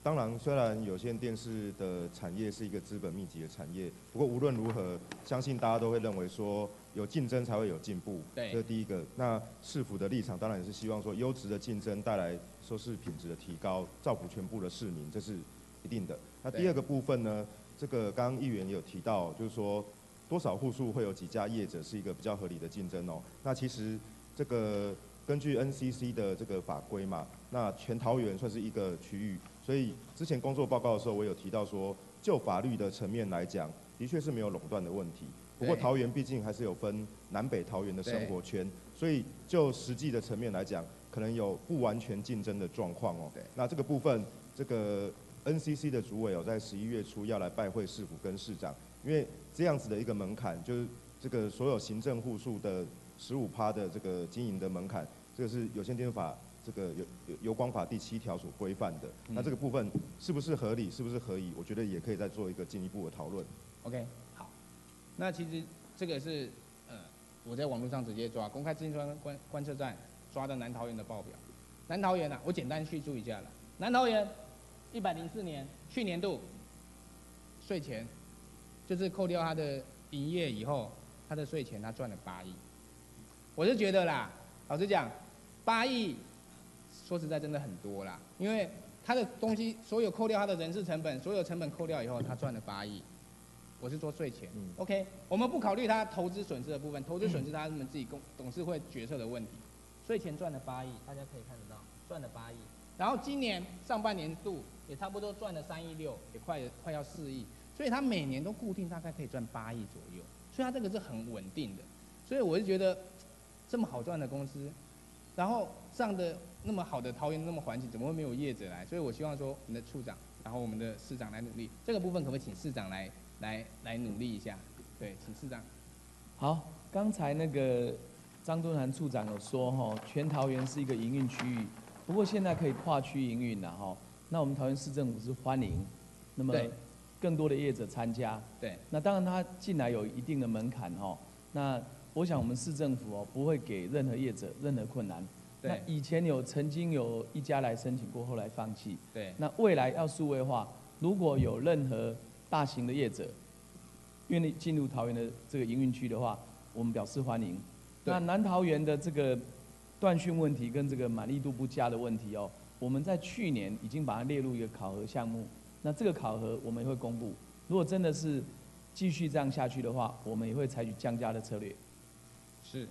当然虽然有线电视的产业是一个资本密集的产业，不过无论如何，相信大家都会认为说有竞争才会有进步。对，这是第一个。那市府的立场当然也是希望说优质的竞争带来收视品质的提高，造福全部的市民，这是一定的。那第二个部分呢，这个刚刚议员也有提到，就是说多少户数会有几家业者是一个比较合理的竞争哦。那其实这个。根据 NCC 的这个法规嘛，那全桃园算是一个区域，所以之前工作报告的时候，我有提到说，就法律的层面来讲，的确是没有垄断的问题。不过桃园毕竟还是有分南北桃园的生活圈，所以就实际的层面来讲，可能有不完全竞争的状况哦。那这个部分，这个 NCC 的主委哦，在十一月初要来拜会市府跟市长，因为这样子的一个门槛，就是这个所有行政户数的十五趴的这个经营的门槛。这个是有线电视法这个有有有光法第七条所规范的，那这个部分是不是合理，是不是合宜？我觉得也可以再做一个进一步的讨论。OK，好，那其实这个是呃我在网络上直接抓公开资讯观观观测站抓的南桃园的报表，南桃园啊，我简单叙述一下了。南桃园一百零四年去年度税前就是扣掉他的营业以后，他的税前他赚了八亿，我是觉得啦。老实讲，八亿说实在真的很多啦，因为他的东西所有扣掉他的人事成本，所有成本扣掉以后，他赚了八亿。我是说税前、o k 我们不考虑他投资损失的部分，投资损失他们自己公董事会决策的问题。税前赚了八亿，大家可以看得到，赚了八亿。然后今年上半年度也差不多赚了三亿六，也快快要四亿，所以他每年都固定大概可以赚八亿左右，所以他这个是很稳定的。所以我就觉得这么好赚的公司，然后这样的那么好的桃园那么环境，怎么会没有业者来？所以我希望说我们的处长，然后我们的市长来努力，这个部分可不可以请市长来来来努力一下？对，请市长。好，刚才那个张敦涵处长有说哈，全桃园是一个营运区域，不过现在可以跨区营运了哈。那我们桃园市政府是欢迎，那么对更多的业者参加。对。那当然他进来有一定的门槛哦。那我想我们市政府哦不会给任何业者任何困难。对那以前有曾经有一家来申请过，后来放弃。对那未来要数位化，如果有任何大型的业者愿意进入桃园的这个营运区的话，我们表示欢迎。对那南桃园的这个断讯问题跟这个满意度不佳的问题哦，我们在去年已经把它列入一个考核项目。那这个考核我们也会公布，如果真的是继续这样下去的话，我们也会采取降价的策略。是，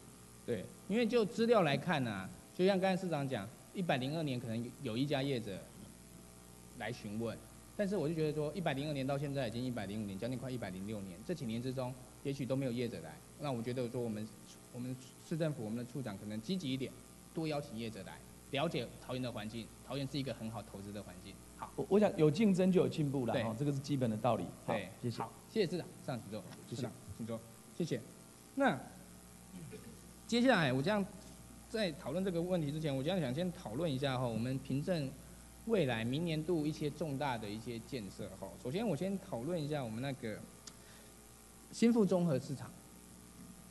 对，因为就资料来看呢、就像刚才市长讲，一百零二年可能有有一家业者来询问，但是我就觉得说，一百零二年到现在已经一百零五年，将近快一百零六年，这几年之中，也许都没有业者来，那我觉得说我们我们市政府我们的处长可能积极一点，多邀请业者来，了解桃园的环境，桃园是一个很好投资的环境。好，我我想有竞争就有进步了对哈，这个是基本的道理。好对，谢谢。好，谢谢市长，上请坐，谢谢请坐，谢谢。那接下来我这样在讨论这个问题之前，我这样想先讨论一下哈，我们凭证未来明年度一些重大的一些建设哈。首先我先讨论一下我们那个新富综合市场。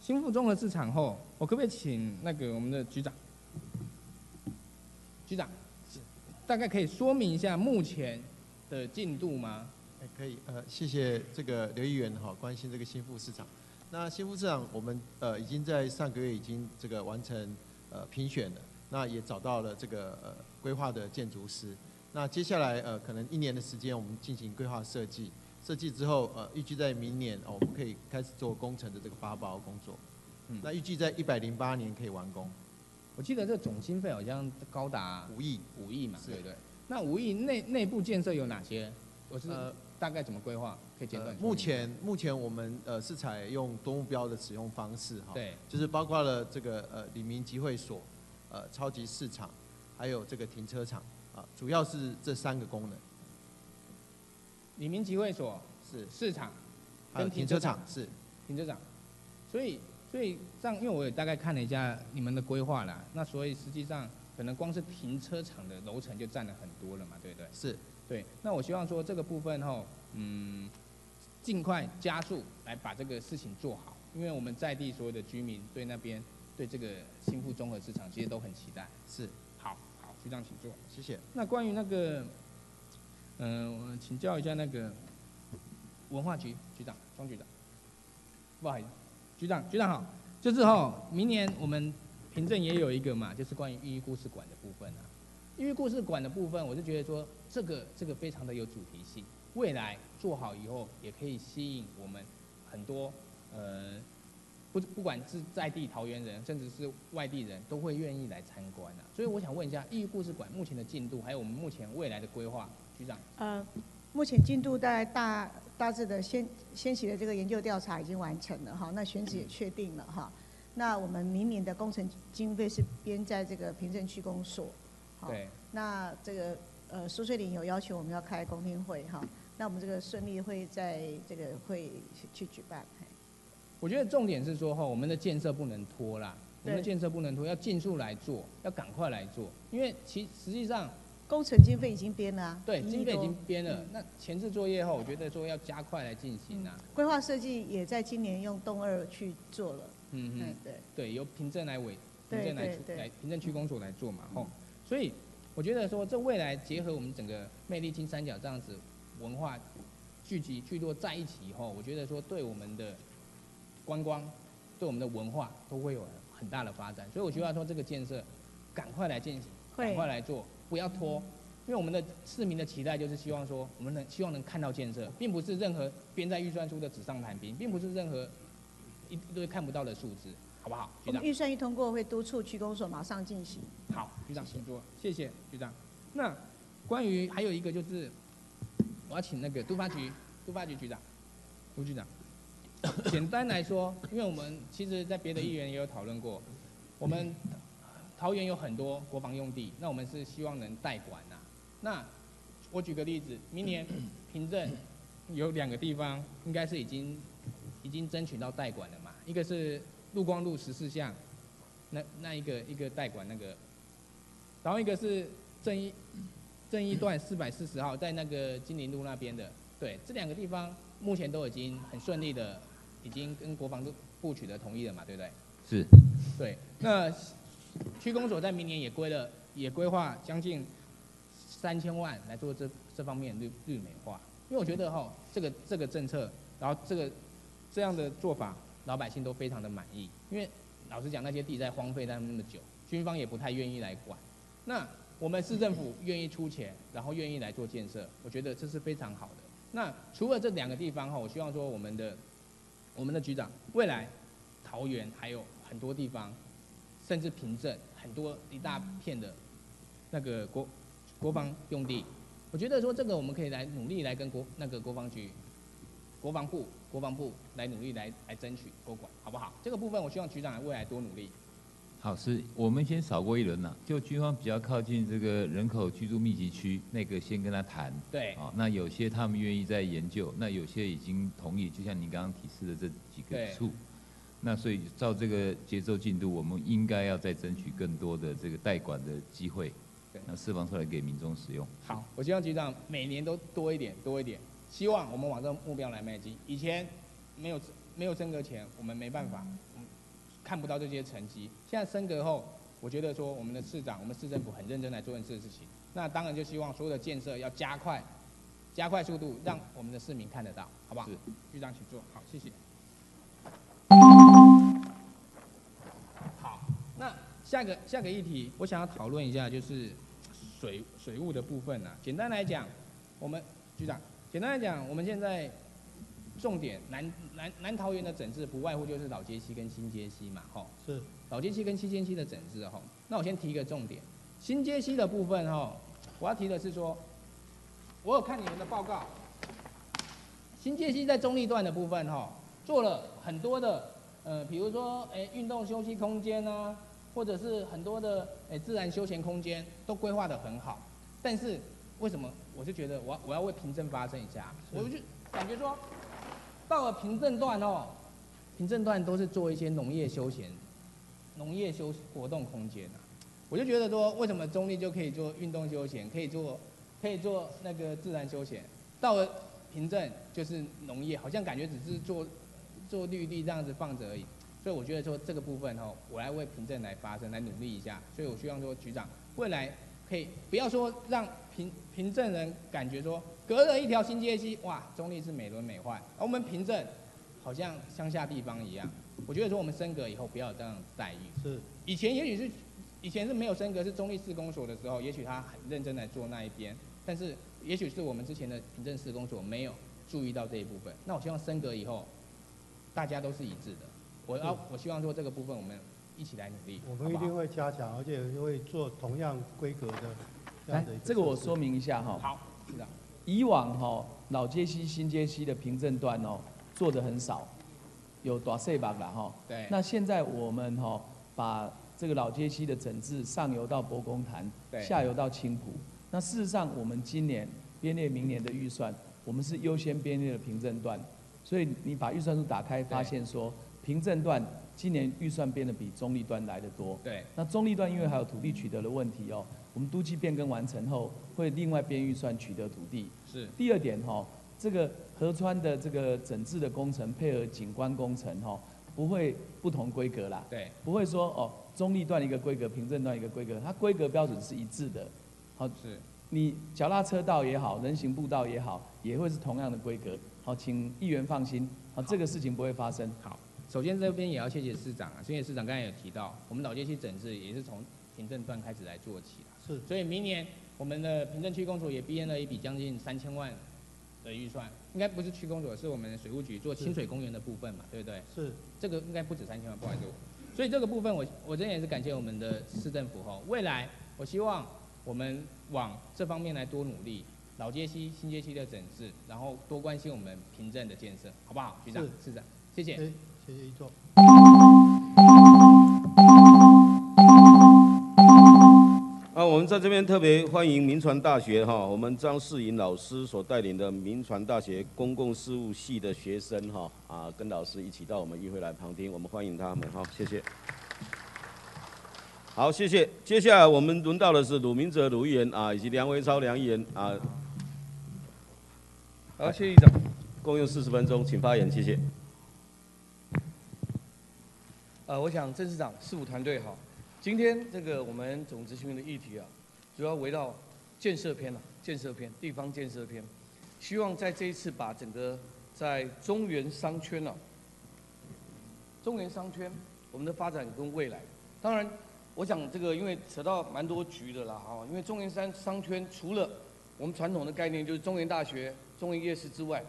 新富综合市场后，我可不可以请那个我们的局长，局长，大概可以说明一下目前的进度吗？哎，可以，呃，谢谢这个刘议员哈，关心这个新富市场。那新富市场，我们呃已经在上个月已经这个完成呃评选了，那也找到了这个呃规划的建筑师。那接下来呃可能一年的时间，我们进行规划设计，设计之后呃预计在明年哦我们可以开始做工程的这个发包工作。嗯那预计在一百零八年可以完工。我记得这总经费好像高达五亿，五亿嘛，对不对？那五亿内内部建设有哪些？我是呃大概怎么规划？可以简短呃说明。目前目前我们呃是采用多目标的使用方式哈，对，就是包括了这个呃李明集会所、呃超级市场，还有这个停车场啊，主要是这三个功能。李明集会所是市场还有跟停车场是停车场，所以所以这样，因为我也大概看了一下你们的规划啦，那所以实际上可能光是停车场的楼层就占了很多了嘛，对不对？是，对。那我希望说这个部分后，嗯，尽快加速来把这个事情做好，因为我们在地所有的居民对那边对这个新富综合市场其实都很期待。是，好，好，局长请坐。谢谢。那关于那个，嗯、我请教一下那个文化局局长庄局长，不好意思，局长局长好，就是哈、明年我们凭证也有一个嘛，就是关于寓意故事馆的部分啊。寓意故事馆的部分，我就觉得说这个这个非常的有主题性，未来做好以后也可以吸引我们很多呃不不管是在地桃园人，甚至是外地人都会愿意来参观啊。所以我想问一下，寓意故事馆目前的进度，还有我们目前未来的规划，局长。呃，目前进度大概大大致的先先期的这个研究调查已经完成了哈，那选址也确定了哈。那我们明年的工程经费是编在这个平镇区公所，好对。那这个呃苏翠玲有要求我们要开公听会哈，那我们这个顺利会在这个会去举办。我觉得重点是说哈，我们的建设不能拖啦，我们的建设不能拖，要尽速来做，要赶快来做，因为其实际上工程经费已经编了啊，对经费已经编了嗯，那前置作业后，我觉得说要加快来进行啊。规划设计也在今年用东二去做了。嗯嗯嗯，对。对，由凭证来委，凭证来来凭证区公所来做嘛，吼。所以我觉得说，这未来结合我们整个魅力金三角这样子文化聚集聚落在一起以后，我觉得说对我们的观光，对我们的文化都会有很大的发展。所以我希望说这个建设赶快来进行，赶快来做，不要拖，因为我们的市民的期待就是希望说，我们能希望能看到建设，并不是任何编在预算书的纸上谈兵，并不是任何一一堆看不到的数字，好不好？局长我们，预算一通过，会督促区公所马上进行。好，局长请坐，谢谢局长。那关于还有一个就是，我要请那个都发局都发局局长，吴局长。简单来说，因为我们其实，在别的议员也有讨论过，我们桃园有很多国防用地，那我们是希望能代管呐、那我举个例子，明年 平镇有两个地方应该是已经已经争取到代管了嘛，一个是陆光路十四巷，那那一个一个代管那个，然后一个是正义正义段四百四十号，在那个金陵路那边的，对，这两个地方目前都已经很顺利的，已经跟国防部取得同意了嘛，对不对？是。对，那区公所在明年也规了，也规划将近三千万来做这这方面绿绿美化，因为我觉得哈，这个这个政策，然后这个这样的做法，老百姓都非常的满意，因为老实讲，那些地在荒废那么久，军方也不太愿意来管。那我们市政府愿意出钱，然后愿意来做建设，我觉得这是非常好的。那除了这两个地方哈，我希望说我们的我们的局长未来桃园还有很多地方，甚至平镇很多一大片的那个国国防用地，我觉得说这个我们可以来努力来跟国那个国防局、国防部、国防部来努力来来争取多管，好不好？这个部分我希望局长未来多努力。好，是我们先扫过一轮了，就军方比较靠近这个人口居住密集区，那个先跟他谈。对啊，那有些他们愿意在研究，那有些已经同意，就像您刚刚提示的这几个对处。那所以照这个节奏进度，我们应该要再争取更多的这个代管的机会，那释放出来给民众使用。好，我希望局长每年都多一点，多一点。希望我们往这个目标来迈进。以前没有没有升格前，我们没办法，嗯看不到这些成绩。现在升格后，我觉得说我们的市长、我们市政府很认真来做这件事情。那当然就希望所有的建设要加快，加快速度，让我们的市民看得到，好不好？是局长请坐。好，谢谢。好，那下个下个议题，我想要讨论一下，就是水水务的部分啊。简单来讲，我们局长，简单来讲，我们现在重点南南南桃园的整治，不外乎就是老街溪跟新街溪嘛，吼。是。老街溪跟新街溪的整治，吼。那我先提一个重点，新街溪的部分，吼，我要提的是说，我有看你们的报告，新街溪在中立段的部分，哈，做了很多的，呃，比如说，诶，运动休息空间啊，或者是很多的，诶，自然休闲空间，都规划的很好。但是为什么？我就觉得我要我要为平镇发声一下，我就感觉说，到了平镇段哦，平镇段都是做一些农业休闲、农业休活动空间啊。我就觉得说，为什么中立就可以做运动休闲，可以做可以做那个自然休闲，到了平镇就是农业，好像感觉只是做做绿地这样子放着而已。所以我觉得说这个部分哦，我来为凭证来发声，来努力一下。所以我希望说局长未来可以不要说让凭凭证人感觉说隔了一条新街溪，哇，中立是美轮美奂，而我们凭证好像乡下地方一样。我觉得说我们升格以后不要有这样的待遇。是。以前也许是以前是没有升格，是中立市公所的时候，也许他很认真来做那一边，但是也许是我们之前的凭证市公所没有注意到这一部分。那我希望升格以后，大家都是一致的。我要我希望说这个部分我们一起来努力。我们一定会加强，而且会做同样规格的这来样的一，这个我说明一下哈。好，是的。以往哈老街溪、新街溪的平镇段哦做的很少，有短碎吧啦哈。对那现在我们哈把这个老街溪的整治上游到博公潭对，下游到青浦。那事实上我们今年编列明年的预算，我们是优先编列了平镇段。所以你把预算书打开，发现说平镇段今年预算变得比中立段来的多。对。那中立段因为还有土地取得的问题哦，我们都计变更完成后，会另外编预算取得土地。是。第二点哈、这个河川的这个整治的工程配合景观工程哈、不会不同规格啦。对。不会说哦，中立段一个规格，平镇段一个规格，它规格标准是一致的。好、是。你脚踏车道也好，人行步道也好，也会是同样的规格。好，请议员放心，好，这个事情不会发生。好，首先这边也要谢谢市长啊，谢谢市长刚才有提到，我们老街区整治也是从行政段开始来做起的。是，所以明年我们的平镇区公所也编了一笔将近三千万的预算，应该不是区公所，是我们水务局做清水公园的部分嘛，对不对？是，这个应该不止三千万，不好意思。所以这个部分我我真的也是感谢我们的市政府哈，未来我希望我们往这方面来多努力，老街区、新街区的整治，然后多关心我们平镇的建设，好不好？局长、市长，谢谢。谢谢一座。啊，我们在这边特别欢迎民传大学哈，我们张世银老师所带领的民传大学公共事务系的学生哈，啊，跟老师一起到我们议会来旁听，我们欢迎他们哈，谢谢。好，谢谢。接下来我们轮到的是鲁明哲鲁议员啊，以及梁维超梁议员啊。好，谢议长。共用四十分钟，请发言，谢谢。呃，我想郑市长、市府团队好。今天这个我们总执行的议题啊，主要围绕建设篇啊，建设篇、地方建设篇，希望在这一次把整个在中原商圈啊，中原商圈我们的发展跟未来，当然，我想这个因为扯到蛮多局的啦哈，因为中原山商圈除了我们传统的概念就是中原大学、中原夜市之外，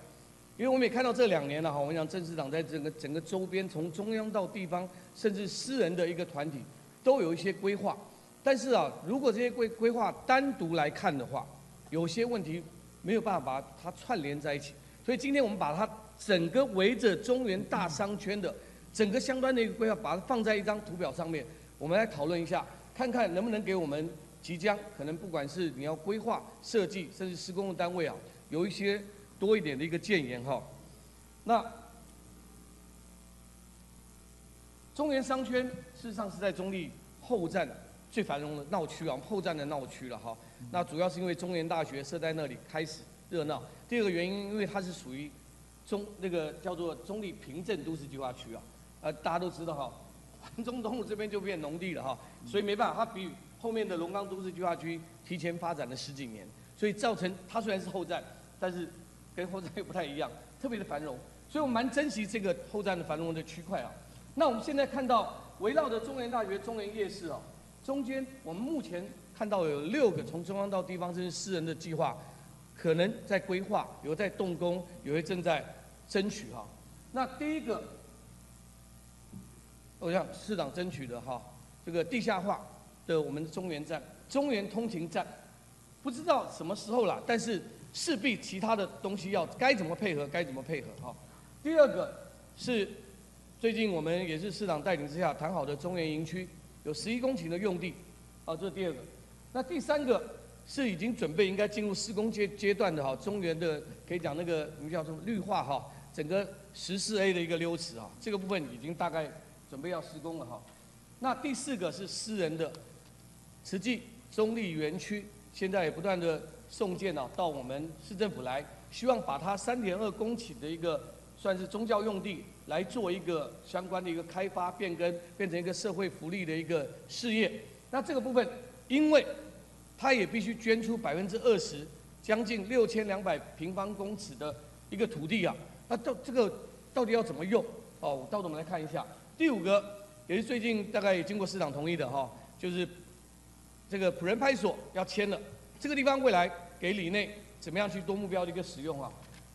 因为我们也看到这两年了哈，我们讲郑市长在整个整个周边，从中央到地方，甚至私人的一个团体。都有一些规划，但是啊，如果这些规规划单独来看的话，有些问题没有办法把它串联在一起。所以今天我们把它整个围着中原大商圈的整个相关的一个规划，把它放在一张图表上面，我们来讨论一下，看看能不能给我们即将可能不管是你要规划设计，甚至施工的单位啊，有一些多一点的一个建言哈。那中原商圈事实上是在中立后站最繁荣的闹区啊，后站的闹区了哈。那主要是因为中原大学设在那里开始热闹。第二个原因，因为它是属于中那个叫做中立平镇都市计划区啊。呃，大家都知道哈，环中东路这边就变农地了哈，所以没办法，它比后面的龙岗都市计划区提前发展了十几年，所以造成它虽然是后站，但是跟后站又不太一样，特别的繁荣。所以我们蛮珍惜这个后站的繁荣的区块啊。那我们现在看到围绕着中原大学、中原夜市哦，中间我们目前看到有六个从中央到地方，这是私人的计划，可能在规划，有在动工，有些正在争取哈。那第一个，我想市长争取的哈，这个地下化的我们的中原站、中原通勤站，不知道什么时候了，但是势必其他的东西要该怎么配合，该怎么配合哈。第二个是。最近我们也是市长带领之下谈好的中原营区，有十一公顷的用地，啊，这是第二个。那第三个是已经准备应该进入施工阶阶段的哈，中原的可以讲那个我们叫什么绿化哈，整个十四 A 的一个溜池啊，这个部分已经大概准备要施工了哈。那第四个是私人的慈济中立园区，现在也不断的送件啊到我们市政府来，希望把它三点二公顷的一个算是宗教用地。来做一个相关的一个开发变更，变成一个社会福利的一个事业。那这个部分，因为它也必须捐出百分之二十，将近六千两百平方公尺的一个土地啊。那到这个到底要怎么用？哦，到时候我们来看一下。第五个也是最近大概也经过市长同意的哈，就是这个普仁派出所要签了。这个地方未来给里内怎么样去多目标的一个使用啊？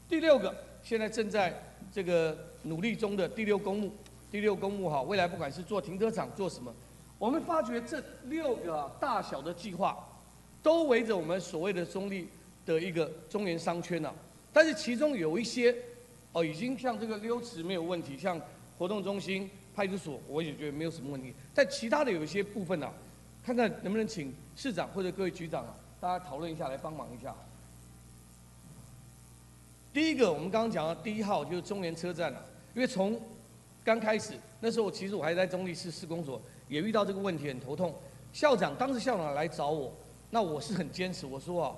第六个现在正在这个。努力中的第六公墓，第六公墓哈，未来不管是做停车场做什么，我们发觉这六个大小的计划，都围着我们所谓的中立的一个中原商圈呐。但是其中有一些，哦，已经像这个溜池没有问题，像活动中心、派出所，我也觉得没有什么问题。但其他的有一些部分呢，看看能不能请市长或者各位局长啊，大家讨论一下来帮忙一下。第一个，我们刚刚讲的第一号就是中原车站了。因为从刚开始那时候，其实我还在中立市施工所，也遇到这个问题，很头痛。校长当时校长来找我，那我是很坚持，我说啊，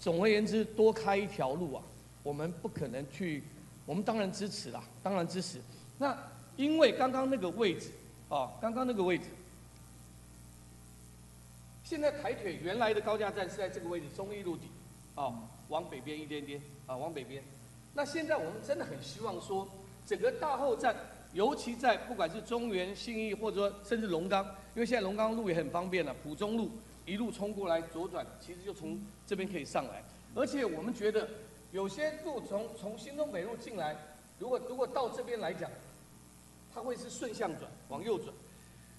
总而言之，多开一条路啊，我们不可能去，我们当然支持啦，当然支持。那因为刚刚那个位置啊，刚刚那个位置，现在台铁原来的高架站是在这个位置，中一路底，啊，往北边一点点，啊，往北边。那现在我们真的很希望说。整个大后站，尤其在不管是中原、信义，或者说甚至龙岗，因为现在龙岗路也很方便了，浦中路一路冲过来左转，其实就从这边可以上来。而且我们觉得有些路从从新中北路进来，如果如果到这边来讲，它会是顺向转，往右转。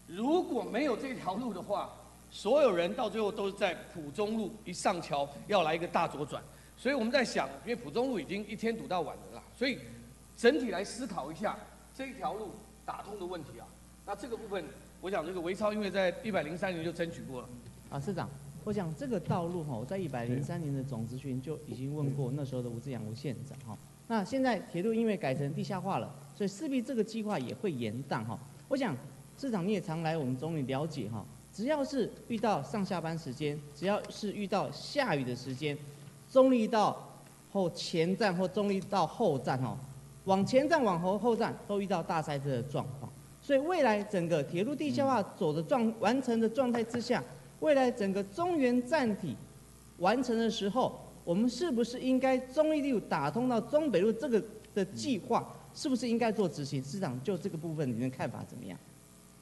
如果没有这条路的话，所有人到最后都是在浦中路一上桥要来一个大左转。所以我们在想，因为浦中路已经一天堵到晚了啦，所以整体来思考一下这一条路打通的问题啊。那这个部分，我想这个维超因为在一百零三年就争取过了。啊，市长，我想这个道路哈，我在一百零三年的总咨询就已经问过那时候的吴志阳吴县长哈。那现在铁路因为改成地下化了，所以势必这个计划也会延宕哈。我想市长你也常来我们中里了解哈，只要是遇到上下班时间，只要是遇到下雨的时间，中立到后前站或中立到后站哈，往前站往后后站都遇到大塞车的状况。所以未来整个铁路地下化走的状完成的状态之下，未来整个中原站体完成的时候，我们是不是应该中立路打通到中北路这个的计划，是不是应该做执行？市长就这个部分，您的看法怎么样？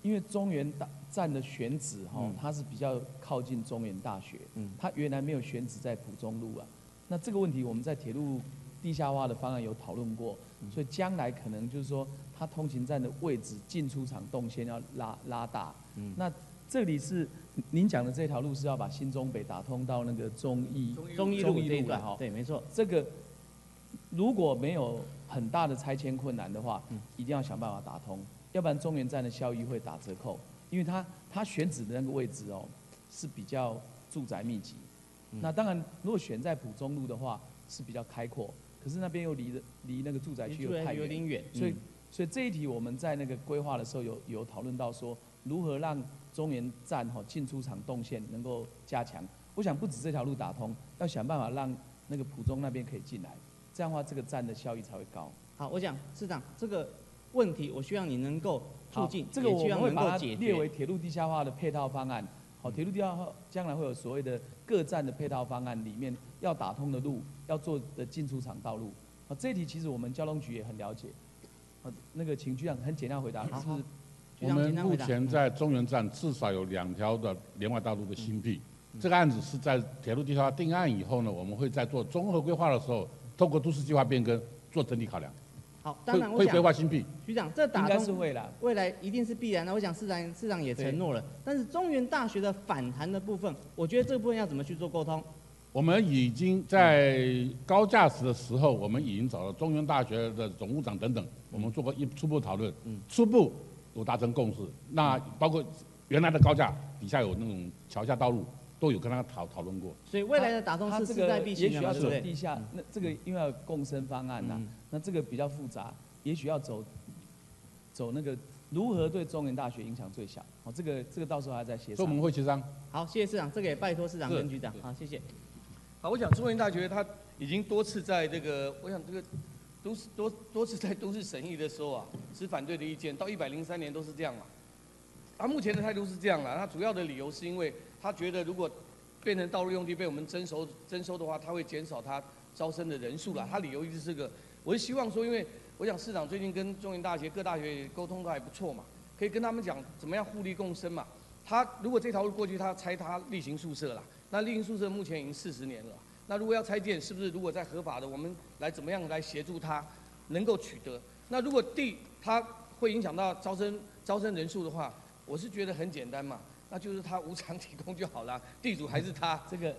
因为中原大站的选址哈，它是比较靠近中原大学，嗯，它原来没有选址在浦中路啊。那这个问题我们在铁路地下化的方案有讨论过，所以将来可能就是说，它通勤站的位置进出场动线要拉拉大。嗯，那这里是您讲的这条路是要把新中北打通到那个中义中义路这一段哈，对，没错。这个如果没有很大的拆迁困难的话，一定要想办法打通，要不然中原站的效益会打折扣，因为它它选址的那个位置哦是比较住宅密集。那当然，如果选在浦中路的话是比较开阔，可是那边又离的离那个住宅区又太有点远，所以所以这一题我们在那个规划的时候有有讨论到说，如何让中原站哈进出场动线能够加强。我想不止这条路打通，要想办法让那个浦中那边可以进来，这样的话这个站的效益才会高。好，我讲市长这个问题，我希望你能够促进，这个我们会把它列够解决。为铁路地下化的配套方案。好，铁路地下化将来会有所谓的各站的配套方案，里面要打通的路，要做的进出场道路。啊，这一题其实我们交通局也很了解。好，那个请局长很简单回答，是我们目前在中原站至少有两条的连外道路的新辟，嗯这个案子是在铁路地下化定案以后呢，我们会在做综合规划的时候，透过都市计划变更做整体考量。好，当然会会我想规划新币。局长，这打应该通是未来未来一定是必然的。我想市长市长也承诺了，但是中原大学的反弹的部分，我觉得这个部分要怎么去做沟通？我们已经在高架时的时候，我们已经找了中原大学的总务长等等，我们做过一初步讨论，初步有达成共识。那包括原来的高架底下有那种桥下道路，都有跟他讨讨论过。所以未来的打通它这个是势在必也许要行的嘛，对不对？走地下，那这个因为要有共生方案呐、嗯那这个比较复杂，也许要走走那个如何对中原大学影响最小。哦，这个这个到时候还在协商。所以我们会协商。好，谢谢市长，这个也拜托市长跟局长。好，谢谢。好，我想中原大学他已经多次在这个，我想这个都市多多次在都市审议的时候啊，持反对的意见，到一百零三年都是这样嘛。他目前的态度是这样啦，他主要的理由是因为他觉得如果变成道路用地被我们征收征收的话，他会减少他招生的人数啦。他理由一直是个，我是希望说，因为我想市长最近跟中原大学各大学沟通都还不错嘛，可以跟他们讲怎么样互利共生嘛。他如果这条路过去，他拆他例行宿舍啦，那例行宿舍目前已经四十年了，那如果要拆建，是不是如果在合法的，我们来怎么样来协助他能够取得？那如果地它会影响到招生招生人数的话，我是觉得很简单嘛，那就是他无偿提供就好了，地主还是他。这个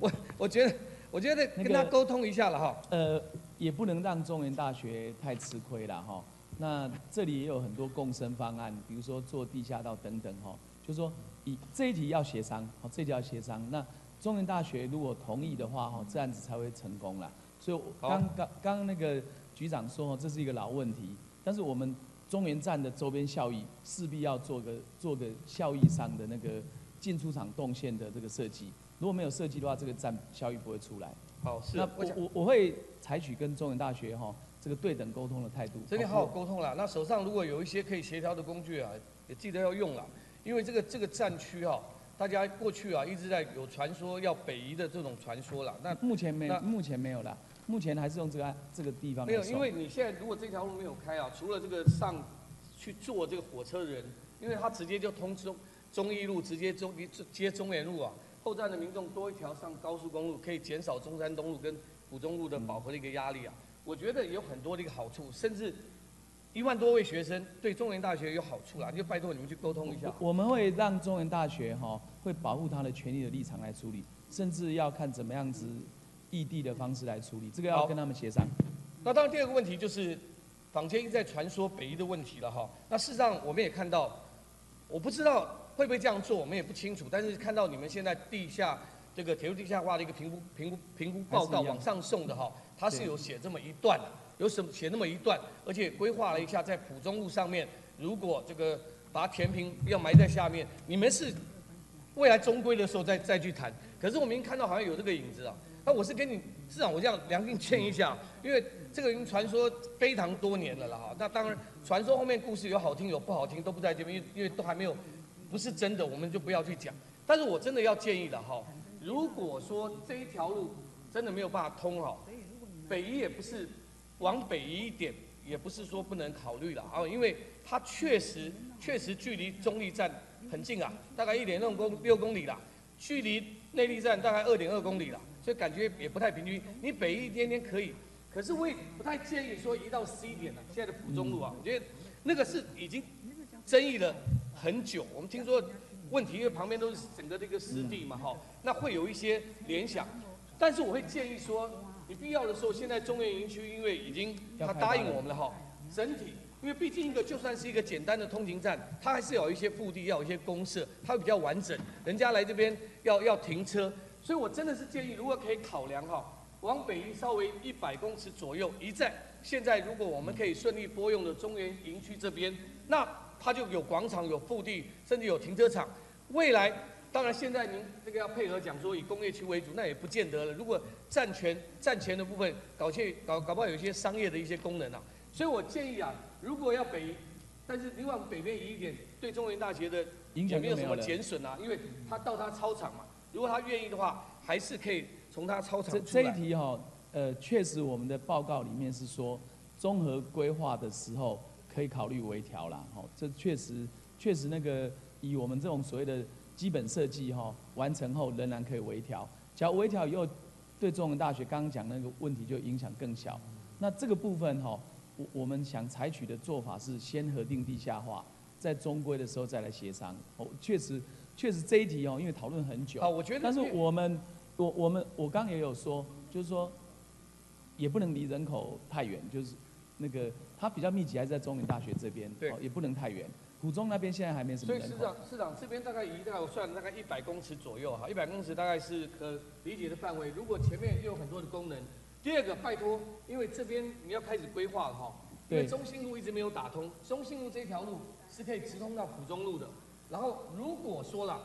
我我觉得我觉得跟他沟通一下了哈。呃，也不能让中原大学太吃亏了哈。那这里也有很多共生方案，比如说做地下道等等哈。就是说，以这一题要协商，好，这一题要协商。那中原大学如果同意的话，哈，这案子才会成功啦。所以我刚刚刚刚那个局长说，哦，这是一个老问题，但是我们中原站的周边效益势必要做个做个效益上的那个进出场动线的这个设计。如果没有设计的话，这个站效益不会出来。好，是那我我会采取跟中原大学哈这个对等沟通的态度。真的好好沟通啦。那手上如果有一些可以协调的工具啊，也记得要用啦。因为这个这个战区哈，大家过去啊一直在有传说要北移的这种传说啦。那目前没目前没有啦，目前还是用这个这个地方没有，因为你现在如果这条路没有开啊，除了这个上去坐这个火车的人，因为他直接就通中中义路直接中接中原路啊，后站的民众多一条上高速公路，可以减少中山东路跟府中路的饱和的一个压力啊。我觉得有很多的一个好处，甚至一万多位学生对中原大学有好处啦，就拜托你们去沟通一下。我们会让中原大学哈、会保护他的权利的立场来处理，甚至要看怎么样子异地的方式来处理，这个要跟他们协商。那当然，第二个问题就是坊间一直在传说北医的问题了哈。那事实上我们也看到，我不知道会不会这样做，我们也不清楚。但是看到你们现在地下这个铁路地下化的一个评估评估评估报告往上送的哈，它是有写这么一段，有什么写那么一段，而且规划了一下在浦中路上面，如果这个把它填平要埋在下面，你们是未来中规的时候再再去谈。可是我们已经看到好像有这个影子啊。那我是跟你市长，我这样良心劝一下，因为这个已经传说非常多年了啦哈。那当然，传说后面故事有好听有不好听，都不在这边，因为因为都还没有不是真的，我们就不要去讲。但是我真的要建议的哈，如果说这一条路真的没有办法通哈，北移也不是往北移一点，也不是说不能考虑了啊，因为它确实确实距离中立站很近啊，大概一点六公六公里啦，距离内力站大概二点二公里啦，所以感觉也不太平均。你北一点点可以，可是我也不太建议说移到 C 点了，现在的浦中路啊，我觉得那个是已经争议了很久。我们听说问题，因为旁边都是整个这个湿地嘛，哈，那会有一些联想。但是我会建议说，你必要的时候，现在中原营区因为已经他答应我们了哈，整体，因为毕竟一个就算是一个简单的通勤站，它还是有一些腹地，要有一些公社，它会比较完整，人家来这边要要停车，所以我真的是建议，如果可以考量哈，往北移稍微一百公尺左右一站，现在如果我们可以顺利拨用的中原营区这边，那它就有广场、有腹地，甚至有停车场，未来。当然，现在您这个要配合讲说以工业区为主，那也不见得了。如果占权占前的部分搞些搞搞不好有一些商业的一些功能啊，所以我建议啊，如果要北移，但是你往北边移一点，对中原大学的影响也没有什么减损啊，因为它到它操场嘛，如果他愿意的话，还是可以从他操场这这一。题哈、呃，确实我们的报告里面是说，综合规划的时候可以考虑微调啦，哦，这确实确实那个以我们这种所谓的基本设计哈、完成后仍然可以微调，只要微调以后，对中文大学刚刚讲那个问题就影响更小。那这个部分哈、我我们想采取的做法是先核定地下化，在中规的时候再来协商。哦，确实确实这一题哦，因为讨论很久。好我觉得但是我们我我们我刚刚也有说，就是说也不能离人口太远，就是那个它比较密集还是在中原大学这边，对哦，也不能太远。浦中那边现在还没什么人口。所以市长，市长这边大概一大概我算大概一百公尺左右哈，一百公尺大概是可理解的范围。如果前面又有很多的功能，第二个拜托，因为这边你要开始规划了哈，因中信路一直没有打通，中信路这条路是可以直通到浦中路的。然后如果说了，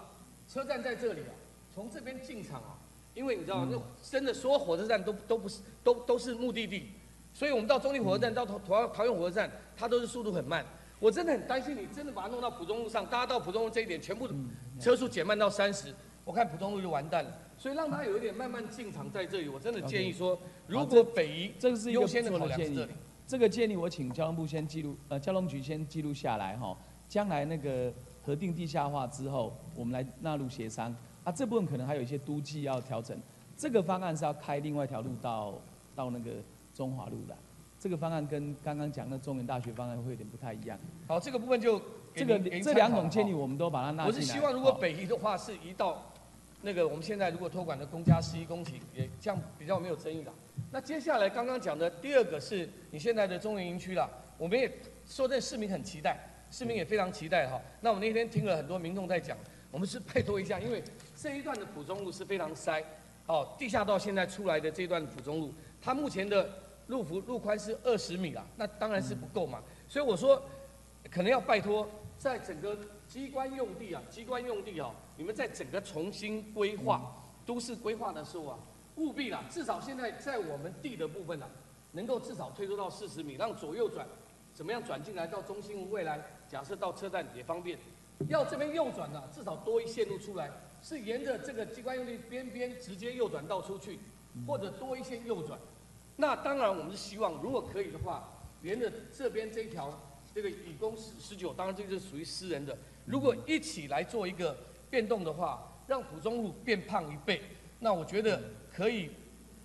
车站在这里啊，从这边进场啊，因为你知道，那真的所有火车站都都不是都都是目的地，所以我们到中立火车站到桃桃桃园火车站，它都是速度很慢。我真的很担心你真的把它弄到浦东路上，大家到浦东路这一点全部车速减慢到三十，我看浦东路就完蛋了。所以让它有一点慢慢进场在这里，我真的建议说，如果北移，这个是优先的考量是这里。。这个建议我请交通部先记录，呃，交通局先记录下来哈。将来那个核定地下化之后，我们来纳入协商。啊，这部分可能还有一些都计要调整。这个方案是要开另外一条路到到那个中华路的。这个方案跟刚刚讲的中原大学方案会有点不太一样。好，这个部分就这个这两种建议我们都把它纳我进来。是希望如果北移的话是移到那个我们现在如果托管的公家十一公顷，也这样比较没有争议的。那接下来刚刚讲的第二个是你现在的中原营区了，我们也说这市民很期待，市民也非常期待哈。那我们那天听了很多民众在讲，我们是拜托一下，因为这一段的浦中路是非常塞，哦，地下道现在出来的这段浦中路，它目前的路幅路宽是二十米啦，那当然是不够嘛。所以我说，可能要拜托，在整个机关用地啊，机关用地啊，你们在整个重新规划、都市规划的时候啊，务必啦，至少现在在我们地的部分啊，能够至少推出到四十米，让左右转，怎么样转进来到中心路，未来假设到车站也方便。要这边右转的，至少多一线路出来，是沿着这个机关用地边边直接右转道出去，或者多一线右转。那当然，我们是希望，如果可以的话，沿着这边这一条这个以工十十九，当然这个是属于私人的，如果一起来做一个变动的话，让浦中路变胖一倍，那我觉得可以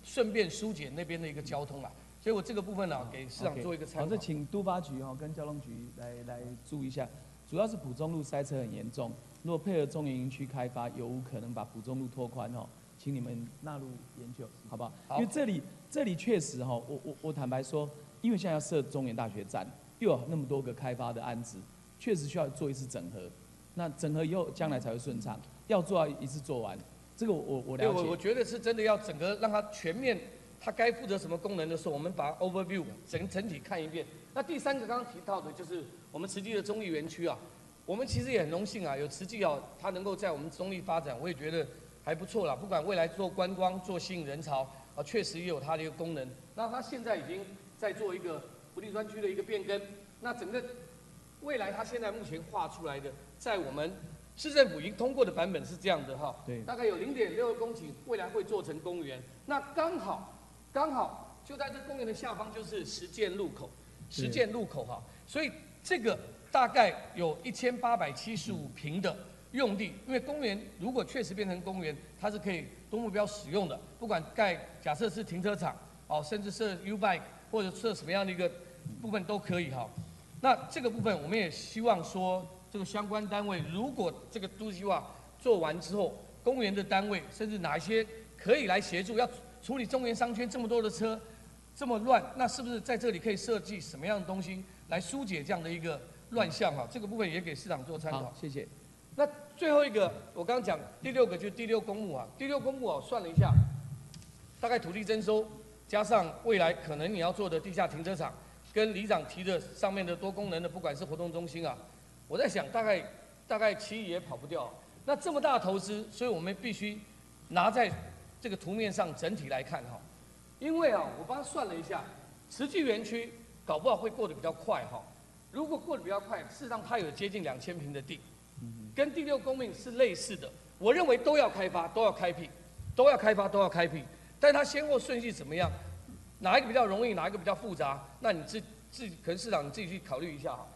顺便疏解那边的一个交通啊。所以我这个部分呢、给市长做一个参好，考。这请都发局哈、跟交通局来来注意一下，主要是浦中路塞车很严重，如果配合中原营区开发，有可能把浦中路拓宽哦，请你们纳入研究，好不好？好因为这里这里确实哈、我我我坦白说，因为现在要设中原大学站，又有那么多个开发的案子，确实需要做一次整合。那整合以后，将来才会顺畅，要做到一次做完。这个我我我对，了解。我我觉得是真的要整个让它全面，它该负责什么功能的时候，我们把 overview 整整体看一遍。那第三个刚刚提到的就是我们慈济的中立园区啊，我们其实也很荣幸啊，有慈济啊，它能够在我们中立发展，我也觉得还不错啦。不管未来做观光、做吸引人潮啊，确实也有它的一个功能。那它现在已经在做一个福利专区的一个变更，那整个未来它现在目前画出来的，在我们市政府已经通过的版本是这样的哈，对大概有零点六公顷，未来会做成公园。那刚好，刚好就在这公园的下方就是实践路口，实践路口哈，所以这个大概有一千八百七十五平的用地，因为公园如果确实变成公园，它是可以多目标使用的，不管盖假设是停车场哦，甚至设 U bike 或者设什么样的一个部分都可以哈。那这个部分我们也希望说，这个相关单位如果这个都计划做完之后，公园的单位甚至哪一些可以来协助，要处理中原商圈这么多的车，这么乱，那是不是在这里可以设计什么样的东西来疏解这样的一个乱象哈？这个部分也给市长做参考。，谢谢。那最后一个，我刚刚讲第六个就是第六公墓啊，第六公墓啊，算了一下，大概土地征收加上未来可能你要做的地下停车场，跟里长提的上面的多功能的，不管是活动中心啊，我在想大概大概七亿也跑不掉。那这么大的投资，所以我们必须拿在这个图面上整体来看哈。因为啊，我帮他算了一下，慈济园区搞不好会过得比较快哈。如果过得比较快，事实上它有接近两千平的地，跟第六公命是类似的。我认为都要开发，都要开辟，都要开发，都要开辟。但它先后顺序怎么样？哪一个比较容易，哪一个比较复杂？那你自自己可能市长你自己去考虑一下哈。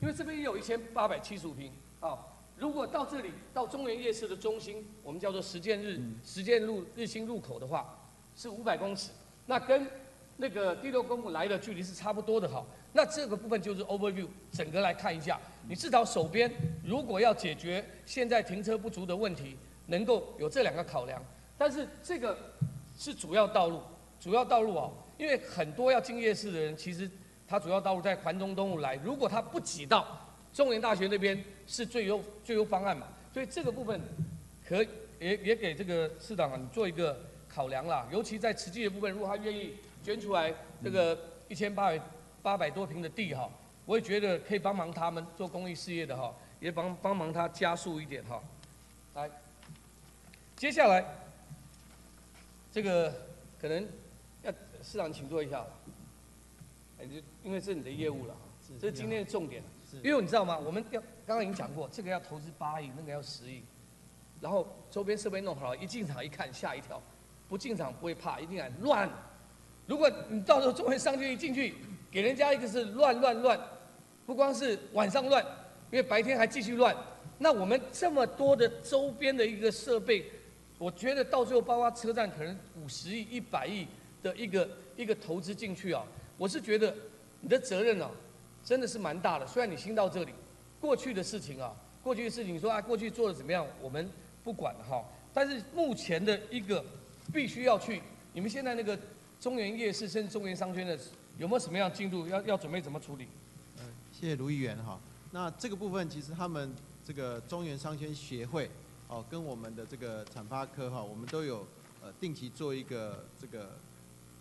因为这边也有一千八百七十五平啊。如果到这里到中原夜市的中心，我们叫做实践日实践路日新入口的话，是五百公尺，那跟那个第六公墓来的距离是差不多的哈。那这个部分就是 overview，整个来看一下，你至少手边如果要解决现在停车不足的问题，能够有这两个考量。但是这个是主要道路，主要道路啊，因为很多要进夜市的人，其实他主要道路在环中东路来，如果他不挤到中原大学那边，是最优最优方案嘛。所以这个部分可以也也给这个市长啊，你做一个考量啦。尤其在实际的部分，如果他愿意捐出来这个一千八百八百多平的地哈，我也觉得可以帮忙他们做公益事业的哈，也帮帮忙他加速一点哈。来，接下来这个可能要市长请坐一下，哎，就因为这是你的业务了，这是今天的重点。因为你知道吗？我们要刚刚已经讲过，这个要投资八亿，那个要十亿，然后周边设备弄好了，一进场一看吓一跳，不进场不会怕，一定来乱。如果你到时候中原商圈一进去，给人家一个是。乱乱乱，不光是。晚上乱，因为白天还继续乱。那我们这么多的周边的一个设备，我觉得到最后包括车站可能五十亿、一百亿的一个一个投资进去啊，我是。觉得你的责任啊，真的是蛮大的。虽然你新到这里，过去的事情啊，过去的事情你说啊，过去做的怎么样，我们不管哈。但是目前的一个必须要去，你们现在那个中原夜市甚至中原商圈的有没有什么样进度？要要准备怎么处理？嗯谢谢卢议员哈。那这个部分其实他们这个中原商圈协会哦，跟我们的这个产发科哈，我们都有呃定期做一个这个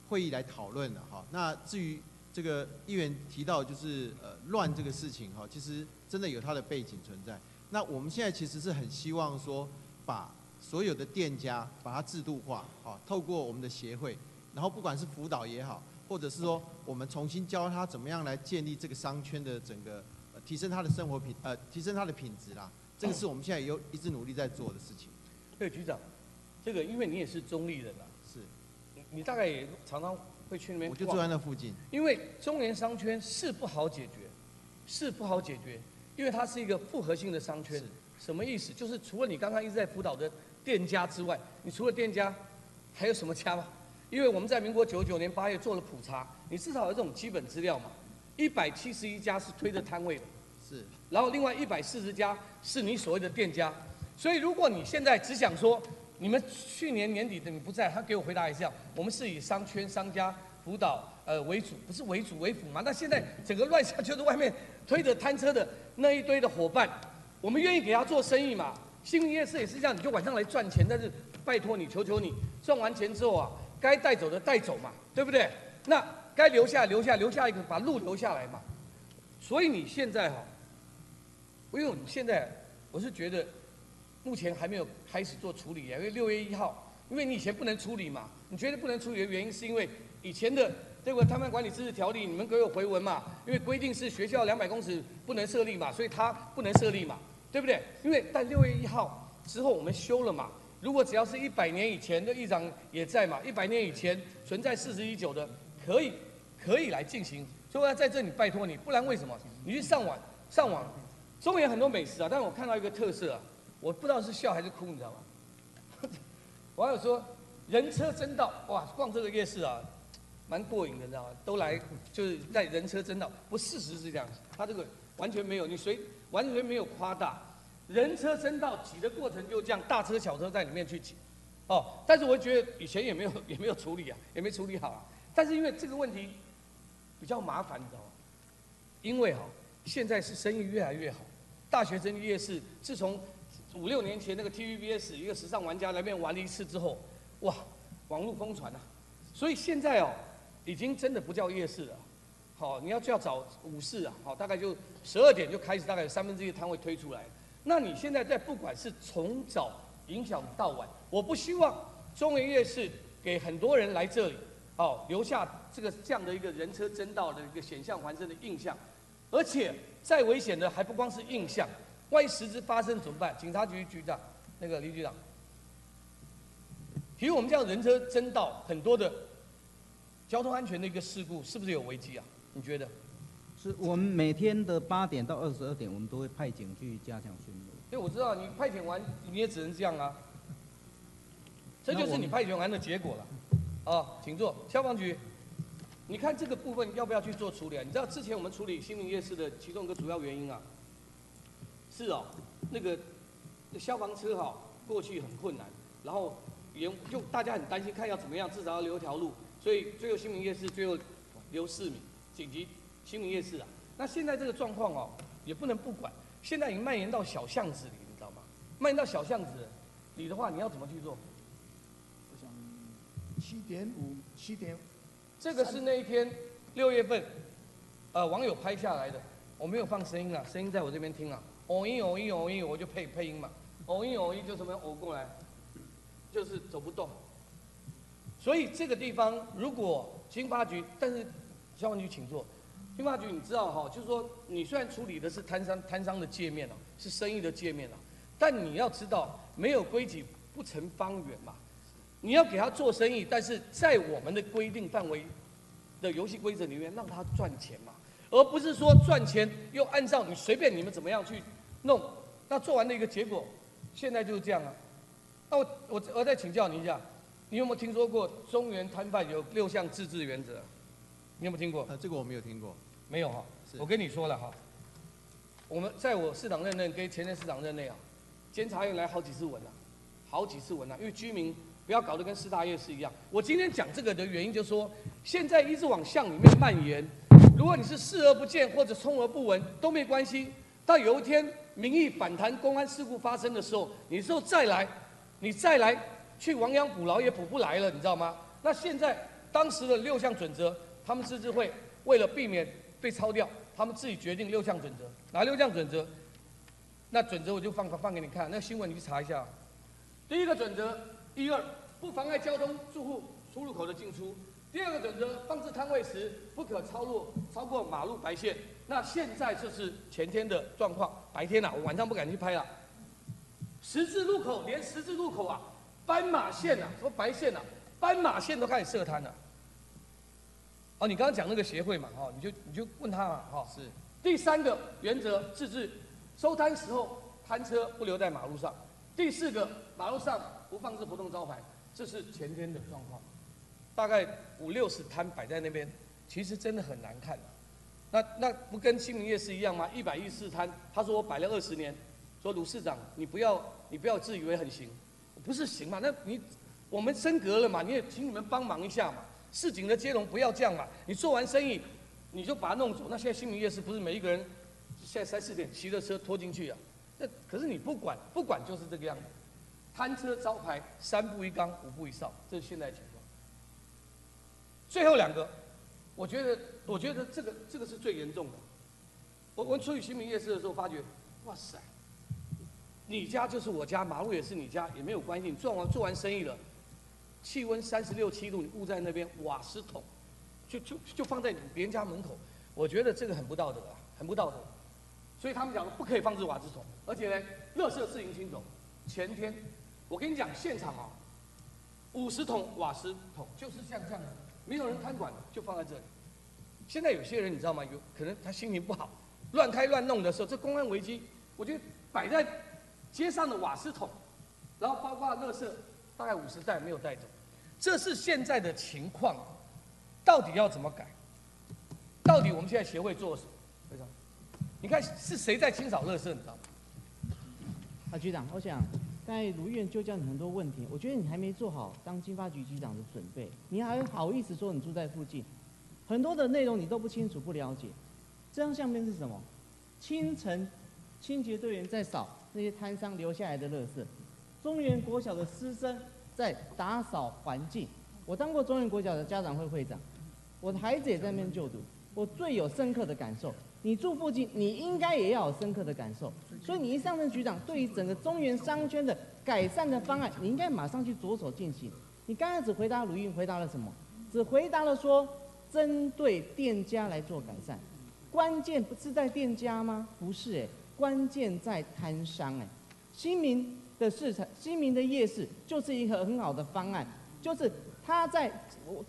会议来讨论的哈。那至于这个议员提到就是呃乱这个事情哈，其实真的有它的背景存在。那我们现在其实是很希望说把所有的店家把它制度化，好，透过我们的协会，然后不管是辅导也好，或者是说我们重新教他怎么样来建立这个商圈的整个、呃、提升他的生活品呃提升他的品质啦，这个是我们现在有一直努力在做的事情。对，局长，这个因为你也是中立人啊，是，你你大概也常常会去那边，我就住在那附近。因为中原商圈是不好解决，是不好解决，因为它是一个复合性的商圈。什么意思？就是除了你刚刚一直在辅导的店家之外，你除了店家，还有什么家吗？因为我们在民国九九年八月做了普查，你至少有这种基本资料嘛。一百七十一家是推着摊位的，是，然后另外一百四十家是你所谓的店家。所以如果你现在只想说，你们去年年底的你不在，他给我回答一下，我们是以商圈商家辅导呃为主，不是为主为辅嘛？那现在整个乱象就是外面推着摊车的那一堆的伙伴，我们愿意给他做生意嘛？新民夜市也是这样，你就晚上来赚钱，但是拜托你，求求你，赚完钱之后啊，该带走的带走嘛，对不对？那该留下留下留下一个，把路留下来嘛。所以你现在哈，因为你现在我是觉得。目前还没有开始做处理啊，因为六月一号，因为你以前不能处理嘛，你觉得不能处理的原因是因为以前的这个摊贩管理自治条例，你们给我回文嘛，因为规定是学校两百公尺不能设立嘛，所以它不能设立嘛，对不对？因为但六月一号之后我们修了嘛，如果只要是一百年以前的议长也在嘛，一百年以前存在四十一九的，可以可以来进行，所以我要在这里拜托你，不然为什么？你去上网上网，中原很多美食啊，但我看到一个特色啊。我不知道是笑还是哭，你知道吗？网友说人车争道，哇，逛这个夜市啊，蛮过瘾的，你知道吗？都来就是在人车争道，不，事实是这样子，他这个完全没有，你随完全没有夸大，人车争道挤的过程就这样，大车小车在里面去挤，哦，但是我觉得以前也没有 也没有处理啊，也没处理好啊，但是因为这个问题比较麻烦，你知道吗？因为哈，现在是生意越来越好，大学生夜市自从五六年前那个 TVBS 一个时尚玩家来面玩了一次之后，哇，网络疯传啊！所以现在哦，已经真的不叫夜市了，好，你要就要找午市啊，好，大概就十二点就开始，大概有三分之一摊位推出来。那你现在在不管是从早影响到晚，我不希望中原夜市给很多人来这里，哦，留下这个这样的一个人车争道的一个险象环生的印象，而且再危险的还不光是印象。万一实质发生怎么办？警察局局长，那个李局长，其实我们这样人车争道很多的交通安全的一个事故，是不是有危机啊？你觉得？是我们每天的八点到二十二点，我们都会派警去加强巡逻。因为我知道你派遣完，你也只能这样啊。这就是你派遣完的结果了。啊，请坐。消防局，你看这个部分要不要去做处理啊？你知道之前我们处理新民夜市的其中一个主要原因啊？是哦，那个消防车哈过去很困难，然后也就大家很担心，看要怎么样，至少要留一条路，所以最后新民夜市最后留四米，紧急新民夜市啊。那现在这个状况哦，也不能不管，现在已经蔓延到小巷子里，你知道吗？蔓延到小巷子里的话，你要怎么去做？我想七点五，七点，这个是那一天六月份，呃，网友拍下来的，我没有放声音了，声音在我这边听啊。偶一偶一偶一，我就配配音嘛。偶一偶一就什么偶过来，就是走不动。所以这个地方，如果经发局，但是消防局请坐。经发局，你知道哈，就是说你虽然处理的是摊商摊商的界面啊，是生意的界面啊，但你要知道，没有规矩不成方圆嘛。你要给他做生意，但是在我们的规定范围的游戏规则里面，让他赚钱嘛，而不是说赚钱又按照你随便你们怎么样去。弄，那做完的一个结果，现在就是这样啊。那我我我再请教你一下，你有没有听说过中原摊贩有六项自治原则？你有没有听过？啊，这个我没有听过。没有哈。我跟你说了哈，我们在我市长任内跟前任市长任内啊，监察院来好几次文了，好几次文了，因为居民不要搞得跟四大夜市一样。我今天讲这个的原因就是说，现在一直往巷里面蔓延，如果你是视而不见或者充耳不闻都没关系，到有一天。民意反弹，公安事故发生的时候，你之后再来，你再来去亡羊补牢也补不来了，你知道吗？那现在当时的六项准则，他们自治会为了避免被抄掉，他们自己决定六项准则。哪六项准则？那准则我就放放给你看，那新闻你去查一下。第一个准则，一二不妨碍交通住户出入口的进出。第二个准则，放置摊位时不可超过超过马路白线。那现在就是前天的状况，白天呐，我晚上不敢去拍了。十字路口连十字路口啊，斑马线呐，什么白线呐，斑马线都开始设摊了。哦，你刚刚讲那个协会嘛，哦，你就你就问他嘛，哈。是。第三个原则，自治收摊时候摊车不留在马路上。第四个，马路上不放置活动招牌，这是前天的状况，大概五六十摊摆在那边，其实真的很难看。那那不跟新民夜市一样吗？一百一十四摊，他说我摆了二十年，说卢市长你不要你不要自以为很行，不是行嘛？那你我们升格了嘛？你也请你们帮忙一下嘛。市井的接龙不要这样嘛！你做完生意，你就把它弄走。那现在新民夜市不是每一个人现在三四点骑着车拖进去啊？那可是你不管不管就是这个样子，摊车招牌三步一岗五步一哨，这是现在情。最后两个，我觉得我觉得这个这个是最严重的。我我出去新民夜市的时候发觉，哇塞，你家就是我家，马路也是你家，也没有关系。你做完做完生意了。气温三十六七度，你捂在那边，瓦斯桶就就就放在别人家门口，我觉得这个很不道德啊，很不道德。所以他们讲不可以放置瓦斯桶，而且呢，垃圾自行清走。前天我跟你讲，现场啊，五十桶瓦斯桶就是像这样的，没有人看管的，就放在这里。现在有些人你知道吗？有可能他心情不好，乱开乱弄的时候，这公安危机，我觉得摆在街上的瓦斯桶，然后包括垃圾，大概五十袋没有带走。这是现在的情况，到底要怎么改？到底我们现在协会做什么？非常，你看是谁在清扫垃圾？你知道吗？啊，局长，我想在卢院就叫你很多问题，我觉得你还没做好当经发局局长的准备，你还好意思说你住在附近？很多的内容你都不清楚、不了解。这张相片是什么？清晨，清洁队员在扫那些摊商留下来的垃圾。中原国小的师生。在打扫环境，我当过中原国小的家长会会长，我的孩子也在那边就读，我最有深刻的感受。你住附近，你应该也要有深刻的感受。所以你一上任局长，对于整个中原商圈的改善的方案，你应该马上去着手进行。你刚才只回答鲁豫，回答了什么？只回答了说针对店家来做改善，关键不是在店家吗？不是哎，关键在摊商哎，新民。的市场，新民的夜市就是一个很好的方案，就是他在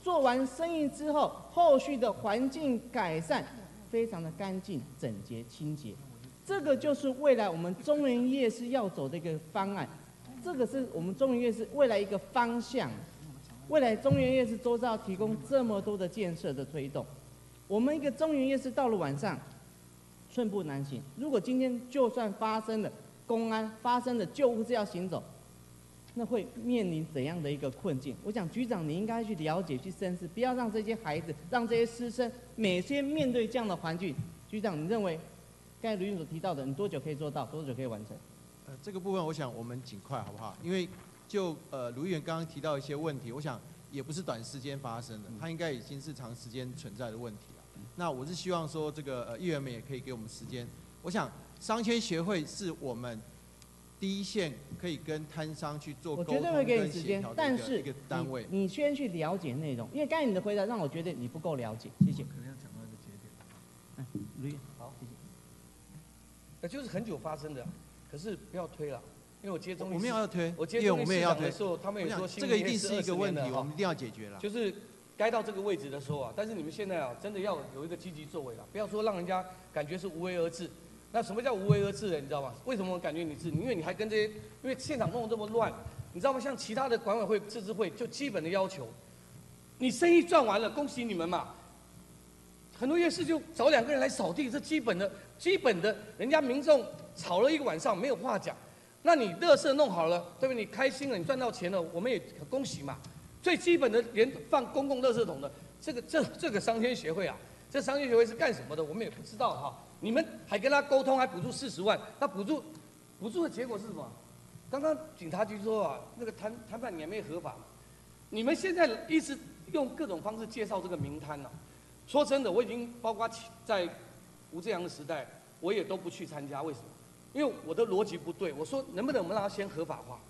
做完生意之后，后续的环境改善非常的干净、整洁、清洁，这个就是未来我们中原夜市要走的一个方案，这个是我们中原夜市未来一个方向，未来中原夜市周遭提供这么多的建设的推动，我们一个中原夜市到了晚上寸步难行，如果今天就算发生了。公安发生的救护车要行走，那会面临怎样的一个困境？我想局长你应该去了解、去深思，不要让这些孩子、让这些师生每天面对这样的环境。局长，你认为刚才卢院所提到的，你多久可以做到？多久可以完成？呃，这个部分我想我们尽快好不好？因为就呃卢议员刚刚提到一些问题，我想也不是短时间发生的，它应该已经是长时间存在的问题了。那我是希望说这个呃议员们也可以给我们时间，我想。商圈协会是我们第一线可以跟摊商去做沟通跟协调的一个单位。你先去了解内容，因为刚才你的回答让我觉得你不够了解。谢谢。可能要讲到一个节点。哎，卢好，谢谢。那就是很久发生的，可是不要推了，因为我接中我们要推，我接中市长的时候，他们也说这个一定是一个问题，我们一定要解决了。就是该到这个位置的时候啊，但是你们现在啊，真的要有一个积极作为了，不要说让人家感觉是无为而治。那什么叫无为而治呢？你知道吗？为什么我感觉你治？因为你还跟这些，因为现场弄得这么乱，你知道吗？像其他的管委会、自治会，就基本的要求，你生意赚完了，恭喜你们嘛。很多夜市就找两个人来扫地，这基本的、基本的，人家民众吵了一个晚上没有话讲，那你乐色弄好了，对不对？你开心了，你赚到钱了，我们也恭喜嘛。最基本的，连放公共乐色桶的，这个这这个商圈协会啊，这商圈协会是干什么的？我们也不知道哈。你们还跟他沟通，还补助四十万，那补助，补助的结果是什么？刚刚警察局说啊，那个谈谈判也没合法。你们现在一直用各种方式介绍这个名摊呢？说真的，我已经包括在吴志阳的时代，我也都不去参加。为什么？因为我的逻辑不对。我说能不能我们让他先合法化，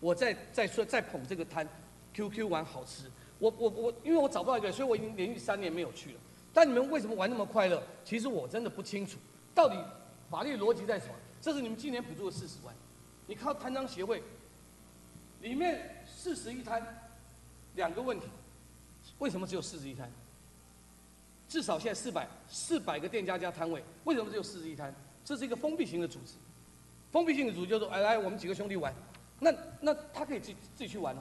我再再说再捧这个摊，QQ 玩好吃。我我我，因为我找不到一个，所以我已经连续三年没有去了。但你们为什么玩那么快乐？其实我真的不清楚，到底法律逻辑在什么？这是你们今年补助的四十万，你靠摊商协会，里面四十一摊，两个问题，为什么只有四十一摊？至少现在四百四百个店家加摊位，为什么只有四十一摊？这是一个封闭型的组织。封闭性的组织就是，哎来，我们几个兄弟玩，那那他可以自己自己去玩哦。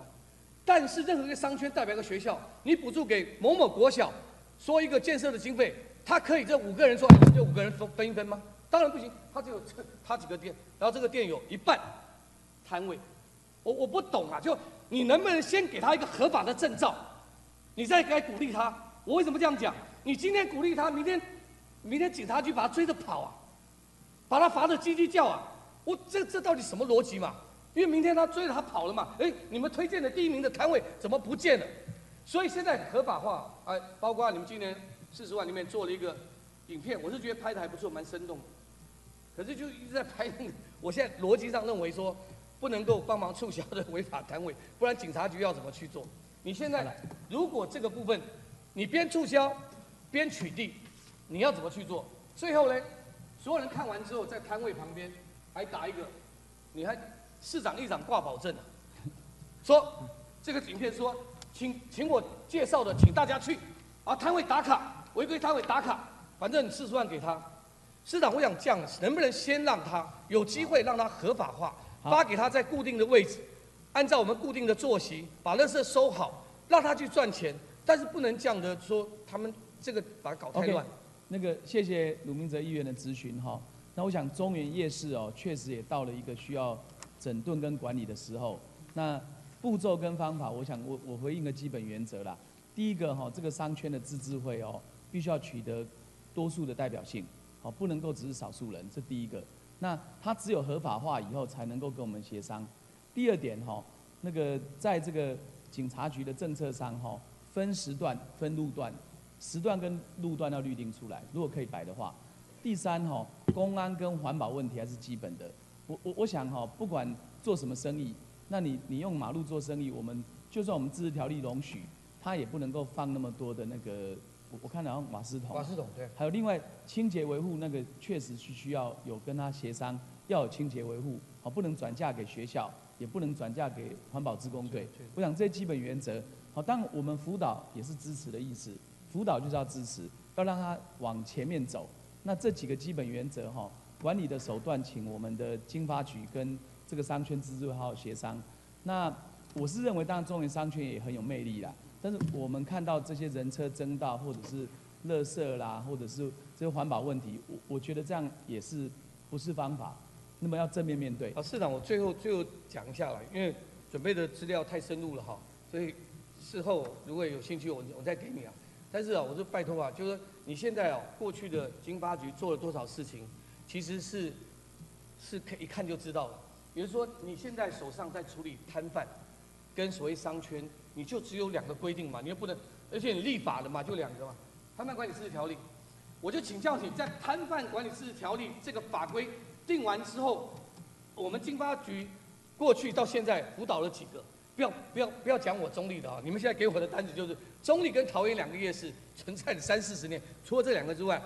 但是任何一个商圈代表一个学校，你补助给某某国小，说一个建设的经费，他可以这五个人说，这五个人分分一分吗？当然不行，他只有他几个店，然后这个店有一半摊位，我我不懂啊，就你能不能先给他一个合法的证照，你再该鼓励他？我为什么这样讲？你今天鼓励他，明天明天警察局把他追着跑啊，把他罚得叽叽叫啊！我这这到底什么逻辑嘛？因为明天他追着他跑了嘛，哎，你们推荐的第一名的摊位怎么不见了？所以现在合法化，哎，包括你们今年四十万里面做了一个影片，我是觉得拍的还不错，蛮生动的。可是就一直在拍那个，我现在逻辑上认为说，不能够帮忙促销的违法摊位，不然警察局要怎么去做？你现在如果这个部分，你边促销边取缔，你要怎么去做？最后呢，所有人看完之后，在摊位旁边还打一个，你还市长、议长挂保证啊，说这个影片说，请请我介绍的，请大家去啊摊位打卡，违规摊位打卡，反正四十万给他。市长，我想这样，能不能先让他有机会让他合法化，发给他在固定的位置，按照我们固定的作息，把垃圾收好，让他去赚钱，但是不能这样的说他们这个把它搞太乱。那个谢谢鲁明哲议员的咨询哈。那我想中原夜市哦，确实也到了一个需要整顿跟管理的时候。那步骤跟方法，我想我我回应个基本原则啦。第一个哈，这个商圈的自治会哦，必须要取得多数的代表性。好，不能够只是少数人，这第一个。那他只有合法化以后，才能够跟我们协商。第二点哈，那个在这个警察局的政策上哈，分时段、分路段，时段跟路段要律定出来，如果可以摆的话。第三哈，公安跟环保问题还是基本的。我我我想哈，不管做什么生意，那你你用马路做生意，我们就算我们自治条例容许，他也不能够放那么多的那个。我我看好像瓦斯桶，瓦斯桶对，还有另外清洁维护那个确实是需要有跟他协商，要有清洁维护，好不能转嫁给学校，也不能转嫁给环保职工队。我想这基本原则，好，当我们辅导也是支持的意思，辅导就是要支持，要让他往前面走。那这几个基本原则哈，管理的手段，请我们的经发局跟这个商圈自治好好协商。那我是认为，当然中原商圈也很有魅力啦。但是我们看到这些人车争道，或者是垃圾啦，或者是这些环保问题，我我觉得这样也是不是方法。那么要正面面对。啊，市长，我最后最后讲一下了，因为准备的资料太深入了哈，所以事后如果有兴趣，我我再给你啊。但是啊，我就拜托啊，就是你现在啊，过去的经发局做了多少事情，其实是是可以一看就知道了。比如说你现在手上在处理摊贩，跟所谓商圈。你就只有两个规定嘛，你又不能，而且你立法的嘛，就两个嘛。摊贩管理自治条例，我就请教你，在摊贩管理自治条例这个法规定完之后，我们经发局过去到现在辅导了几个？不要不要不要讲我中立的啊！你们现在给我的单子就是中立跟桃园两个夜市存在的三四十年，除了这两个之外，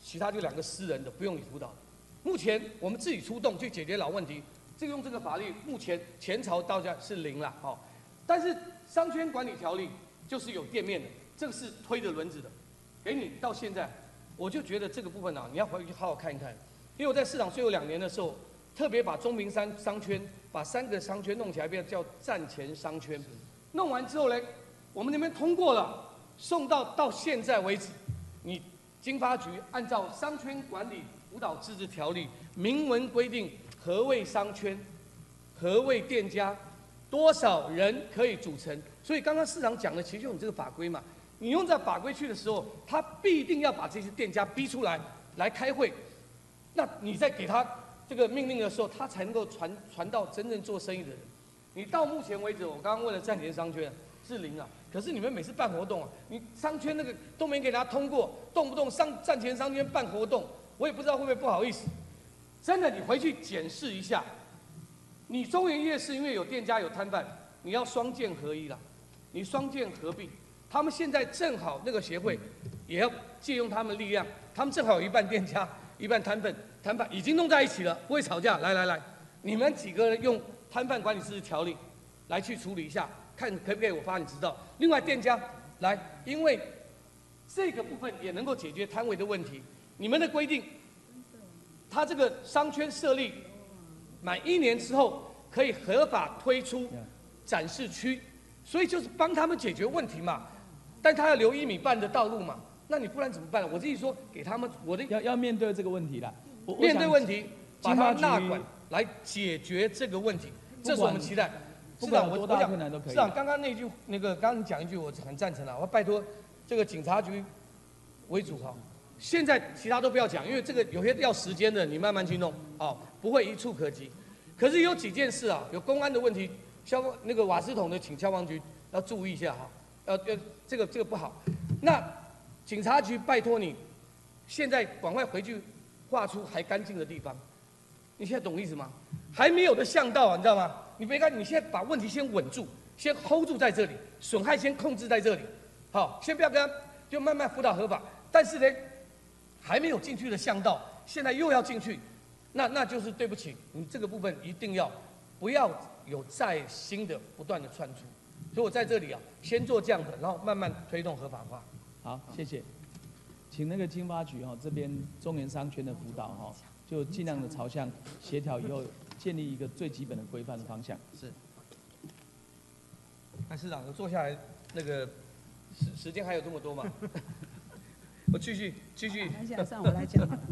其他就两个私人的，不用你辅导。目前我们自己出动去解决老问题，这个用这个法律，目前前朝到家是零了，哦，但是。商圈管理条例就是有店面的，这个是推着轮子的，给你到现在，我就觉得这个部分呢，你要回去好好看一看。因为我在市场最后两年的时候，特别把中平山商圈把三个商圈弄起来，变叫站前商圈。弄完之后呢，我们那边通过了，送到到现在为止，你经发局按照商圈管理辅导自治条例明文规定何谓商圈，何谓店家。多少人可以组成？所以刚刚市长讲的其实就你这个法规嘛。你用这法规去的时候，他必定要把这些店家逼出来来开会。那你在给他这个命令的时候，他才能够传传到真正做生意的人。你到目前为止，我刚刚问了站前商圈是零啊。可是你们每次办活动啊，你商圈那个都没给他通过，动不动上站前商圈办活动，我也不知道会不会不好意思。真的，你回去检视一下。你中原夜市因为有店家有摊贩，你要双剑合一了，你双剑合璧。他们现在正好那个协会，也要借用他们力量，他们正好有一半店家，一半摊贩，摊贩已经弄在一起了，不会吵架。来来来，你们几个人用摊贩管理自治条例来去处理一下，看可不可以我发你知道。另外店家来，因为这个部分也能够解决摊位的问题，你们的规定它这个商圈设立满一年之后，可以合法推出展示区，所以就是帮他们解决问题嘛。但他要留一米半的道路嘛，那你不然怎么办？我自己说给他们，我的要要面对这个问题啦。我我面对问题，把它经发局纳管来解决这个问题，这是我们期待。不市长，我我想市长刚刚那句那个，刚刚你讲一句，我很赞成啊。我拜托这个警察局为主哈，现在其他都不要讲，因为这个有些要时间的，你慢慢去弄哦，不会一触可及。可是有几件事啊，有公安的问题，消防那个瓦斯桶的，请消防局要注意一下哈，要要这个这个不好。那警察局拜托你，现在赶快回去画出还干净的地方。你现在懂意思吗？还没有的巷道啊，你知道吗？你别看，你现在把问题先稳住，先 hold 住在这里，损害先控制在这里，好，先不要跟就慢慢辅导合法。但是呢，还没有进去的巷道，现在又要进去，那那就是对不起，你这个部分一定要不要有再新的不断的窜出。所以我在这里啊，先做这样的，然后慢慢推动合法化。好，谢谢。请那个经发局哈、这边中原商圈的辅导哈、就尽量的朝向协调以后建立一个最基本的规范的方向。是。那市长，坐下来，那个时时间还有这么多吗？我继续继续。那现在算我来讲好了。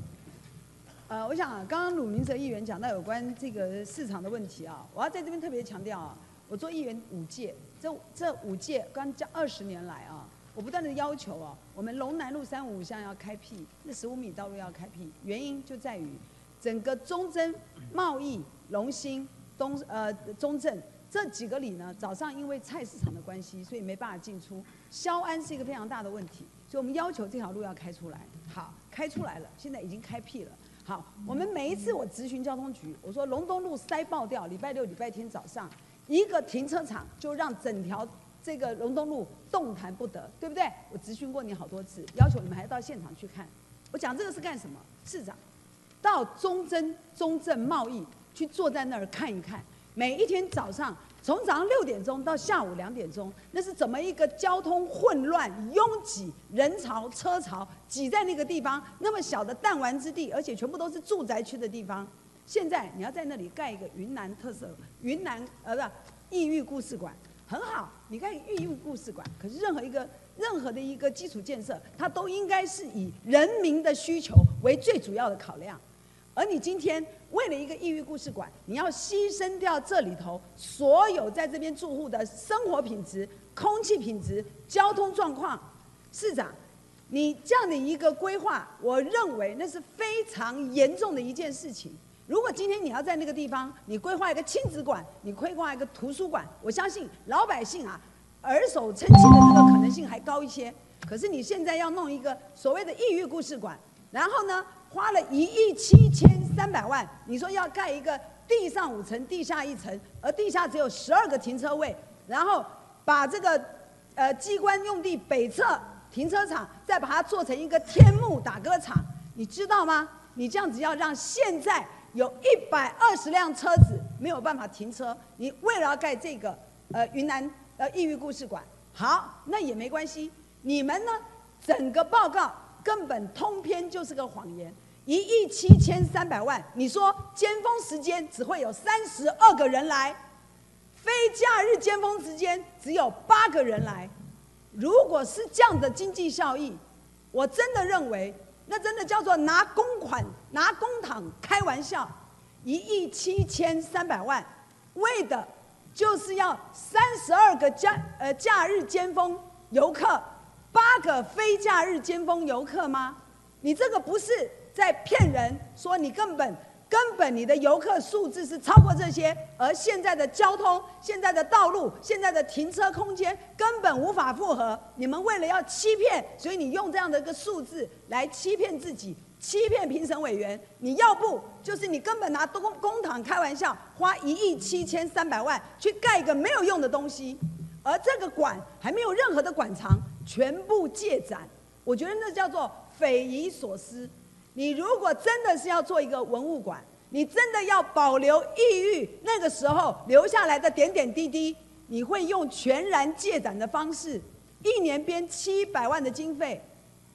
呃，我想刚刚鲁明哲议员讲到有关这个市场的问题啊，我要在这边特别强调啊，我做议员五届，这这五届刚将二十年来啊，我不断的要求啊，我们龙南路三五巷要开辟，那十五米道路要开辟，原因就在于整个中正、贸易、龙兴、东呃中正这几个里呢，早上因为菜市场的关系，所以没办法进出，消安是一个非常大的问题，所以我们要求这条路要开出来。好，开出来了，现在已经开辟了。好，我们每一次我咨询交通局，我说龙东路塞爆掉，礼拜六、礼拜天早上一个停车场就让整条这个龙东路动弹不得，对不对？我咨询过你好多次，要求你们还要到现场去看。我讲这个是干什么？市长到中正、中正贸易去坐在那儿看一看，每一天早上从早上六点钟到下午两点钟，那是怎么一个交通混乱、拥挤、人潮、车潮挤在那个地方，那么小的弹丸之地，而且全部都是住宅区的地方。现在你要在那里盖一个云南特色云南呃不异域故事馆，很好，你盖异域故事馆，可是任何一个任何的一个基础建设，它都应该是以人民的需求为最主要的考量。而你今天为了一个抑郁故事馆，你要牺牲掉这里头所有在这边住户的生活品质、空气品质、交通状况，市长，你这样的一个规划，我认为那是非常严重的一件事情。如果今天你要在那个地方，你规划一个亲子馆，你规划一个图书馆，我相信老百姓啊，耳手称庆的这个可能性还高一些。可是你现在要弄一个所谓的抑郁故事馆，然后呢，花了一亿七千三百万，你说要盖一个地上五层、地下一层，而地下只有十二个停车位，然后把这个呃机关用地北侧停车场再把它做成一个天幕打歌场，你知道吗？你这样子要让现在有一百二十辆车子没有办法停车，你为了要盖这个呃云南呃异域故事馆，好，那也没关系，你们呢整个报告根本通篇就是个谎言，一亿七千三百万，你说尖峰时间只会有三十二个人来，非假日尖峰时间只有八个人来，如果是这样的经济效益，我真的认为那真的叫做拿公款、拿公帑开玩笑，一亿七千三百万，为的就是要三十二个假呃假日尖峰游客，八个非假日尖峰游客吗？你这个不是在骗人，说你根本根本你的游客数字是超过这些，而现在的交通、现在的道路、现在的停车空间根本无法负荷。你们为了要欺骗，所以你用这样的一个数字来欺骗自己，欺骗评审委员。你要不就是你根本拿公公帑开玩笑，花一亿七千三百万去盖一个没有用的东西，而这个馆还没有任何的馆藏，全部借展。我觉得那叫做匪夷所思。你如果真的是要做一个文物馆，你真的要保留异域那个时候留下来的点点滴滴，你会用全然借展的方式，一年编七百万的经费。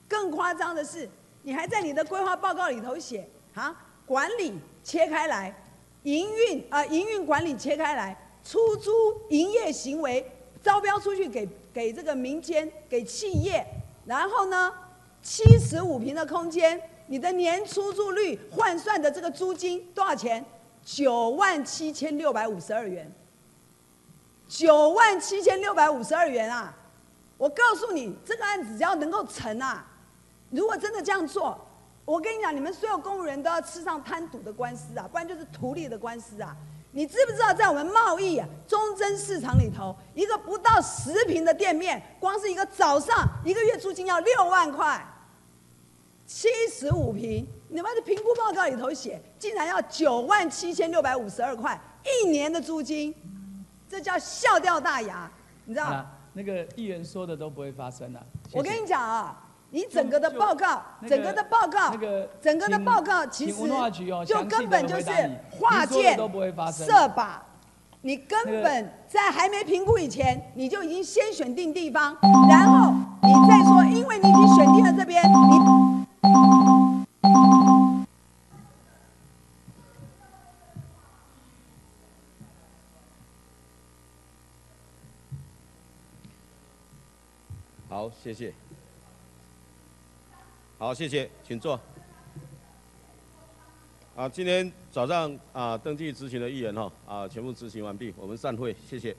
更夸张的是，你还在你的规划报告里头写啊，管理切开来，营运啊、营运管理切开来，出租营业行为招标出去给给这个民间给企业，然后呢，七十五平的空间，你的年出租率换算的这个租金多少钱？九万七千六百五十二元。九万七千六百五十二元啊！我告诉你，这个案子只要能够成啊，如果真的这样做，我跟你讲，你们所有公务员都要吃上贪赌的官司啊，不然就是图利的官司啊！你知不知道，在我们贸易啊中贞市场里头，一个不到十平的店面，光是一个早上一个月租金要六万块，七十五平，你们的评估报告里头写，竟然要九万七千六百五十二块一年的租金，这叫笑掉大牙，你知道？啊，那个议员说的都不会发生了。谢谢我跟你讲啊，你整个的报告，那个整个的报告，那个整个的报告其实就根本就是划建你说的都不会发生设靶，你根本在还没评估以前，你就已经先选定地方，然后你再说，因为你已经选定了这边，你好，谢谢。好，谢谢，请坐。啊，今天早上啊登记执行的议员哈啊全部执行完毕，我们散会，谢谢。